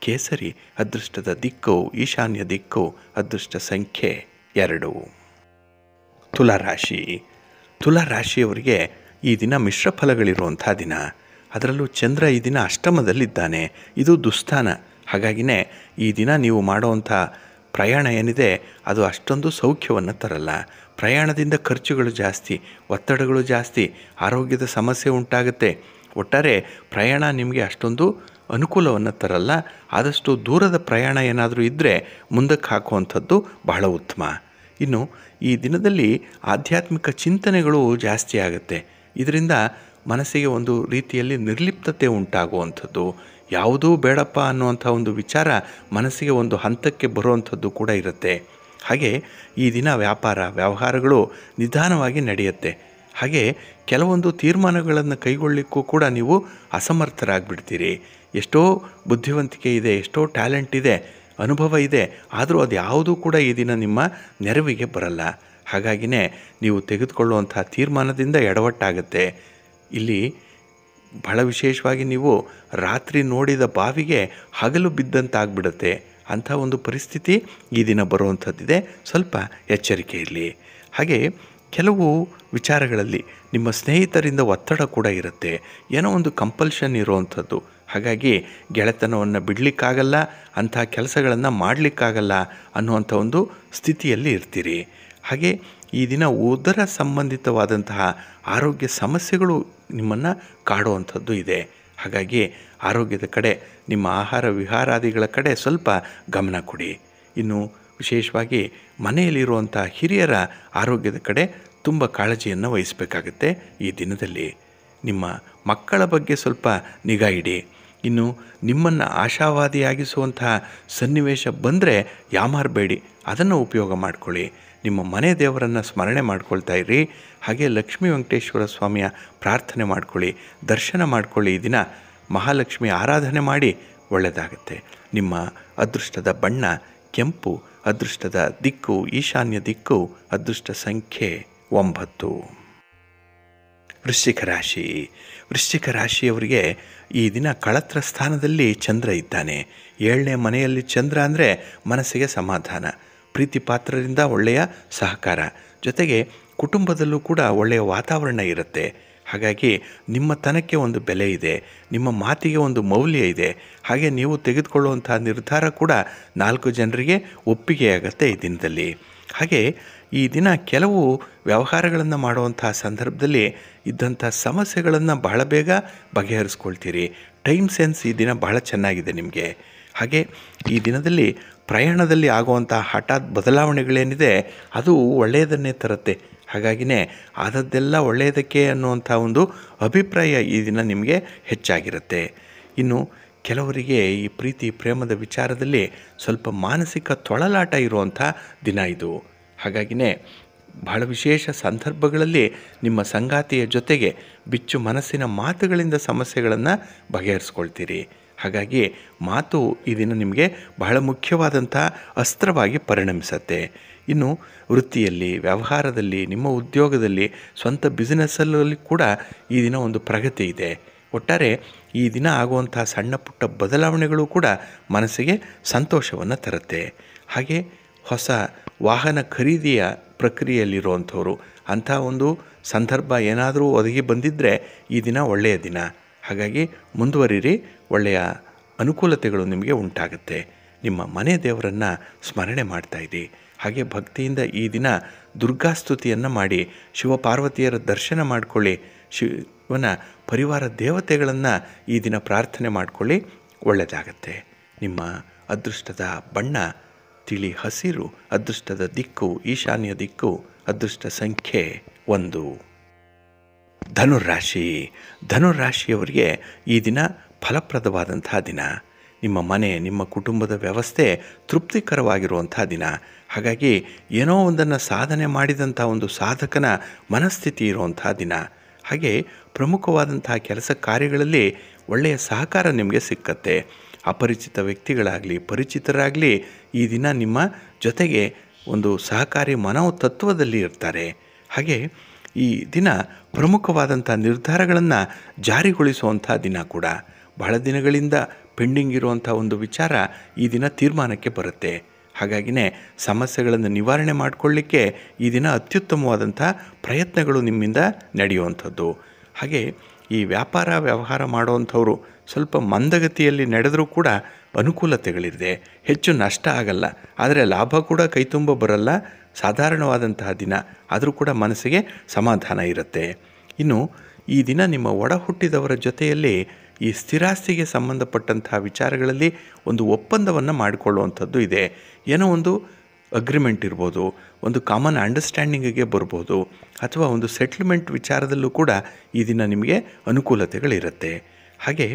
ಕೇಸರಿ, ಅದೃಷ್ಟದ ದಿಕ್ಕು, ಈಶಾನ್ಯ ದಿಕ್ಕು, ಅದೃಷ್ಟ ಸಂಖ್ಯೆ ಎರಡು. ತುಲಾರಾಶಿ. ತುಲಾರಾಶಿಯವರಿಗೆ ಈ ದಿನ ಮಿಶ್ರ ಫಲಗಳಿರುವಂಥ ದಿನ. ಅದರಲ್ಲೂ ಚಂದ್ರ ಈ ದಿನ ಅಷ್ಟಮದಲ್ಲಿದ್ದಾನೆ. ಇದು ದುಸ್ಥಾನ. ಹಾಗಾಗಿನೇ ಈ ದಿನ ನೀವು ಮಾಡುವಂಥ ಪ್ರಯಾಣ ಏನಿದೆ, ಅದು ಅಷ್ಟೊಂದು ಸೌಖ್ಯವನ್ನು ತರಲ್ಲ. ಪ್ರಯಾಣದಿಂದ ಖರ್ಚುಗಳು ಜಾಸ್ತಿ, ಒತ್ತಡಗಳು ಜಾಸ್ತಿ, ಆರೋಗ್ಯದ ಸಮಸ್ಯೆ ಉಂಟಾಗುತ್ತೆ. ಒಟ್ಟಾರೆ ಪ್ರಯಾಣ ನಿಮಗೆ ಅಷ್ಟೊಂದು ಅನುಕೂಲವನ್ನು ತರಲ್ಲ, ಆದಷ್ಟು ದೂರದ ಪ್ರಯಾಣ ಏನಾದರೂ ಇದ್ದರೆ ಮುಂದಕ್ಕೆ ಹಾಕುವಂಥದ್ದು ಬಹಳ ಉತ್ತಮ. ಇನ್ನು ಈ ದಿನದಲ್ಲಿ ಆಧ್ಯಾತ್ಮಿಕ ಚಿಂತನೆಗಳು ಜಾಸ್ತಿ ಆಗುತ್ತೆ. ಇದರಿಂದ ಮನಸ್ಸಿಗೆ ಒಂದು ರೀತಿಯಲ್ಲಿ ನಿರ್ಲಿಪ್ತತೆ ಉಂಟಾಗುವಂಥದ್ದು. ಯಾವುದೂ ಬೇಡಪ್ಪ ಅನ್ನುವಂಥ ಒಂದು ವಿಚಾರ ಮನಸ್ಸಿಗೆ ಒಂದು ಹಂತಕ್ಕೆ ಬರುವಂಥದ್ದು ಕೂಡ ಇರುತ್ತೆ. ಹಾಗೆ ಈ ದಿನ ವ್ಯಾಪಾರ, ವ್ಯವಹಾರಗಳು ನಿಧಾನವಾಗಿ ನಡೆಯುತ್ತೆ. ಹಾಗೆ ಕೆಲವೊಂದು ತೀರ್ಮಾನಗಳನ್ನು ಕೈಗೊಳ್ಳಿಕ್ಕೂ ಕೂಡ ನೀವು ಅಸಮರ್ಥರಾಗಿಬಿಡ್ತೀರಿ. ಎಷ್ಟೋ ಬುದ್ಧಿವಂತಿಕೆ ಇದೆ, ಎಷ್ಟೋ ಟ್ಯಾಲೆಂಟ್ ಇದೆ, ಅನುಭವ ಇದೆ, ಆದರೂ ಅದು ಯಾವುದೂ ಕೂಡ ಈ ದಿನ ನಿಮ್ಮ ನೆರವಿಗೆ ಬರಲ್ಲ. ಹಾಗಾಗಿನೇ ನೀವು ತೆಗೆದುಕೊಳ್ಳುವಂಥ ತೀರ್ಮಾನದಿಂದ ಎಡವಟ್ಟಾಗುತ್ತೆ. ಇಲ್ಲಿ ಬಹಳ ವಿಶೇಷವಾಗಿ ನೀವು ರಾತ್ರಿ ನೋಡಿದ ಬಾವಿಗೆ ಹಗಲು ಬಿದ್ದಂತಾಗ್ಬಿಡುತ್ತೆ. ಅಂಥ ಒಂದು ಪರಿಸ್ಥಿತಿ ಈ ದಿನ ಬರುವಂಥದ್ದಿದೆ. ಸ್ವಲ್ಪ ಎಚ್ಚರಿಕೆ ಇರಲಿ. ಹಾಗೆ ಕೆಲವು ವಿಚಾರಗಳಲ್ಲಿ ನಿಮ್ಮ ಸ್ನೇಹಿತರಿಂದ ಒತ್ತಡ ಕೂಡ ಇರುತ್ತೆ. ಏನೋ ಒಂದು ಕಂಪಲ್ಷನ್ ಇರುವಂಥದ್ದು. ಹಾಗಾಗಿ ಗೆಳೆತನವನ್ನು ಬಿಡಲಿಕ್ಕಾಗಲ್ಲ, ಅಂಥ ಕೆಲಸಗಳನ್ನು ಮಾಡಲಿಕ್ಕಾಗಲ್ಲ ಅನ್ನುವಂಥ ಒಂದು ಸ್ಥಿತಿಯಲ್ಲಿ ಇರ್ತೀರಿ. ಹಾಗೆ ಈ ದಿನ ಉದರ ಸಂಬಂಧಿತವಾದಂತಹ ಆರೋಗ್ಯ ಸಮಸ್ಯೆಗಳು ನಿಮ್ಮನ್ನು ಕಾಡುವಂಥದ್ದು ಇದೆ. ಹಾಗಾಗಿ ಆರೋಗ್ಯದ ಕಡೆ, ನಿಮ್ಮ ಆಹಾರ ವಿಹಾರಾದಿಗಳ ಕಡೆ ಸ್ವಲ್ಪ ಗಮನ ಕೊಡಿ. ಇನ್ನು ವಿಶೇಷವಾಗಿ ಮನೆಯಲ್ಲಿರುವಂಥ ಹಿರಿಯರ ಆರೋಗ್ಯದ ಕಡೆ ತುಂಬ ಕಾಳಜಿಯನ್ನು ವಹಿಸಬೇಕಾಗುತ್ತೆ ಈ ದಿನದಲ್ಲಿ. ನಿಮ್ಮ ಮಕ್ಕಳ ಬಗ್ಗೆ ಸ್ವಲ್ಪ ನಿಗಾ ಇಡಿ. ಇನ್ನು ನಿಮ್ಮನ್ನು ಆಶಾವಾದಿಯಾಗಿಸುವಂತಹ ಸನ್ನಿವೇಶ ಬಂದರೆ ಯಾಮಾರಬೇಡಿ ಅದನ್ನು ಉಪಯೋಗ ಮಾಡಿಕೊಳ್ಳಿ. ನಿಮ್ಮ ಮನೆ ದೇವರನ್ನು ಸ್ಮರಣೆ ಮಾಡ್ಕೊಳ್ತಾ ಇರಿ. ಹಾಗೆ ಲಕ್ಷ್ಮೀ ವೆಂಕಟೇಶ್ವರ ಸ್ವಾಮಿಯ ಪ್ರಾರ್ಥನೆ ಮಾಡ್ಕೊಳ್ಳಿ, ದರ್ಶನ ಮಾಡ್ಕೊಳ್ಳಿ ಈ ದಿನ. ಮಹಾಲಕ್ಷ್ಮಿ ಆರಾಧನೆ ಮಾಡಿ ಒಳ್ಳೆಯದಾಗುತ್ತೆ ನಿಮ್ಮ ಅದೃಷ್ಟದ ಬಣ್ಣ, ಕೆಂಪು, ಅದೃಷ್ಟದ ದಿಕ್ಕು, ಈಶಾನ್ಯ ದಿಕ್ಕು, ಅದೃಷ್ಟ ಸಂಖ್ಯೆ ಒಂಬತ್ತು. ವೃಶ್ಚಿಕ ರಾಶಿ. ವೃಶ್ಚಿಕ ರಾಶಿಯವರಿಗೆ ಈ ದಿನ ಕಳತ್ರ ಸ್ಥಾನದಲ್ಲಿ ಚಂದ್ರ ಇದ್ದಾನೆ. ಏಳನೇ ಮನೆಯಲ್ಲಿ ಚಂದ್ರ ಅಂದರೆ ಮನಸ್ಸಿಗೆ ಸಮಾಧಾನ, ಪ್ರೀತಿ ಪಾತ್ರರಿಂದ ಒಳ್ಳೆಯ ಸಹಕಾರ. ಜೊತೆಗೆ ಕುಟುಂಬದಲ್ಲೂ ಕೂಡ ಒಳ್ಳೆಯ ವಾತಾವರಣ ಇರುತ್ತೆ. ಹಾಗಾಗಿ ನಿಮ್ಮ ತನಕ್ಕೆ ಒಂದು ಬೆಲೆ ಇದೆ, ನಿಮ್ಮ ಮಾತಿಗೆ ಒಂದು ಮೌಲ್ಯ ಇದೆ. ಹಾಗೆ ನೀವು ತೆಗೆದುಕೊಳ್ಳುವಂತಹ ನಿರ್ಧಾರ ಕೂಡ ನಾಲ್ಕು ಜನರಿಗೆ ಒಪ್ಪಿಗೆಯಾಗತ್ತೆ ಈ ದಿನದಲ್ಲಿ. ಹಾಗೆ ಈ ದಿನ ಕೆಲವು ವ್ಯವಹಾರಗಳನ್ನು ಮಾಡುವಂತಹ ಸಂದರ್ಭದಲ್ಲಿ ಇದ್ದಂಥ ಸಮಸ್ಯೆಗಳನ್ನು ಬಹಳ ಬೇಗ ಬಗೆಹರಿಸ್ಕೊಳ್ತೀರಿ. ಟೈಮ್ ಸೆನ್ಸ್ ಈ ದಿನ ಬಹಳ ಚೆನ್ನಾಗಿದೆ ನಿಮಗೆ. ಹಾಗೆ ಈ ದಿನದಲ್ಲಿ ಪ್ರಯಾಣದಲ್ಲಿ ಆಗುವಂಥ ಹಠಾತ್ ಬದಲಾವಣೆಗಳೇನಿದೆ, ಅದು ಒಳ್ಳೆಯದನ್ನೇ ತರುತ್ತೆ. ಹಾಗಾಗಿನೇ ಆದದ್ದೆಲ್ಲ ಒಳ್ಳೆಯದಕ್ಕೆ ಅನ್ನುವಂಥ ಒಂದು ಅಭಿಪ್ರಾಯ ಈ ದಿನ ನಿಮಗೆ ಹೆಚ್ಚಾಗಿರುತ್ತೆ. ಇನ್ನು ಕೆಲವರಿಗೆ ಈ ಪ್ರೀತಿ, ಪ್ರೇಮದ ವಿಚಾರದಲ್ಲಿ ಸ್ವಲ್ಪ ಮಾನಸಿಕ ತೊಳಲಾಟ ಇರುವಂಥ ದಿನ ಇದು. ಹಾಗಾಗಿನೇ ಬಹಳ ವಿಶೇಷ ಸಂದರ್ಭಗಳಲ್ಲಿ ನಿಮ್ಮ ಸಂಗಾತಿಯ ಜೊತೆಗೆ ಬಿಚ್ಚು ಮನಸ್ಸಿನ ಮಾತುಗಳಿಂದ ಸಮಸ್ಯೆಗಳನ್ನು ಬಗೆಹರಿಸ್ಕೊಳ್ತೀರಿ. ಹಾಗಾಗಿ ಮಾತು ಇದನ್ನು ದಿನ ನಿಮಗೆ ಬಹಳ ಮುಖ್ಯವಾದಂಥ ಅಸ್ತ್ರವಾಗಿ ಪರಿಣಮಿಸುತ್ತೆ. ಇನ್ನು ವೃತ್ತಿಯಲ್ಲಿ, ವ್ಯವಹಾರದಲ್ಲಿ, ನಿಮ್ಮ ಉದ್ಯೋಗದಲ್ಲಿ, ಸ್ವಂತ ಬಿಸಿನೆಸ್ಸಲ್ಲಿ ಕೂಡ ಈ ದಿನ ಒಂದು ಪ್ರಗತಿ ಇದೆ. ಒಟ್ಟಾರೆ ಈ ದಿನ ಆಗುವಂಥ ಸಣ್ಣ ಪುಟ್ಟ ಬದಲಾವಣೆಗಳು ಕೂಡ ಮನಸ್ಸಿಗೆ ಸಂತೋಷವನ್ನು ತರುತ್ತೆ. ಹಾಗೆ ಹೊಸ ವಾಹನ ಖರೀದಿಯ ಪ್ರಕ್ರಿಯೆಯಲ್ಲಿರುವಂಥವ್ರು. ಅಂಥ ಒಂದು ಸಂದರ್ಭ ಏನಾದರೂ ಒದಗಿ ಬಂದಿದ್ದರೆ ಈ ದಿನ ಒಳ್ಳೆಯ ದಿನ. ಹಾಗಾಗಿ ಮುಂದುವರಿರಿ, ಒಳ್ಳೆಯ ಅನುಕೂಲತೆಗಳು ನಿಮಗೆ ಉಂಟಾಗುತ್ತೆ. ನಿಮ್ಮ ಮನೆ ದೇವರನ್ನು ಸ್ಮರಣೆ ಮಾಡ್ತಾಯಿರಿ ಹಾಗೆ ಭಕ್ತಿಯಿಂದ ಈ ದಿನ ದುರ್ಗಾಸ್ತುತಿಯನ್ನು ಮಾಡಿ, ಶಿವಪಾರ್ವತಿಯರ ದರ್ಶನ ಮಾಡಿಕೊಳ್ಳಿ, ಶಿವನ ಪರಿವಾರ ದೇವತೆಗಳನ್ನು ಈ ದಿನ ಪ್ರಾರ್ಥನೆ ಮಾಡಿಕೊಳ್ಳಿ, ಒಳ್ಳೆಯದಾಗತ್ತೆ. ನಿಮ್ಮ ಅದೃಷ್ಟದ ಬಣ್ಣ ತಿಳಿ ಹಸಿರು ಅದೃಷ್ಟದ ದಿಕ್ಕು, ಈಶಾನ್ಯ ದಿಕ್ಕು, ಅದೃಷ್ಟ ಸಂಖ್ಯೆ ಒಂದು. ಧನುರಾಶಿ ಧನುರಾಶಿಯವರಿಗೆ ಈ ದಿನ ಫಲಪ್ರದವಾದಂತಹ ದಿನ. ನಿಮ್ಮ ಮನೆ, ನಿಮ್ಮ ಕುಟುಂಬದ ವ್ಯವಸ್ಥೆ ತೃಪ್ತಿಕರವಾಗಿರುವಂಥ ದಿನ. ಹಾಗಾಗಿ ಏನೋ ಒಂದನ್ನು ಸಾಧನೆ ಮಾಡಿದಂಥ ಒಂದು ಸಾಧಕನ ಮನಸ್ಥಿತಿ ಇರುವಂಥ ದಿನ. ಹಾಗೆ ಪ್ರಮುಖವಾದಂತಹ ಕೆಲಸ ಕಾರ್ಯಗಳಲ್ಲಿ ಒಳ್ಳೆಯ ಸಹಕಾರ ನಿಮಗೆ ಸಿಕ್ಕತ್ತೆ. ಅಪರಿಚಿತ ವ್ಯಕ್ತಿಗಳಾಗಲಿ, ಪರಿಚಿತರಾಗಲಿ ಈ ದಿನ ನಿಮ್ಮ ಜೊತೆಗೆ ಒಂದು ಸಹಕಾರಿ ಮನೋತತ್ವದಲ್ಲಿ ಇರ್ತಾರೆ. ಹಾಗೆ ಈ ದಿನ ಪ್ರಮುಖವಾದಂಥ ನಿರ್ಧಾರಗಳನ್ನು ಜಾರಿಗೊಳಿಸುವಂಥ ದಿನ ಕೂಡ. ಬಹಳ ದಿನಗಳಿಂದ ಪೆಂಡಿಂಗ್ ಇರುವಂಥ ಒಂದು ವಿಚಾರ ಈ ದಿನ ತೀರ್ಮಾನಕ್ಕೆ ಬರುತ್ತೆ. ಹಾಗಾಗಿನೇ ಸಮಸ್ಯೆಗಳನ್ನು ನಿವಾರಣೆ ಮಾಡಿಕೊಳ್ಳಿಕ್ಕೆ ಈ ದಿನ ಅತ್ಯುತ್ತಮವಾದಂಥ ಪ್ರಯತ್ನಗಳು ನಿಮ್ಮಿಂದ ನಡೆಯುವಂಥದ್ದು. ಹಾಗೆ ಈ ವ್ಯಾಪಾರ ವ್ಯವಹಾರ ಮಾಡುವಂಥವ್ರು ಸ್ವಲ್ಪ ಮಂದಗತಿಯಲ್ಲಿ ನಡೆದರೂ ಕೂಡ ಅನುಕೂಲತೆಗಳಿದೆ. ಹೆಚ್ಚು ನಷ್ಟ ಆಗಲ್ಲ. ಆದರೆ ಲಾಭ ಕೂಡ ಕೈತುಂಬ ಬರಲ್ಲ. ಸಾಧಾರಣವಾದಂತಹ ದಿನ. ಆದರೂ ಕೂಡ ಮನಸ್ಸಿಗೆ ಸಮಾಧಾನ ಇರುತ್ತೆ. ಇನ್ನು ಈ ದಿನ ನಿಮ್ಮ ಒಡ ಹುಟ್ಟಿದವರ ಜೊತೆಯಲ್ಲಿ ಈ ಸ್ಥಿರಾಸ್ತಿಗೆ ಸಂಬಂಧಪಟ್ಟಂತಹ ವಿಚಾರಗಳಲ್ಲಿ ಒಂದು ಒಪ್ಪಂದವನ್ನು ಮಾಡಿಕೊಳ್ಳುವಂಥದ್ದು ಇದೆ. ಏನೋ ಒಂದು ಅಗ್ರಿಮೆಂಟ್ ಇರ್ಬೋದು, ಒಂದು ಕಾಮನ್ ಅಂಡರ್ಸ್ಟ್ಯಾಂಡಿಂಗಿಗೆ ಬರ್ಬೋದು, ಅಥವಾ ಒಂದು ಸೆಟ್ಲ್ಮೆಂಟ್ ವಿಚಾರದಲ್ಲೂ ಕೂಡ ಈ ದಿನ ನಿಮಗೆ ಅನುಕೂಲತೆಗಳಿರುತ್ತೆ. ಹಾಗೆ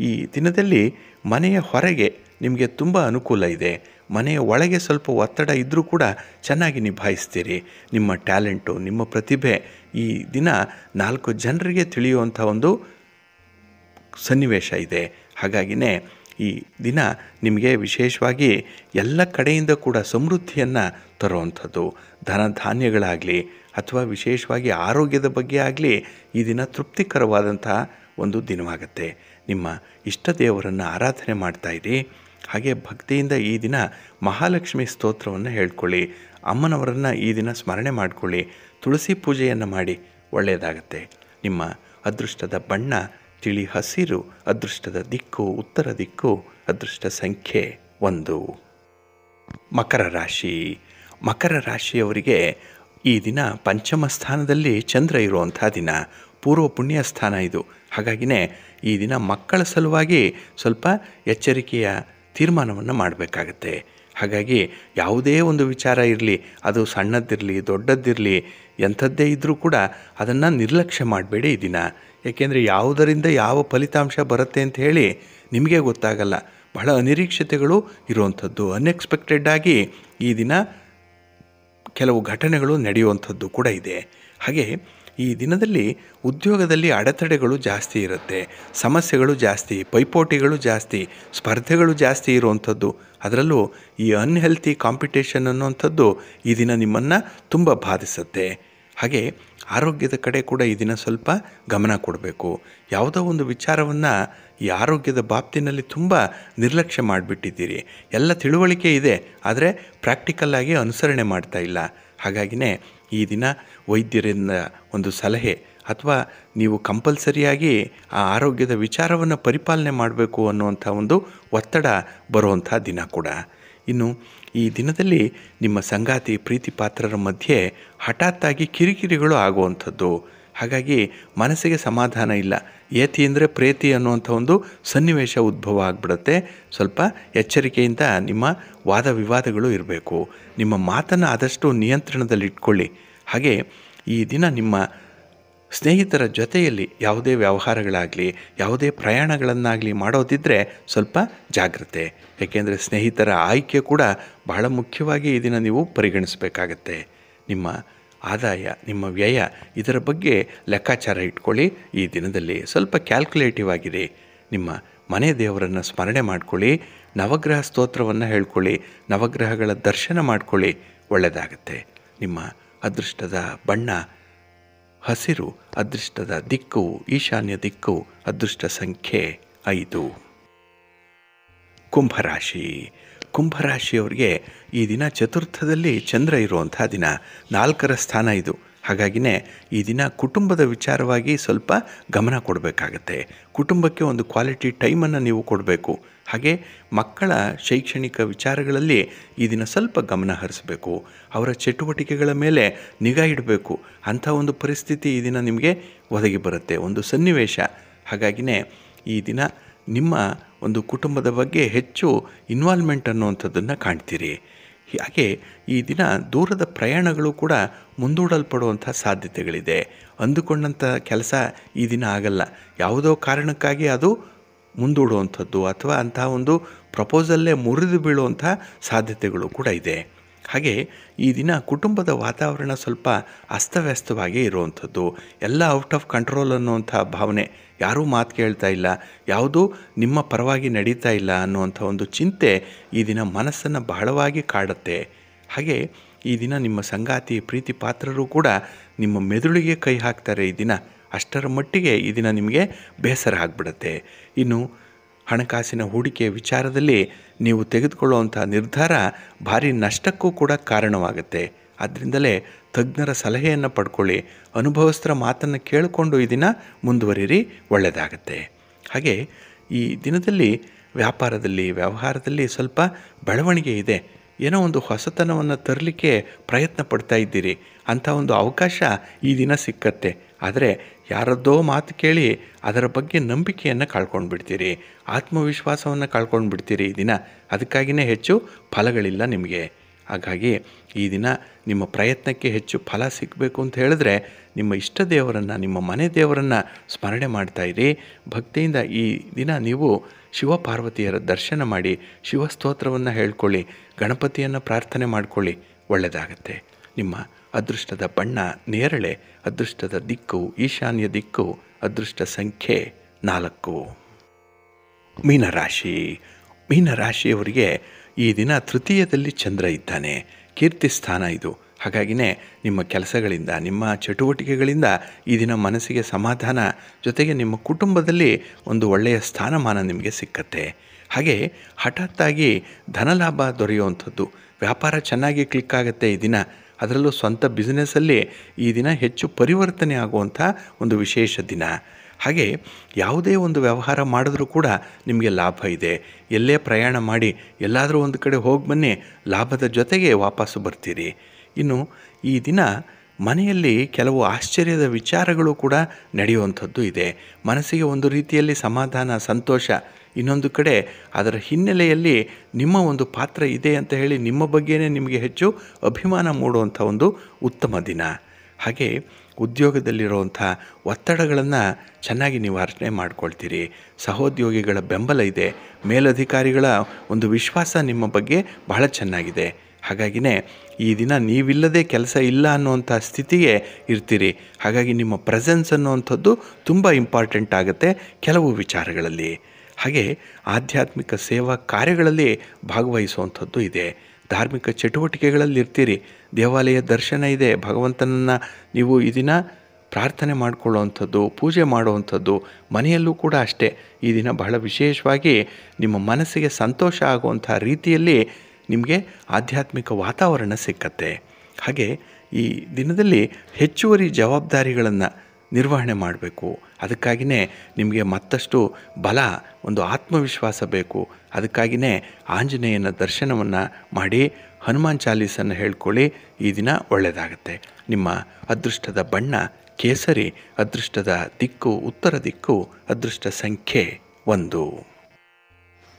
ಈ ದಿನದಲ್ಲಿ ಮನೆಯ ಹೊರಗೆ ನಿಮಗೆ ತುಂಬ ಅನುಕೂಲ ಇದೆ. ಮನೆಯ ಒಳಗೆ ಸ್ವಲ್ಪ ಒತ್ತಡ ಇದ್ದರೂ ಕೂಡ ಚೆನ್ನಾಗಿ ನಿಭಾಯಿಸ್ತೀರಿ. ನಿಮ್ಮ ಟ್ಯಾಲೆಂಟು, ನಿಮ್ಮ ಪ್ರತಿಭೆ ಈ ದಿನ ನಾಲ್ಕು ಜನರಿಗೆ ತಿಳಿಯುವಂಥ ಒಂದು ಸನ್ನಿವೇಶ ಇದೆ. ಹಾಗಾಗಿನೇ ಈ ದಿನ ನಿಮಗೆ ವಿಶೇಷವಾಗಿ ಎಲ್ಲ ಕಡೆಯಿಂದ ಕೂಡ ಸಮೃದ್ಧಿಯನ್ನು ತರುವಂಥದ್ದು. ಧನ ಧಾನ್ಯಗಳಾಗಲಿ ಅಥವಾ ವಿಶೇಷವಾಗಿ ಆರೋಗ್ಯದ ಬಗ್ಗೆ ಆಗಲಿ ಈ ದಿನ ತೃಪ್ತಿಕರವಾದಂತಹ ಒಂದು ದಿನವಾಗುತ್ತೆ. ನಿಮ್ಮ ಇಷ್ಟ ದೇವರನ್ನು ಆರಾಧನೆ ಮಾಡ್ತಾಯಿರಿ ಹಾಗೆ ಭಕ್ತಿಯಿಂದ ಈ ದಿನ ಮಹಾಲಕ್ಷ್ಮಿ ಸ್ತೋತ್ರವನ್ನು ಹೇಳ್ಕೊಳ್ಳಿ. ಅಮ್ಮನವರನ್ನು ಈ ದಿನ ಸ್ಮರಣೆ ಮಾಡಿಕೊಳ್ಳಿ. ತುಳಸಿ ಪೂಜೆಯನ್ನು ಮಾಡಿ ಒಳ್ಳೆಯದಾಗತ್ತೆ. ನಿಮ್ಮ ಅದೃಷ್ಟದ ಬಣ್ಣ, ತಿಳಿ ಹಸಿರು, ಅದೃಷ್ಟದ ದಿಕ್ಕು, ಉತ್ತರ ದಿಕ್ಕು, ಅದೃಷ್ಟ ಸಂಖ್ಯೆ ಒಂದು. ಮಕರ ರಾಶಿ. ಮಕರ ರಾಶಿಯವರಿಗೆ ಈ ದಿನ ಪಂಚಮ ಸ್ಥಾನದಲ್ಲಿ ಚಂದ್ರ ಇರುವಂಥ ದಿನ. ಪೂರ್ವ ಪುಣ್ಯ ಸ್ಥಾನ ಇದು. ಹಾಗಾಗಿನೇ ಈ ದಿನ ಮಕ್ಕಳ ಸಲುವಾಗಿ ಸ್ವಲ್ಪ ಎಚ್ಚರಿಕೆಯ ತೀರ್ಮಾನವನ್ನು ಮಾಡಬೇಕಾಗತ್ತೆ. ಹಾಗಾಗಿ ಯಾವುದೇ ಒಂದು ವಿಚಾರ ಇರಲಿ, ಅದು ಸಣ್ಣದ್ದಿರಲಿ, ದೊಡ್ಡದ್ದಿರಲಿ, ಎಂಥದ್ದೇ ಇದ್ದರೂ ಕೂಡ ಅದನ್ನು ನಿರ್ಲಕ್ಷ್ಯ ಮಾಡಬೇಡಿ ಈ ದಿನ. ಏಕೆಂದರೆ ಯಾವುದರಿಂದ ಯಾವ ಫಲಿತಾಂಶ ಬರುತ್ತೆ ಅಂತ ಹೇಳಿ ನಿಮಗೆ ಗೊತ್ತಾಗಲ್ಲ. ಬಹಳ ಅನಿರೀಕ್ಷತೆಗಳು ಇರುವಂಥದ್ದು. ಅನ್ಎಕ್ಸ್ಪೆಕ್ಟೆಡ್ ಆಗಿ ಈ ದಿನ ಕೆಲವು ಘಟನೆಗಳು ನಡೆಯುವಂಥದ್ದು ಕೂಡ ಇದೆ. ಹಾಗೆ ಈ ದಿನದಲ್ಲಿ ಉದ್ಯೋಗದಲ್ಲಿ ಅಡೆತಡೆಗಳು ಜಾಸ್ತಿ ಇರುತ್ತೆ, ಸಮಸ್ಯೆಗಳು ಜಾಸ್ತಿ, ಪೈಪೋಟಿಗಳು ಜಾಸ್ತಿ, ಸ್ಪರ್ಧೆಗಳು ಜಾಸ್ತಿ ಇರುವಂಥದ್ದು. ಅದರಲ್ಲೂ ಈ ಅನ್ಹೆಲ್ತಿ ಕಾಂಪಿಟೇಷನ್ ಅನ್ನುವಂಥದ್ದು ಈ ದಿನ ನಿಮ್ಮನ್ನು ತುಂಬ ಬಾಧಿಸುತ್ತೆ. ಹಾಗೆ ಆರೋಗ್ಯದ ಕಡೆ ಕೂಡ ಈ ದಿನ ಸ್ವಲ್ಪ ಗಮನ ಕೊಡಬೇಕು. ಯಾವುದೋ ಒಂದು ವಿಚಾರವನ್ನು ಈ ಆರೋಗ್ಯದ ಬಾಪ್ತಿನಲ್ಲಿ ತುಂಬ ನಿರ್ಲಕ್ಷ್ಯ ಮಾಡಿಬಿಟ್ಟಿದ್ದೀರಿ. ಎಲ್ಲ ತಿಳುವಳಿಕೆ ಇದೆ, ಆದರೆ ಪ್ರಾಕ್ಟಿಕಲ್ಲಾಗಿ ಅನುಸರಣೆ ಮಾಡ್ತಾ ಇಲ್ಲ. ಹಾಗಾಗಿನೇ ಈ ದಿನ ವೈದ್ಯರಿಂದ ಒಂದು ಸಲಹೆ ಅಥವಾ ನೀವು ಕಂಪಲ್ಸರಿಯಾಗಿ ಆ ಆರೋಗ್ಯದ ವಿಚಾರವನ್ನು ಪರಿಪಾಲನೆ ಮಾಡಬೇಕು ಅನ್ನುವಂಥ ಒಂದು ಒತ್ತಡ ಬರುವಂಥ ದಿನ ಕೂಡ. ಇನ್ನು ಈ ದಿನದಲ್ಲಿ ನಿಮ್ಮ ಸಂಗಾತಿ ಪ್ರೀತಿ ಪಾತ್ರರ ಮಧ್ಯೆ ಹಠಾತ್ತಾಗಿ ಕಿರಿಕಿರಿಗಳು ಆಗುವಂಥದ್ದು. ಹಾಗಾಗಿ ಮನಸ್ಸಿಗೆ ಸಮಾಧಾನ ಇಲ್ಲ. ಏತಿ ಅಂದರೆ ಪ್ರೇತಿ ಅನ್ನುವಂಥ ಒಂದು ಸನ್ನಿವೇಶ ಉದ್ಭವ ಆಗಿಬಿಡುತ್ತೆ. ಸ್ವಲ್ಪ ಎಚ್ಚರಿಕೆಯಿಂದ ನಿಮ್ಮ ವಾದ ವಿವಾದಗಳು ಇರಬೇಕು. ನಿಮ್ಮ ಮಾತನ್ನು ಆದಷ್ಟು ನಿಯಂತ್ರಣದಲ್ಲಿ ಇಟ್ಕೊಳ್ಳಿ ಹಾಗೆ ಈ ದಿನ ನಿಮ್ಮ ಸ್ನೇಹಿತರ ಜೊತೆಯಲ್ಲಿ ಯಾವುದೇ ವ್ಯವಹಾರಗಳಾಗಲಿ, ಯಾವುದೇ ಪ್ರಯಾಣಗಳನ್ನಾಗಲಿ ಮಾಡೋದಿದ್ದರೆ ಸ್ವಲ್ಪ ಜಾಗ್ರತೆ. ಏಕೆಂದರೆ ಸ್ನೇಹಿತರ ಆಯ್ಕೆ ಕೂಡ ಬಹಳ ಮುಖ್ಯವಾಗಿ ಈ ದಿನ ನೀವು ಪರಿಗಣಿಸಬೇಕಾಗತ್ತೆ. ನಿಮ್ಮ ಆದಾಯ, ನಿಮ್ಮ ವ್ಯಯ ಇದರ ಬಗ್ಗೆ ಲೆಕ್ಕಾಚಾರ ಇಟ್ಕೊಳ್ಳಿ. ಈ ದಿನದಲ್ಲಿ ಸ್ವಲ್ಪ ಕ್ಯಾಲ್ಕುಲೇಟಿವ್ ಆಗಿರಿ ನಿಮ್ಮ ಮನೆ ದೇವರನ್ನು ಸ್ಮರಣೆ ಮಾಡ್ಕೊಳ್ಳಿ. ನವಗ್ರಹ ಸ್ತೋತ್ರವನ್ನು ಹೇಳ್ಕೊಳ್ಳಿ. ನವಗ್ರಹಗಳ ದರ್ಶನ ಮಾಡ್ಕೊಳ್ಳಿ. ಒಳ್ಳೆಯದಾಗತ್ತೆ ನಿಮ್ಮ ಅದೃಷ್ಟದ ಬಣ್ಣ, ಹಸಿರು ಅದೃಷ್ಟದ ದಿಕ್ಕು, ಈಶಾನ್ಯ ದಿಕ್ಕು, ಅದೃಷ್ಟ ಸಂಖ್ಯೆ ಐದು. ಕುಂಭರಾಶಿ. ಕುಂಭರಾಶಿಯವರಿಗೆ ಈ ದಿನ ಚತುರ್ಥದಲ್ಲಿ ಚಂದ್ರ ಇರುವಂಥ ದಿನ, ನಾಲ್ಕರ ಸ್ಥಾನ ಇದು. ಹಾಗಾಗಿನೇ ಈ ದಿನ ಕುಟುಂಬದ ವಿಚಾರವಾಗಿ ಸ್ವಲ್ಪ ಗಮನ ಕೊಡಬೇಕಾಗತ್ತೆ. ಕುಟುಂಬಕ್ಕೆ ಒಂದು ಕ್ವಾಲಿಟಿ ಟೈಮನ್ನು ನೀವು ಕೊಡಬೇಕು. ಹಾಗೆ ಮಕ್ಕಳ ಶೈಕ್ಷಣಿಕ ವಿಚಾರಗಳಲ್ಲಿ ಈ ದಿನ ಸ್ವಲ್ಪ ಗಮನ ಹರಿಸಬೇಕು. ಅವರ ಚಟುವಟಿಕೆಗಳ ಮೇಲೆ ನಿಗಾ ಇಡಬೇಕು. ಅಂಥ ಒಂದು ಪರಿಸ್ಥಿತಿ ಈ ದಿನ ನಿಮಗೆ ಒದಗಿ ಬರುತ್ತೆ, ಒಂದು ಸನ್ನಿವೇಶ. ಹಾಗಾಗಿನೇ ಈ ದಿನ ನಿಮ್ಮ ಒಂದು ಕುಟುಂಬದ ಬಗ್ಗೆ ಹೆಚ್ಚು ಇನ್ವಾಲ್ವ್ಮೆಂಟ್ ಅನ್ನುವಂಥದ್ದನ್ನು ಕಾಣ್ತೀರಿ. ಹಾಗೆ ಈ ದಿನ ದೂರದ ಪ್ರಯಾಣಗಳು ಕೂಡ ಮುಂದೂಡಲ್ಪಡುವಂಥ ಸಾಧ್ಯತೆಗಳಿದೆ. ಅಂದುಕೊಂಡಂಥ ಕೆಲಸ ಈ ದಿನ ಆಗಲ್ಲ. ಯಾವುದೋ ಕಾರಣಕ್ಕಾಗಿ ಅದು ಮುಂದೂಡುವಂಥದ್ದು ಅಥವಾ ಅಂತಹ ಒಂದು ಪ್ರಪೋಸಲ್ಲೇ ಮುರಿದು ಬೀಳುವಂಥ ಸಾಧ್ಯತೆಗಳು ಕೂಡ ಇದೆ. ಹಾಗೆ ಈ ದಿನ ಕುಟುಂಬದ ವಾತಾವರಣ ಸ್ವಲ್ಪ ಅಸ್ತವ್ಯಸ್ತವಾಗಿ ಇರುವಂಥದ್ದು. ಎಲ್ಲ ಔಟ್ ಆಫ್ ಕಂಟ್ರೋಲ್ ಅನ್ನುವಂಥ ಭಾವನೆ ಯಾರೂ ಮಾತು ಕೇಳ್ತಾ ಇಲ್ಲ. ಯಾವುದೂ ನಿಮ್ಮ ಪರವಾಗಿ ನಡೀತಾ ಇಲ್ಲ ಅನ್ನುವಂಥ ಒಂದು ಚಿಂತೆ ಈ ದಿನ ಮನಸ್ಸನ್ನು ಬಹಳವಾಗಿ ಕಾಡುತ್ತೆ. ಹಾಗೆ ಈ ದಿನ ನಿಮ್ಮ ಸಂಗಾತಿ, ಪ್ರೀತಿ ಪಾತ್ರರು ಕೂಡ ನಿಮ್ಮ ಮೆದುಳಿಗೆ ಕೈ ಹಾಕ್ತಾರೆ ಈ ದಿನ. ಅಷ್ಟರ ಮಟ್ಟಿಗೆ ಈ ದಿನ ನಿಮಗೆ ಬೇಸರ ಆಗಿಬಿಡುತ್ತೆ. ಇನ್ನು ಹಣಕಾಸಿನ ಹೂಡಿಕೆ ವಿಚಾರದಲ್ಲಿ ನೀವು ತೆಗೆದುಕೊಳ್ಳುವಂಥ ನಿರ್ಧಾರ ಭಾರಿ ನಷ್ಟಕ್ಕೂ ಕೂಡ ಕಾರಣವಾಗುತ್ತೆ. ಆದ್ದರಿಂದಲೇ ತಜ್ಞರ ಸಲಹೆಯನ್ನು ಪಡ್ಕೊಳ್ಳಿ. ಅನುಭವಸ್ಥರ ಮಾತನ್ನು ಕೇಳಿಕೊಂಡು ಈ ದಿನ ಮುಂದುವರಿರಿ ಒಳ್ಳೆಯದಾಗತ್ತೆ. ಹಾಗೆ ಈ ದಿನದಲ್ಲಿ ವ್ಯಾಪಾರದಲ್ಲಿ, ವ್ಯವಹಾರದಲ್ಲಿ ಸ್ವಲ್ಪ ಬೆಳವಣಿಗೆ ಇದೆ. ಏನೋ ಒಂದು ಹೊಸತನವನ್ನು ತರಲಿಕ್ಕೆ ಪ್ರಯತ್ನ ಪಡ್ತಾ ಇದ್ದೀರಿ. ಅಂಥ ಒಂದು ಅವಕಾಶ ಈ ದಿನ ಸಿಕ್ಕತ್ತೆ. ಆದರೆ ಯಾರದ್ದೋ ಮಾತು ಕೇಳಿ ಅದರ ಬಗ್ಗೆ ನಂಬಿಕೆಯನ್ನು ಕಳ್ಕೊಂಡು ಬಿಡ್ತೀರಿ ಆತ್ಮವಿಶ್ವಾಸವನ್ನು ಕಳ್ಕೊಂಡು ಬಿಡ್ತೀರಿ ಈ ದಿನ. ಅದಕ್ಕಾಗಿಯೇ ಹೆಚ್ಚು ಫಲಗಳಿಲ್ಲ ನಿಮಗೆ. ಹಾಗಾಗಿ ಈ ದಿನ ನಿಮ್ಮ ಪ್ರಯತ್ನಕ್ಕೆ ಹೆಚ್ಚು ಫಲ ಸಿಗಬೇಕು ಅಂತ ಹೇಳಿದ್ರೆ ನಿಮ್ಮ ಇಷ್ಟ ದೇವರನ್ನು, ನಿಮ್ಮ ಮನೆ ದೇವರನ್ನು ಸ್ಮರಣೆ ಮಾಡ್ತಾಯಿರಿ ಭಕ್ತಿಯಿಂದ ಈ ದಿನ ನೀವು ಶಿವಪಾರ್ವತಿಯರ ದರ್ಶನ ಮಾಡಿ, ಶಿವಸ್ತೋತ್ರವನ್ನು ಹೇಳ್ಕೊಳ್ಳಿ, ಗಣಪತಿಯನ್ನು ಪ್ರಾರ್ಥನೆ ಮಾಡ್ಕೊಳ್ಳಿ. ಒಳ್ಳೆಯದಾಗತ್ತೆ ನಿಮ್ಮ ಅದೃಷ್ಟದ ಬಣ್ಣ ನೇರಳೆ, ಅದೃಷ್ಟದ ದಿಕ್ಕು ಈಶಾನ್ಯ ದಿಕ್ಕು, ಅದೃಷ್ಟ ಸಂಖ್ಯೆ ನಾಲ್ಕು. ಮೀನರಾಶಿ. ಮೀನರಾಶಿಯವರಿಗೆ ಈ ದಿನ ತೃತೀಯದಲ್ಲಿ ಚಂದ್ರ ಇದ್ದಾನೆ. ಕೀರ್ತಿ ಸ್ಥಾನ ಇದು. ಹಾಗಾಗಿನೇ ನಿಮ್ಮ ಕೆಲಸಗಳಿಂದ, ನಿಮ್ಮ ಚಟುವಟಿಕೆಗಳಿಂದ ಈ ದಿನ ಮನಸ್ಸಿಗೆ ಸಮಾಧಾನ, ಜೊತೆಗೆ ನಿಮ್ಮ ಕುಟುಂಬದಲ್ಲಿ ಒಂದು ಒಳ್ಳೆಯ ಸ್ಥಾನಮಾನ ನಿಮಗೆ ಸಿಕ್ಕತ್ತೆ. ಹಾಗೆ ಹಠಾತ್ತಾಗಿ ಧನಲಾಭ ದೊರೆಯುವಂಥದ್ದು. ವ್ಯಾಪಾರ ಚೆನ್ನಾಗಿ ಕ್ಲಿಕ್ ಆಗುತ್ತೆ ಈ ದಿನ. ಅದರಲ್ಲೂ ಸ್ವಂತ ಬಿಸ್ನೆಸ್ಸಲ್ಲಿ ಈ ದಿನ ಹೆಚ್ಚು ಪರಿವರ್ತನೆ ಆಗುವಂಥ ಒಂದು ವಿಶೇಷ ದಿನ. ಹಾಗೆ ಯಾವುದೇ ಒಂದು ವ್ಯವಹಾರ ಮಾಡಿದ್ರೂ ಕೂಡ ನಿಮಗೆ ಲಾಭ ಇದೆ. ಎಲ್ಲೇ ಪ್ರಯಾಣ ಮಾಡಿ ಎಲ್ಲಾದರೂ ಒಂದು ಕಡೆ ಹೋಗಿ ಬನ್ನಿ, ಲಾಭದ ಜೊತೆಗೆ ವಾಪಸ್ಸು ಬರ್ತೀರಿ. ಇನ್ನು ಈ ದಿನ ಮನೆಯಲ್ಲಿ ಕೆಲವು ಆಶ್ಚರ್ಯದ ವಿಚಾರಗಳು ಕೂಡ ನಡೆಯುವಂಥದ್ದು ಇದೆ. ಮನಸ್ಸಿಗೆ ಒಂದು ರೀತಿಯಲ್ಲಿ ಸಮಾಧಾನ, ಸಂತೋಷ ಇನ್ನೊಂದು ಕಡೆ ಅದರ ಹಿನ್ನೆಲೆಯಲ್ಲಿ ನಿಮ್ಮ ಒಂದು ಪಾತ್ರ ಇದೆ ಅಂತ ಹೇಳಿ ನಿಮ್ಮ ಬಗ್ಗೆನೇ ನಿಮಗೆ ಹೆಚ್ಚು ಅಭಿಮಾನ ಮೂಡುವಂಥ ಒಂದು ಉತ್ತಮ ದಿನ. ಹಾಗೆ ಉದ್ಯೋಗದಲ್ಲಿರುವಂಥ ಒತ್ತಡಗಳನ್ನು ಚೆನ್ನಾಗಿ ನಿವಾರಣೆ ಮಾಡ್ಕೊಳ್ತೀರಿ. ಸಹೋದ್ಯೋಗಿಗಳ ಬೆಂಬಲ ಇದೆ. ಮೇಲಧಿಕಾರಿಗಳ ಒಂದು ವಿಶ್ವಾಸ ನಿಮ್ಮ ಬಗ್ಗೆ ಬಹಳ ಚೆನ್ನಾಗಿದೆ. ಹಾಗಾಗಿನೇ ಈ ದಿನ ನೀವಿಲ್ಲದೆ ಕೆಲಸ ಇಲ್ಲ ಅನ್ನುವಂಥ ಸ್ಥಿತಿಗೆ ಇರ್ತೀರಿ. ಹಾಗಾಗಿ ನಿಮ್ಮ ಪ್ರೆಸೆನ್ಸ್ ಅನ್ನುವಂಥದ್ದು ತುಂಬ ಇಂಪಾರ್ಟೆಂಟ್ ಆಗುತ್ತೆ ಕೆಲವು ವಿಚಾರಗಳಲ್ಲಿ. ಹಾಗೆ ಆಧ್ಯಾತ್ಮಿಕ ಸೇವಾ ಕಾರ್ಯಗಳಲ್ಲಿ ಭಾಗವಹಿಸುವಂಥದ್ದು ಇದೆ. ಧಾರ್ಮಿಕ ಚಟುವಟಿಕೆಗಳಲ್ಲಿ ಇರ್ತೀರಿ. ದೇವಾಲಯ ದರ್ಶನ ಇದೆ. ಭಗವಂತನನ್ನು ನೀವು ಈ ದಿನ ಪ್ರಾರ್ಥನೆ ಮಾಡಿಕೊಳ್ಳುವಂಥದ್ದು, ಪೂಜೆ ಮಾಡುವಂಥದ್ದು, ಮನೆಯಲ್ಲೂ ಕೂಡ ಅಷ್ಟೇ. ಈ ದಿನ ಬಹಳ ವಿಶೇಷವಾಗಿ ನಿಮ್ಮ ಮನಸ್ಸಿಗೆ ಸಂತೋಷ ಆಗುವಂಥ ರೀತಿಯಲ್ಲಿ ನಿಮಗೆ ಆಧ್ಯಾತ್ಮಿಕ ವಾತಾವರಣ ಸಿಕ್ಕತ್ತೆ. ಹಾಗೆ ಈ ದಿನದಲ್ಲಿ ಹೆಚ್ಚುವರಿ ಜವಾಬ್ದಾರಿಗಳನ್ನು ನಿರ್ವಹಣೆ ಮಾಡಬೇಕು. ಅದಕ್ಕಾಗಿಯೇ ನಿಮಗೆ ಮತ್ತಷ್ಟು ಬಲ, ಒಂದು ಆತ್ಮವಿಶ್ವಾಸ ಬೇಕು. ಅದಕ್ಕಾಗಿಯೇ ಆಂಜನೇಯನ ದರ್ಶನವನ್ನು ಮಾಡಿ, ಹನುಮಾನ್ ಚಾಲೀಸನ್ನು ಹೇಳ್ಕೊಳ್ಳಿ, ಈ ದಿನ ಒಳ್ಳೆಯದಾಗುತ್ತೆ. ನಿಮ್ಮ ಅದೃಷ್ಟದ ಬಣ್ಣ ಕೇಸರಿ, ಅದೃಷ್ಟದ ದಿಕ್ಕು, ಉತ್ತರ ದಿಕ್ಕು, ಅದೃಷ್ಟ ಸಂಖ್ಯೆ ಒಂದು.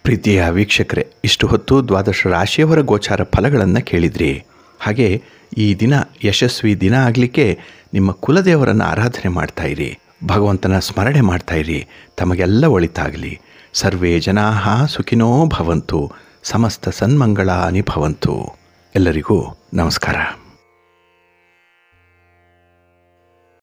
ಪ್ರೀತಿಯ ವೀಕ್ಷಕರೇ, ಇಷ್ಟು ಹೊತ್ತು ದ್ವಾದಶ ರಾಶಿಯವರ ಗೋಚಾರ ಫಲಗಳನ್ನು ಕೇಳಿದ್ರಿ. ಹಾಗೆ ಈ ದಿನ, ಯಶಸ್ವಿ ದಿನ ಆಗಲಿಕ್ಕೆ ನಿಮ್ಮ ಕುಲದೇವರನ್ನು ಆರಾಧನೆ ಮಾಡ್ತಾ ಇರಿ, ಭಗವಂತನ ಸ್ಮರಣೆ ಮಾಡ್ತಾ ಇರಿ, ತಮಗೆಲ್ಲ ಒಳಿತಾಗಲಿ. ಸರ್ವೇ ಜನಾ ಸುಖಿನೋ ಭವಂತು, ಸಮಸ್ತ ಸನ್ಮಂಗಳಾನಿ ಭವಂತು ಎಲ್ಲರಿಗೂ ನಮಸ್ಕಾರ.